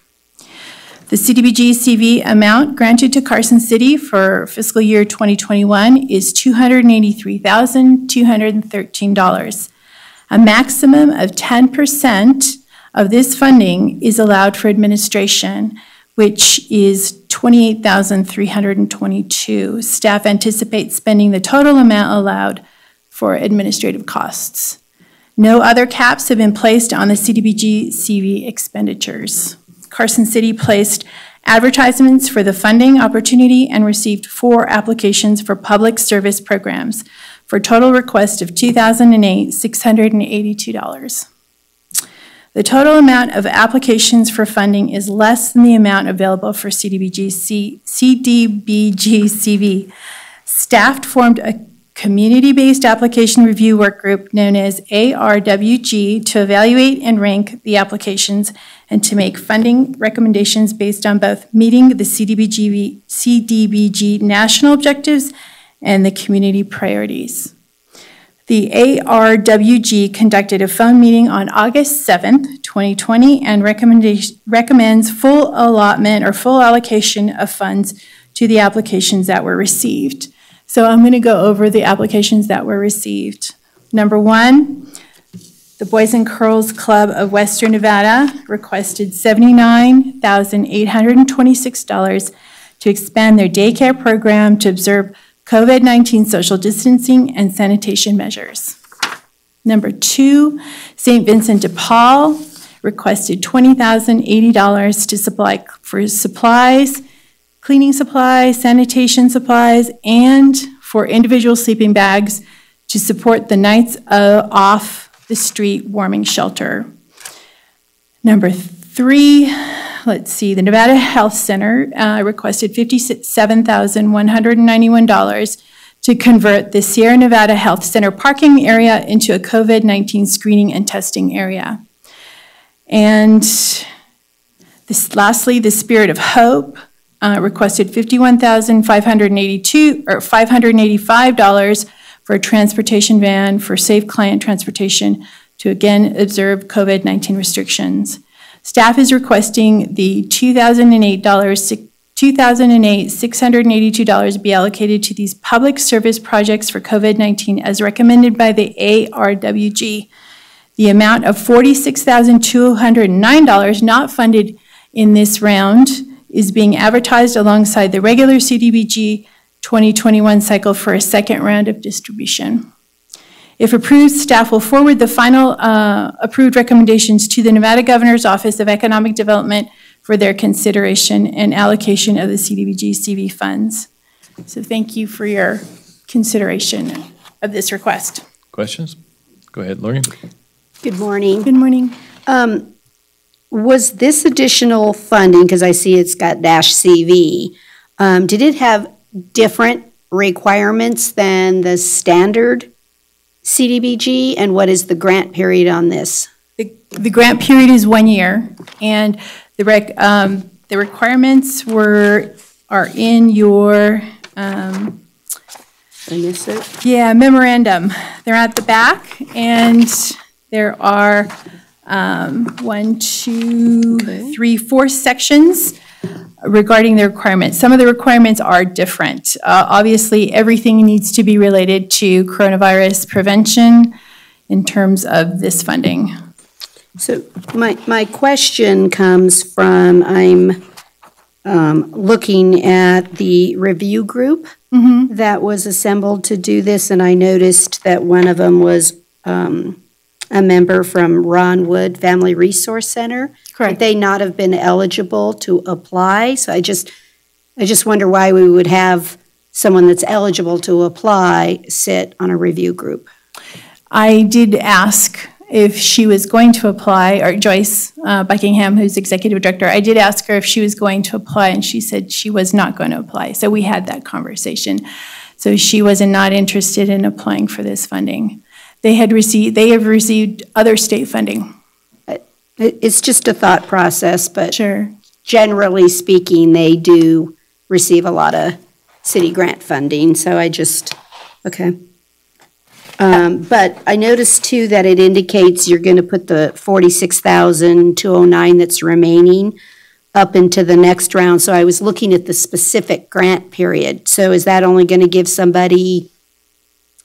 The CDBG CV amount granted to Carson City for fiscal year 2021 is $283,213. A maximum of 10% of this funding is allowed for administration, which is 28,322. Staff anticipates spending the total amount allowed for administrative costs. No other caps have been placed on the CDBG CV expenditures. Carson City placed advertisements for the funding opportunity and received four applications for public service programs for total request of $2,008,682. The total amount of applications for funding is less than the amount available for CDBG, CDBG CV. Staff formed a community-based application review work group known as ARWG to evaluate and rank the applications and to make funding recommendations based on both meeting the CDBG, CDBG national objectives and the community priorities. The ARWG conducted a phone meeting on August 7th, 2020, and recommends full allotment or full allocation of funds to the applications that were received. So I'm going to go over the applications that were received. Number one, the Boys and Girls Club of Western Nevada requested $79,826 to expand their daycare program to observe COVID 19 social distancing and sanitation measures. Number two, St. Vincent de Paul requested $20,080 to supply, for supplies, cleaning supplies, sanitation supplies, and for individual sleeping bags to support the Nights Off the Street Warming Shelter. Number three, let's see, the Nevada Health Center uh, requested $57,191 to convert the Sierra Nevada Health Center parking area into a COVID-19 screening and testing area. And this, lastly, the Spirit of Hope uh, requested 51,582 or $585 for a transportation van for safe client transportation to again observe COVID-19 restrictions. Staff is requesting the $2008, 2008 $682 be allocated to these public service projects for COVID-19 as recommended by the ARWG. The amount of $46,209 not funded in this round is being advertised alongside the regular CDBG 2021 cycle for a second round of distribution. If approved, staff will forward the final uh, approved recommendations to the Nevada Governor's Office of Economic Development for their consideration and allocation of the CDBG CV funds. So thank you for your consideration of this request. Questions? Go ahead, Lori. Good morning. Good morning. Um, was this additional funding, because I see it's got dash CV, um, did it have different requirements than the standard CDBG? And what is the grant period on this? The, the grant period is one year, and the rec, um, the requirements were, are in your, um, I miss it? yeah, memorandum. They're at the back, and there are, um, one, two, three, four sections regarding the requirements. Some of the requirements are different. Uh, obviously, everything needs to be related to coronavirus prevention in terms of this funding. So my, my question comes from, I'm um, looking at the review group that was assembled to do this, and I noticed that one of them was um, a member from Ron Wood Family Resource Center. Correct. Would they not have been eligible to apply? So I just, I just wonder why we would have someone that's eligible to apply sit on a review group. I did ask if she was going to apply, or Joyce uh, Buckingham, who's executive director, I did ask her if she was going to apply, and she said she was not going to apply. So we had that conversation. So she was not interested in applying for this funding. They had received, they have received other state funding. It's just a thought process, but Sure. generally speaking, they do receive a lot of city grant funding, so I just, okay. Um, but I noticed too that it indicates you're gonna put the 46,209 that's remaining up into the next round, so I was looking at the specific grant period. So is that only gonna give somebody,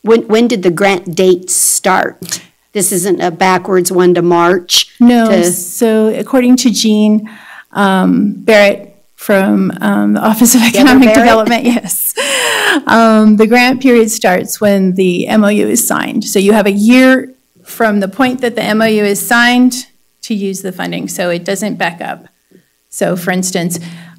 when, when did the grant date start? This isn't a backwards one to March? No, to- so according to Jean um, Barrette from um, the Office of Economic? Development, yes. Um, The grant period starts when the MOU is signed. So you have a year from the point that the MOU is signed to use the funding, so it doesn't back up. So for instance,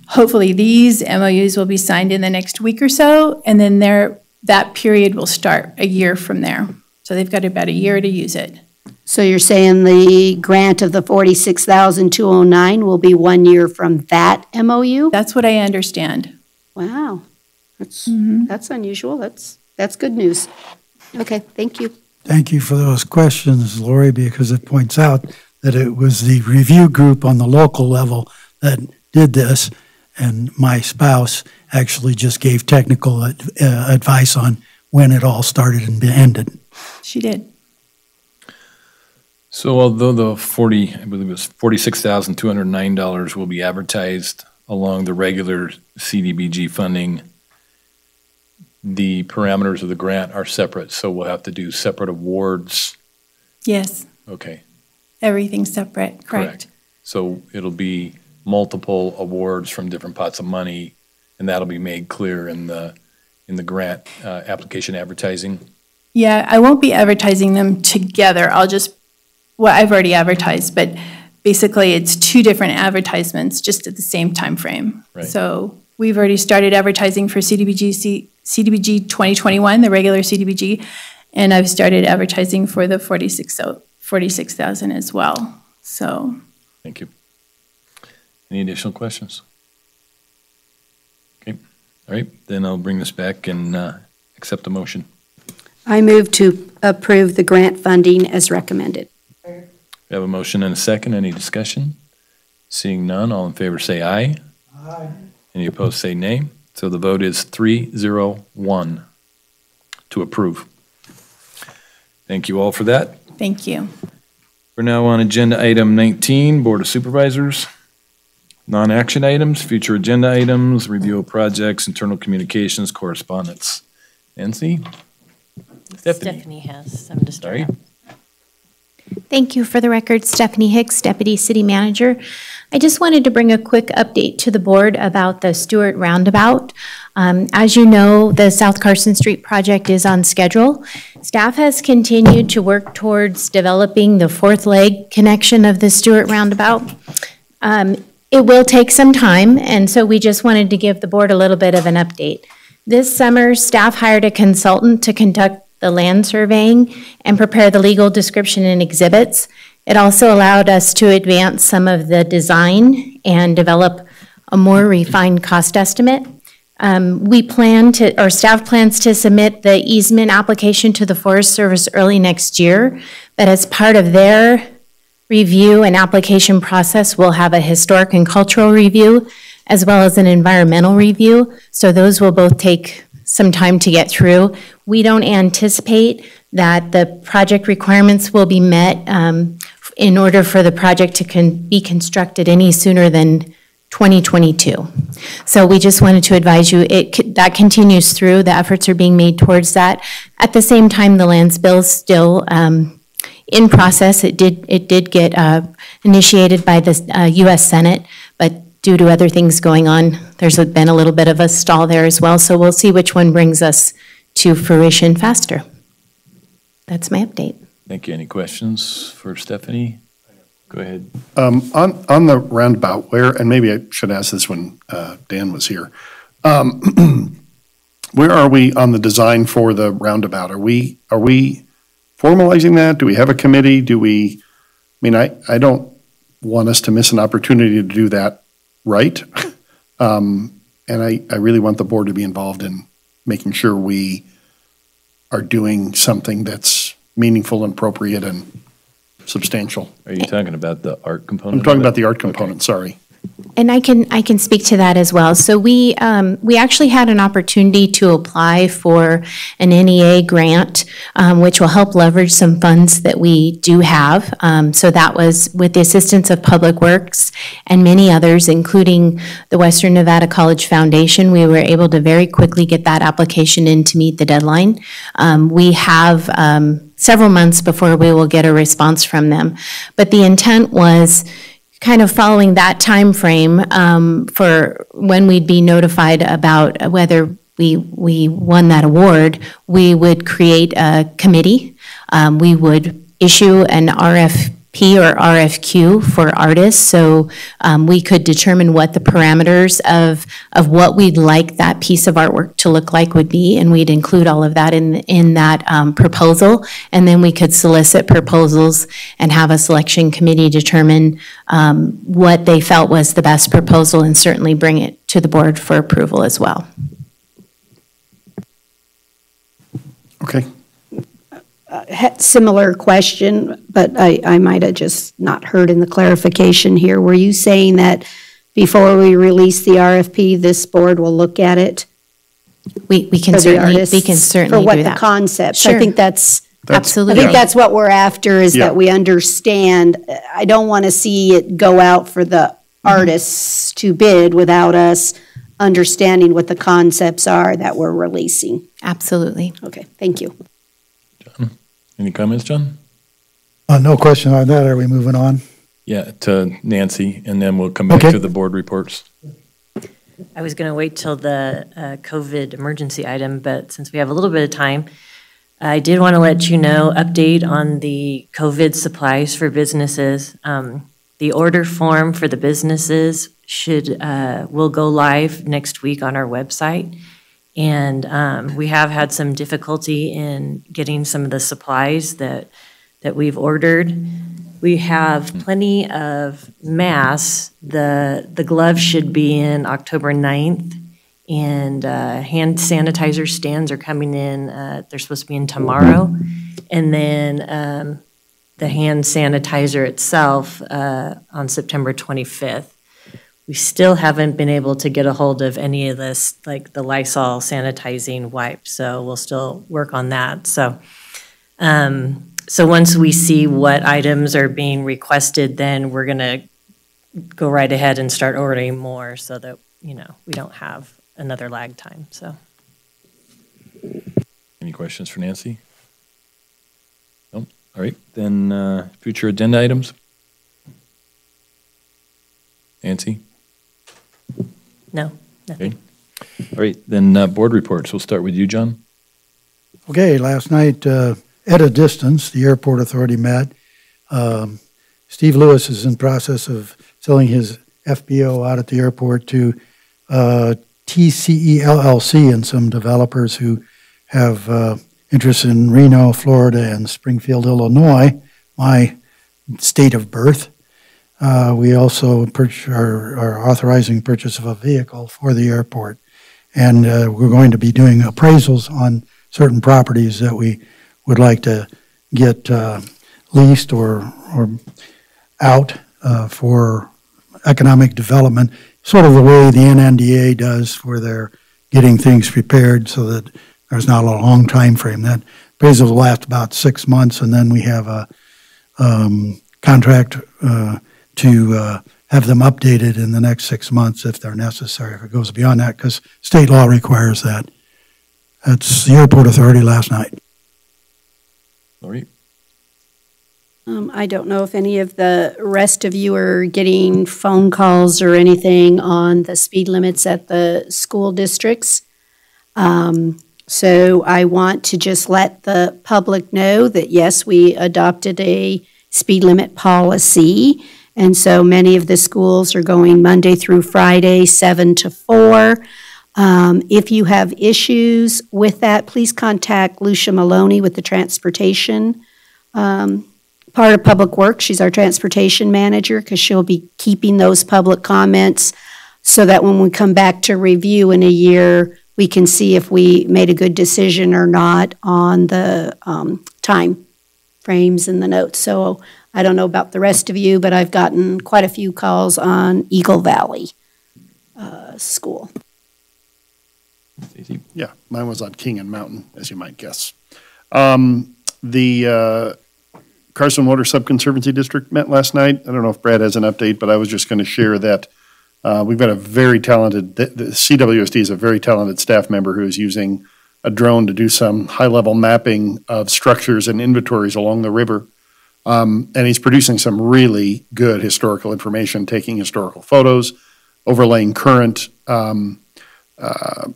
hopefully these MOUs will be signed in the next week or so, and then there, that period will start a year from there. So they've got about a year to use it. So you're saying the grant of the 46,209 will be one year from that MOU? That's what I understand. Wow, that's, Mm-hmm. that's unusual, that's, that's good news. Okay, thank you. Thank you for those questions, Lori, because it points out that it was the review group on the local level that did this, and my spouse actually just gave technical ad- uh, advice on when it all started and ended. She did. So although the 40, I believe it was $46,209 will be advertised along the regular CDBG funding, the parameters of the grant are separate, so we'll have to do separate awards. Yes, Okay, everything's separate, correct. so it'll be multiple awards from different pots of money, and that'll be made clear in the, in the grant uh, application advertising. Yeah, I won't be advertising them together. I'll just, well, I've already advertised, but basically, it's two different advertisements, just at the same time frame. Right. So we've already started advertising for CDBG, C- CDBG 2021, the regular CDBG, and I've started advertising for the 46 46,000 as well. So Thank you. Any additional questions? Okay, all right, then I'll bring this back and uh, accept the motion. I move to approve the grant funding as recommended. We have a motion and a second. Any discussion? Seeing none, all in favor say aye. Aye. Any opposed say nay. So the vote is three zero one to approve. Thank you all for that. thank you. We're now on agenda item 19, Board of Supervisors. Non-action items, future agenda items, review of projects, internal communications, correspondence. Nancy? Stephanie? Stephanie has some to start. Sorry. Thank you. For the record, Stephanie Hicks, Deputy City Manager. I just wanted to bring a quick update to the board about the Stewart Roundabout. Um, As you know, the South Carson Street project is on schedule. Staff has continued to work towards developing the fourth leg connection of the Stewart Roundabout. Um, It will take some time, and so we just wanted to give the board a little bit of an update. This summer, staff hired a consultant to conduct the land surveying and prepare the legal description and exhibits. It also allowed us to advance some of the design and develop a more refined cost estimate. Um, We plan to, or staff plans to submit the easement application to the Forest Service early next year, but as part of their review and application process, we'll have a historic and cultural review, as well as an environmental review. So those will both take some time to get through. We don't anticipate that the project requirements will be met um, in order for the project to con- be constructed any sooner than 2022. So we just wanted to advise you, it, that continues through, the efforts are being made towards that. At the same time, the lands bill still um, in process. It did, it did get uh, initiated by the uh, US Senate, but due to other things going on, there's been a little bit of a stall there as well. So we'll see which one brings us to fruition faster. That's my update. Thank you. Any questions for Stephanie? Go ahead. Um, On, on the roundabout, where, and maybe I should ask this when uh, Dan was here. Um, Where are we on the design for the roundabout? Are we, are we formalizing that? Do we have a committee? Do we, I mean, I, I don't want us to miss an opportunity to do that right. Um, And I, I really want the board to be involved in making sure we are doing something that's meaningful and appropriate and substantial. Are you talking about the art component? I'm talking about the art component, sorry. And I can, I can speak to that as well. So we, um, we actually had an opportunity to apply for an NEA grant, um, which will help leverage some funds that we do have. Um, so that was with the assistance of Public Works and many others, including the Western Nevada College Foundation. We were able to very quickly get that application in to meet the deadline. Um, we have, um, several months before we will get a response from them. But the intent was kind of following that timeframe um, for when we'd be notified about whether we, we won that award, we would create a committee. Um, We would issue an RFP or RFQ for artists, so um, we could determine what the parameters of, of what we'd like that piece of artwork to look like would be, and we'd include all of that in, in that um, proposal. And then we could solicit proposals and have a selection committee determine um, what they felt was the best proposal and certainly bring it to the board for approval as well. Okay. Uh, similar question, but I, I might have just not heard in the clarification here. Were you saying that before we release the RFP, this board will look at it? We, we can for the certainly, we can certainly For what do the that. concepts, I think that's. That's- Absolutely. I think that's what we're after, is Yeah. that we understand. I don't want to see it go out for the artists to bid without us understanding what the concepts are that we're releasing. Absolutely. Okay, thank you. Any comments, John? Uh, no question on that. Are we moving on? Yeah, to Nancy, and then we'll come back Okay. to the board reports. I was going to wait till the uh, COVID emergency item, but since we have a little bit of time, I did want to let you know, update on the COVID supplies for businesses. Um, The order form for the businesses should, uh, will go live next week on our website. And um, we have had some difficulty in getting some of the supplies that, that we've ordered. We have plenty of masks. The, the gloves should be in October 9th. And uh, hand sanitizer stands are coming in, uh, they're supposed to be in tomorrow. And then um, the hand sanitizer itself uh, on September 25th. We still haven't been able to get a hold of any of this, like the Lysol sanitizing wipe. so we'll still work on that. So, um, so once we see what items are being requested, then we're gonna go right ahead and start ordering more so that, you know, we don't have another lag time, so. Any questions for Nancy? Nope. All right, then, uh, future agenda items? Nancy? No, nothing. Okay. All right, then, uh, board reports. We'll start with you, John. Okay, last night, uh, at a distance, the airport authority met. Um, Steve Lewis is in process of selling his FBO out at the airport to uh, TCE LLC and some developers who have uh, interest in Reno, Florida, and Springfield, Illinois, my state of birth. Uh, we also are, are authorizing purchase of a vehicle for the airport. And uh, we're going to be doing appraisals on certain properties that we would like to get uh, leased or, or out uh, for economic development, sort of the way the NNDA does for their getting things prepared so that there's not a long time frame. That appraisal will last about six months, and then we have a um, contract uh, to uh, have them updated in the next six months if they're necessary, if it goes beyond that, because state law requires that. That's the airport authority last night. Lori? Um, I don't know if any of the rest of you are getting phone calls or anything on the speed limits at the school districts. Um, so I want to just let the public know that, yes, we adopted a speed limit policy. And so many of the schools are going Monday through Friday, seven to four. Um, if you have issues with that, please contact Lucia Maloney with the transportation um, part of Public Works. She's our transportation manager because she'll be keeping those public comments so that when we come back to review in a year, we can see if we made a good decision or not on the um, time frames and the notes. So I don't know about the rest of you, but I've gotten quite a few calls on Eagle Valley uh, School. Yeah, mine was on King and Mountain, as you might guess. Um, The uh, Carson Water Subconservancy District met last night. I don't know if Brad has an update, but I was just going to share that uh, we've got a very talented, the the CWSD is a very talented staff member who is using a drone to do some high-level mapping of structures and inventories along the river. Um, And he's producing some really good historical information, taking historical photos, overlaying current um, uh,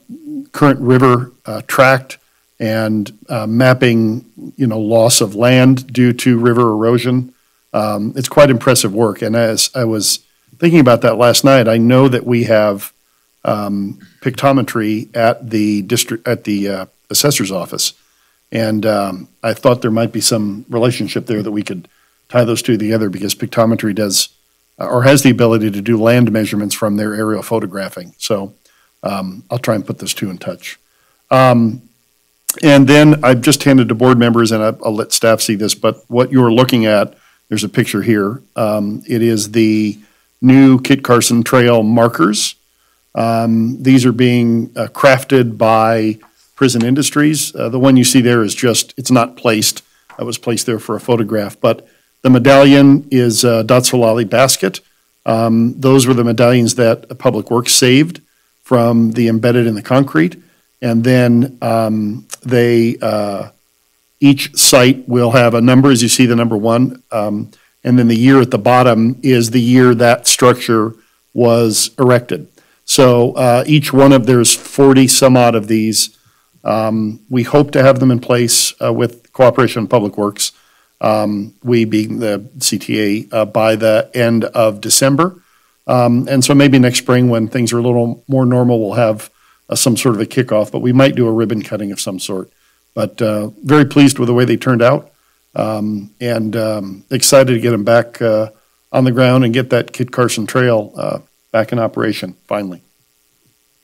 current river uh, tract and uh, mapping, you know, loss of land due to river erosion. Um, It's quite impressive work. And as I was thinking about that last night, I know that we have um, pictometry at the district, at the uh, assessor's office. And um, I thought there might be some relationship there that we could tie those two together because pictometry does, or has the ability to do land measurements from their aerial photographing. So um, I'll try and put those two in touch. Um, And then I've just handed to board members, and I- I'll let staff see this, but what you're looking at, there's a picture here. Um, It is the new Kit Carson Trail markers. Um, These are being uh, crafted by Prison Industries. Uh, The one you see there is just, it's not placed. I was placed there for a photograph. But the medallion is a Datsolalee basket. Um, Those were the medallions that Public Works saved from the embedded in the concrete. And then um, they, uh, each site will have a number, as you see the number one. um, And then the year at the bottom is the year that structure was erected. So uh, each one of, there's 40 some odd of these. Um, We hope to have them in place uh, with cooperation of Public Works um, we being the CTA, uh, by the end of December. Um, And so maybe next spring, when things are a little more normal, we'll have uh, some sort of a kickoff, but we might do a ribbon cutting of some sort. But uh, very pleased with the way they turned out, um, and um, excited to get them back uh, on the ground and get that Kit Carson Trail uh, back in operation, finally.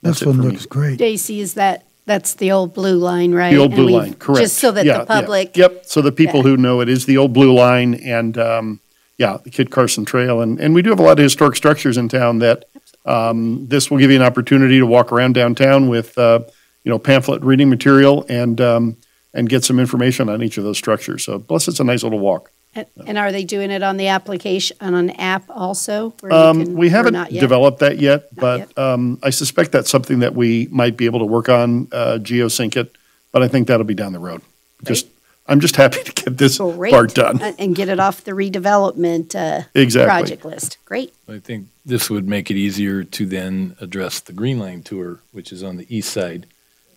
That's This it one for me. looks great. Stacey, is that, that's the old blue line, right? The old And blue we've- line, correct. Just so that Yeah, the yeah. public. Yep, so the people who know it is the old blue line and, um, yeah, the Kit Carson Trail. And, and we do have a lot of historic structures in town that, um, this will give you an opportunity to walk around downtown with, uh, you know, pamphlet reading material and, um, and get some information on each of those structures. So plus it's a nice little walk. And- And are they doing it on the application, on an app also? where Um, can- we haven't not developed that yet, but, um, I suspect that's something that we might be able to work on, uh, geosync it, but I think that'll be down the road. Just, I'm just happy to get this Great. part done. And- And get it off the redevelopment uh, Exactly. project list. Great. I think this would make it easier to then address the Green Line Tour, which is on the east side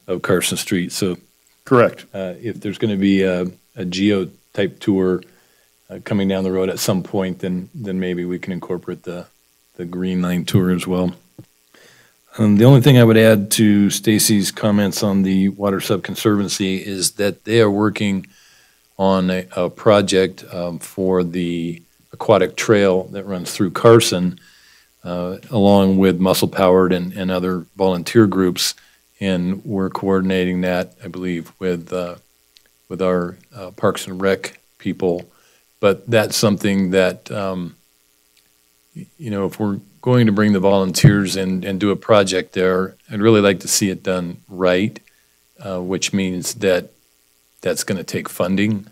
of Carson Street. So Correct. uh, if there's going to be a, a geo-type tour uh, coming down the road at some point, then, then maybe we can incorporate the, the Green Line Tour as well. Um, The only thing I would add to Stacey's comments on the Water Subconservancy is that they are working on a, a project um, for the aquatic trail that runs through Carson, uh, along with Muscle Powered and, and other volunteer groups. And we're coordinating that, I believe, with, uh, with our uh, Parks and Rec people. But that's something that, um, you know, if we're going to bring the volunteers and, and do a project there, I'd really like to see it done right, uh, which means that that's going to take funding.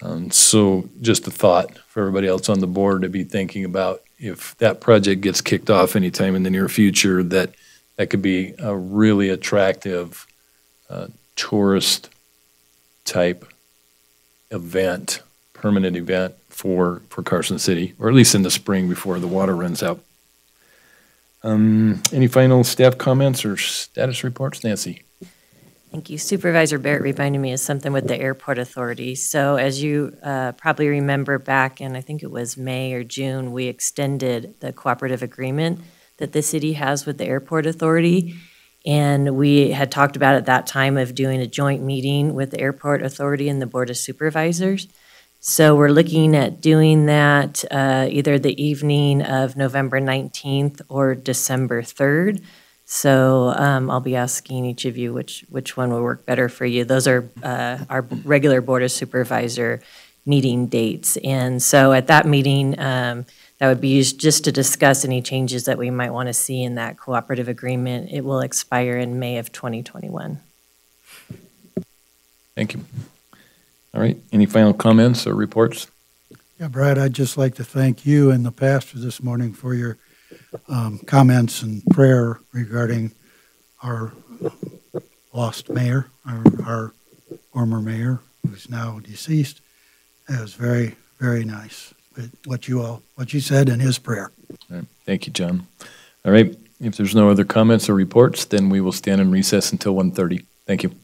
Um, So just a thought for everybody else on the board to be thinking about if that project gets kicked off anytime in the near future, that that could be a really attractive uh, tourist type event, permanent event for, for Carson City, or at least in the spring before the water runs out. Um, Any final staff comments or status reports? Nancy? Thank you. Supervisor Barrette reminded me of something with the airport authority. So as you uh, probably remember back in, I think it was May or June, we extended the cooperative agreement that the city has with the airport authority. And we had talked about at that time of doing a joint meeting with the airport authority and the board of supervisors. So we're looking at doing that uh, either the evening of November 19th or December 3rd. So um, I'll be asking each of you which, which one will work better for you. Those are uh, our regular Board of Supervisor meeting dates. And so at that meeting, um, that would be used just to discuss any changes that we might want to see in that cooperative agreement. It will expire in May of 2021. Thank you. All right, any final comments or reports? Yeah, Brad, I'd just like to thank you and the pastor this morning for your um, comments and prayer regarding our lost mayor, our, our former mayor, who's now deceased. It was very, very nice, what you all, what you said in his prayer. All right, Thank you, John. All right, if there's no other comments or reports, then we will stand in recess until 1:30. Thank you.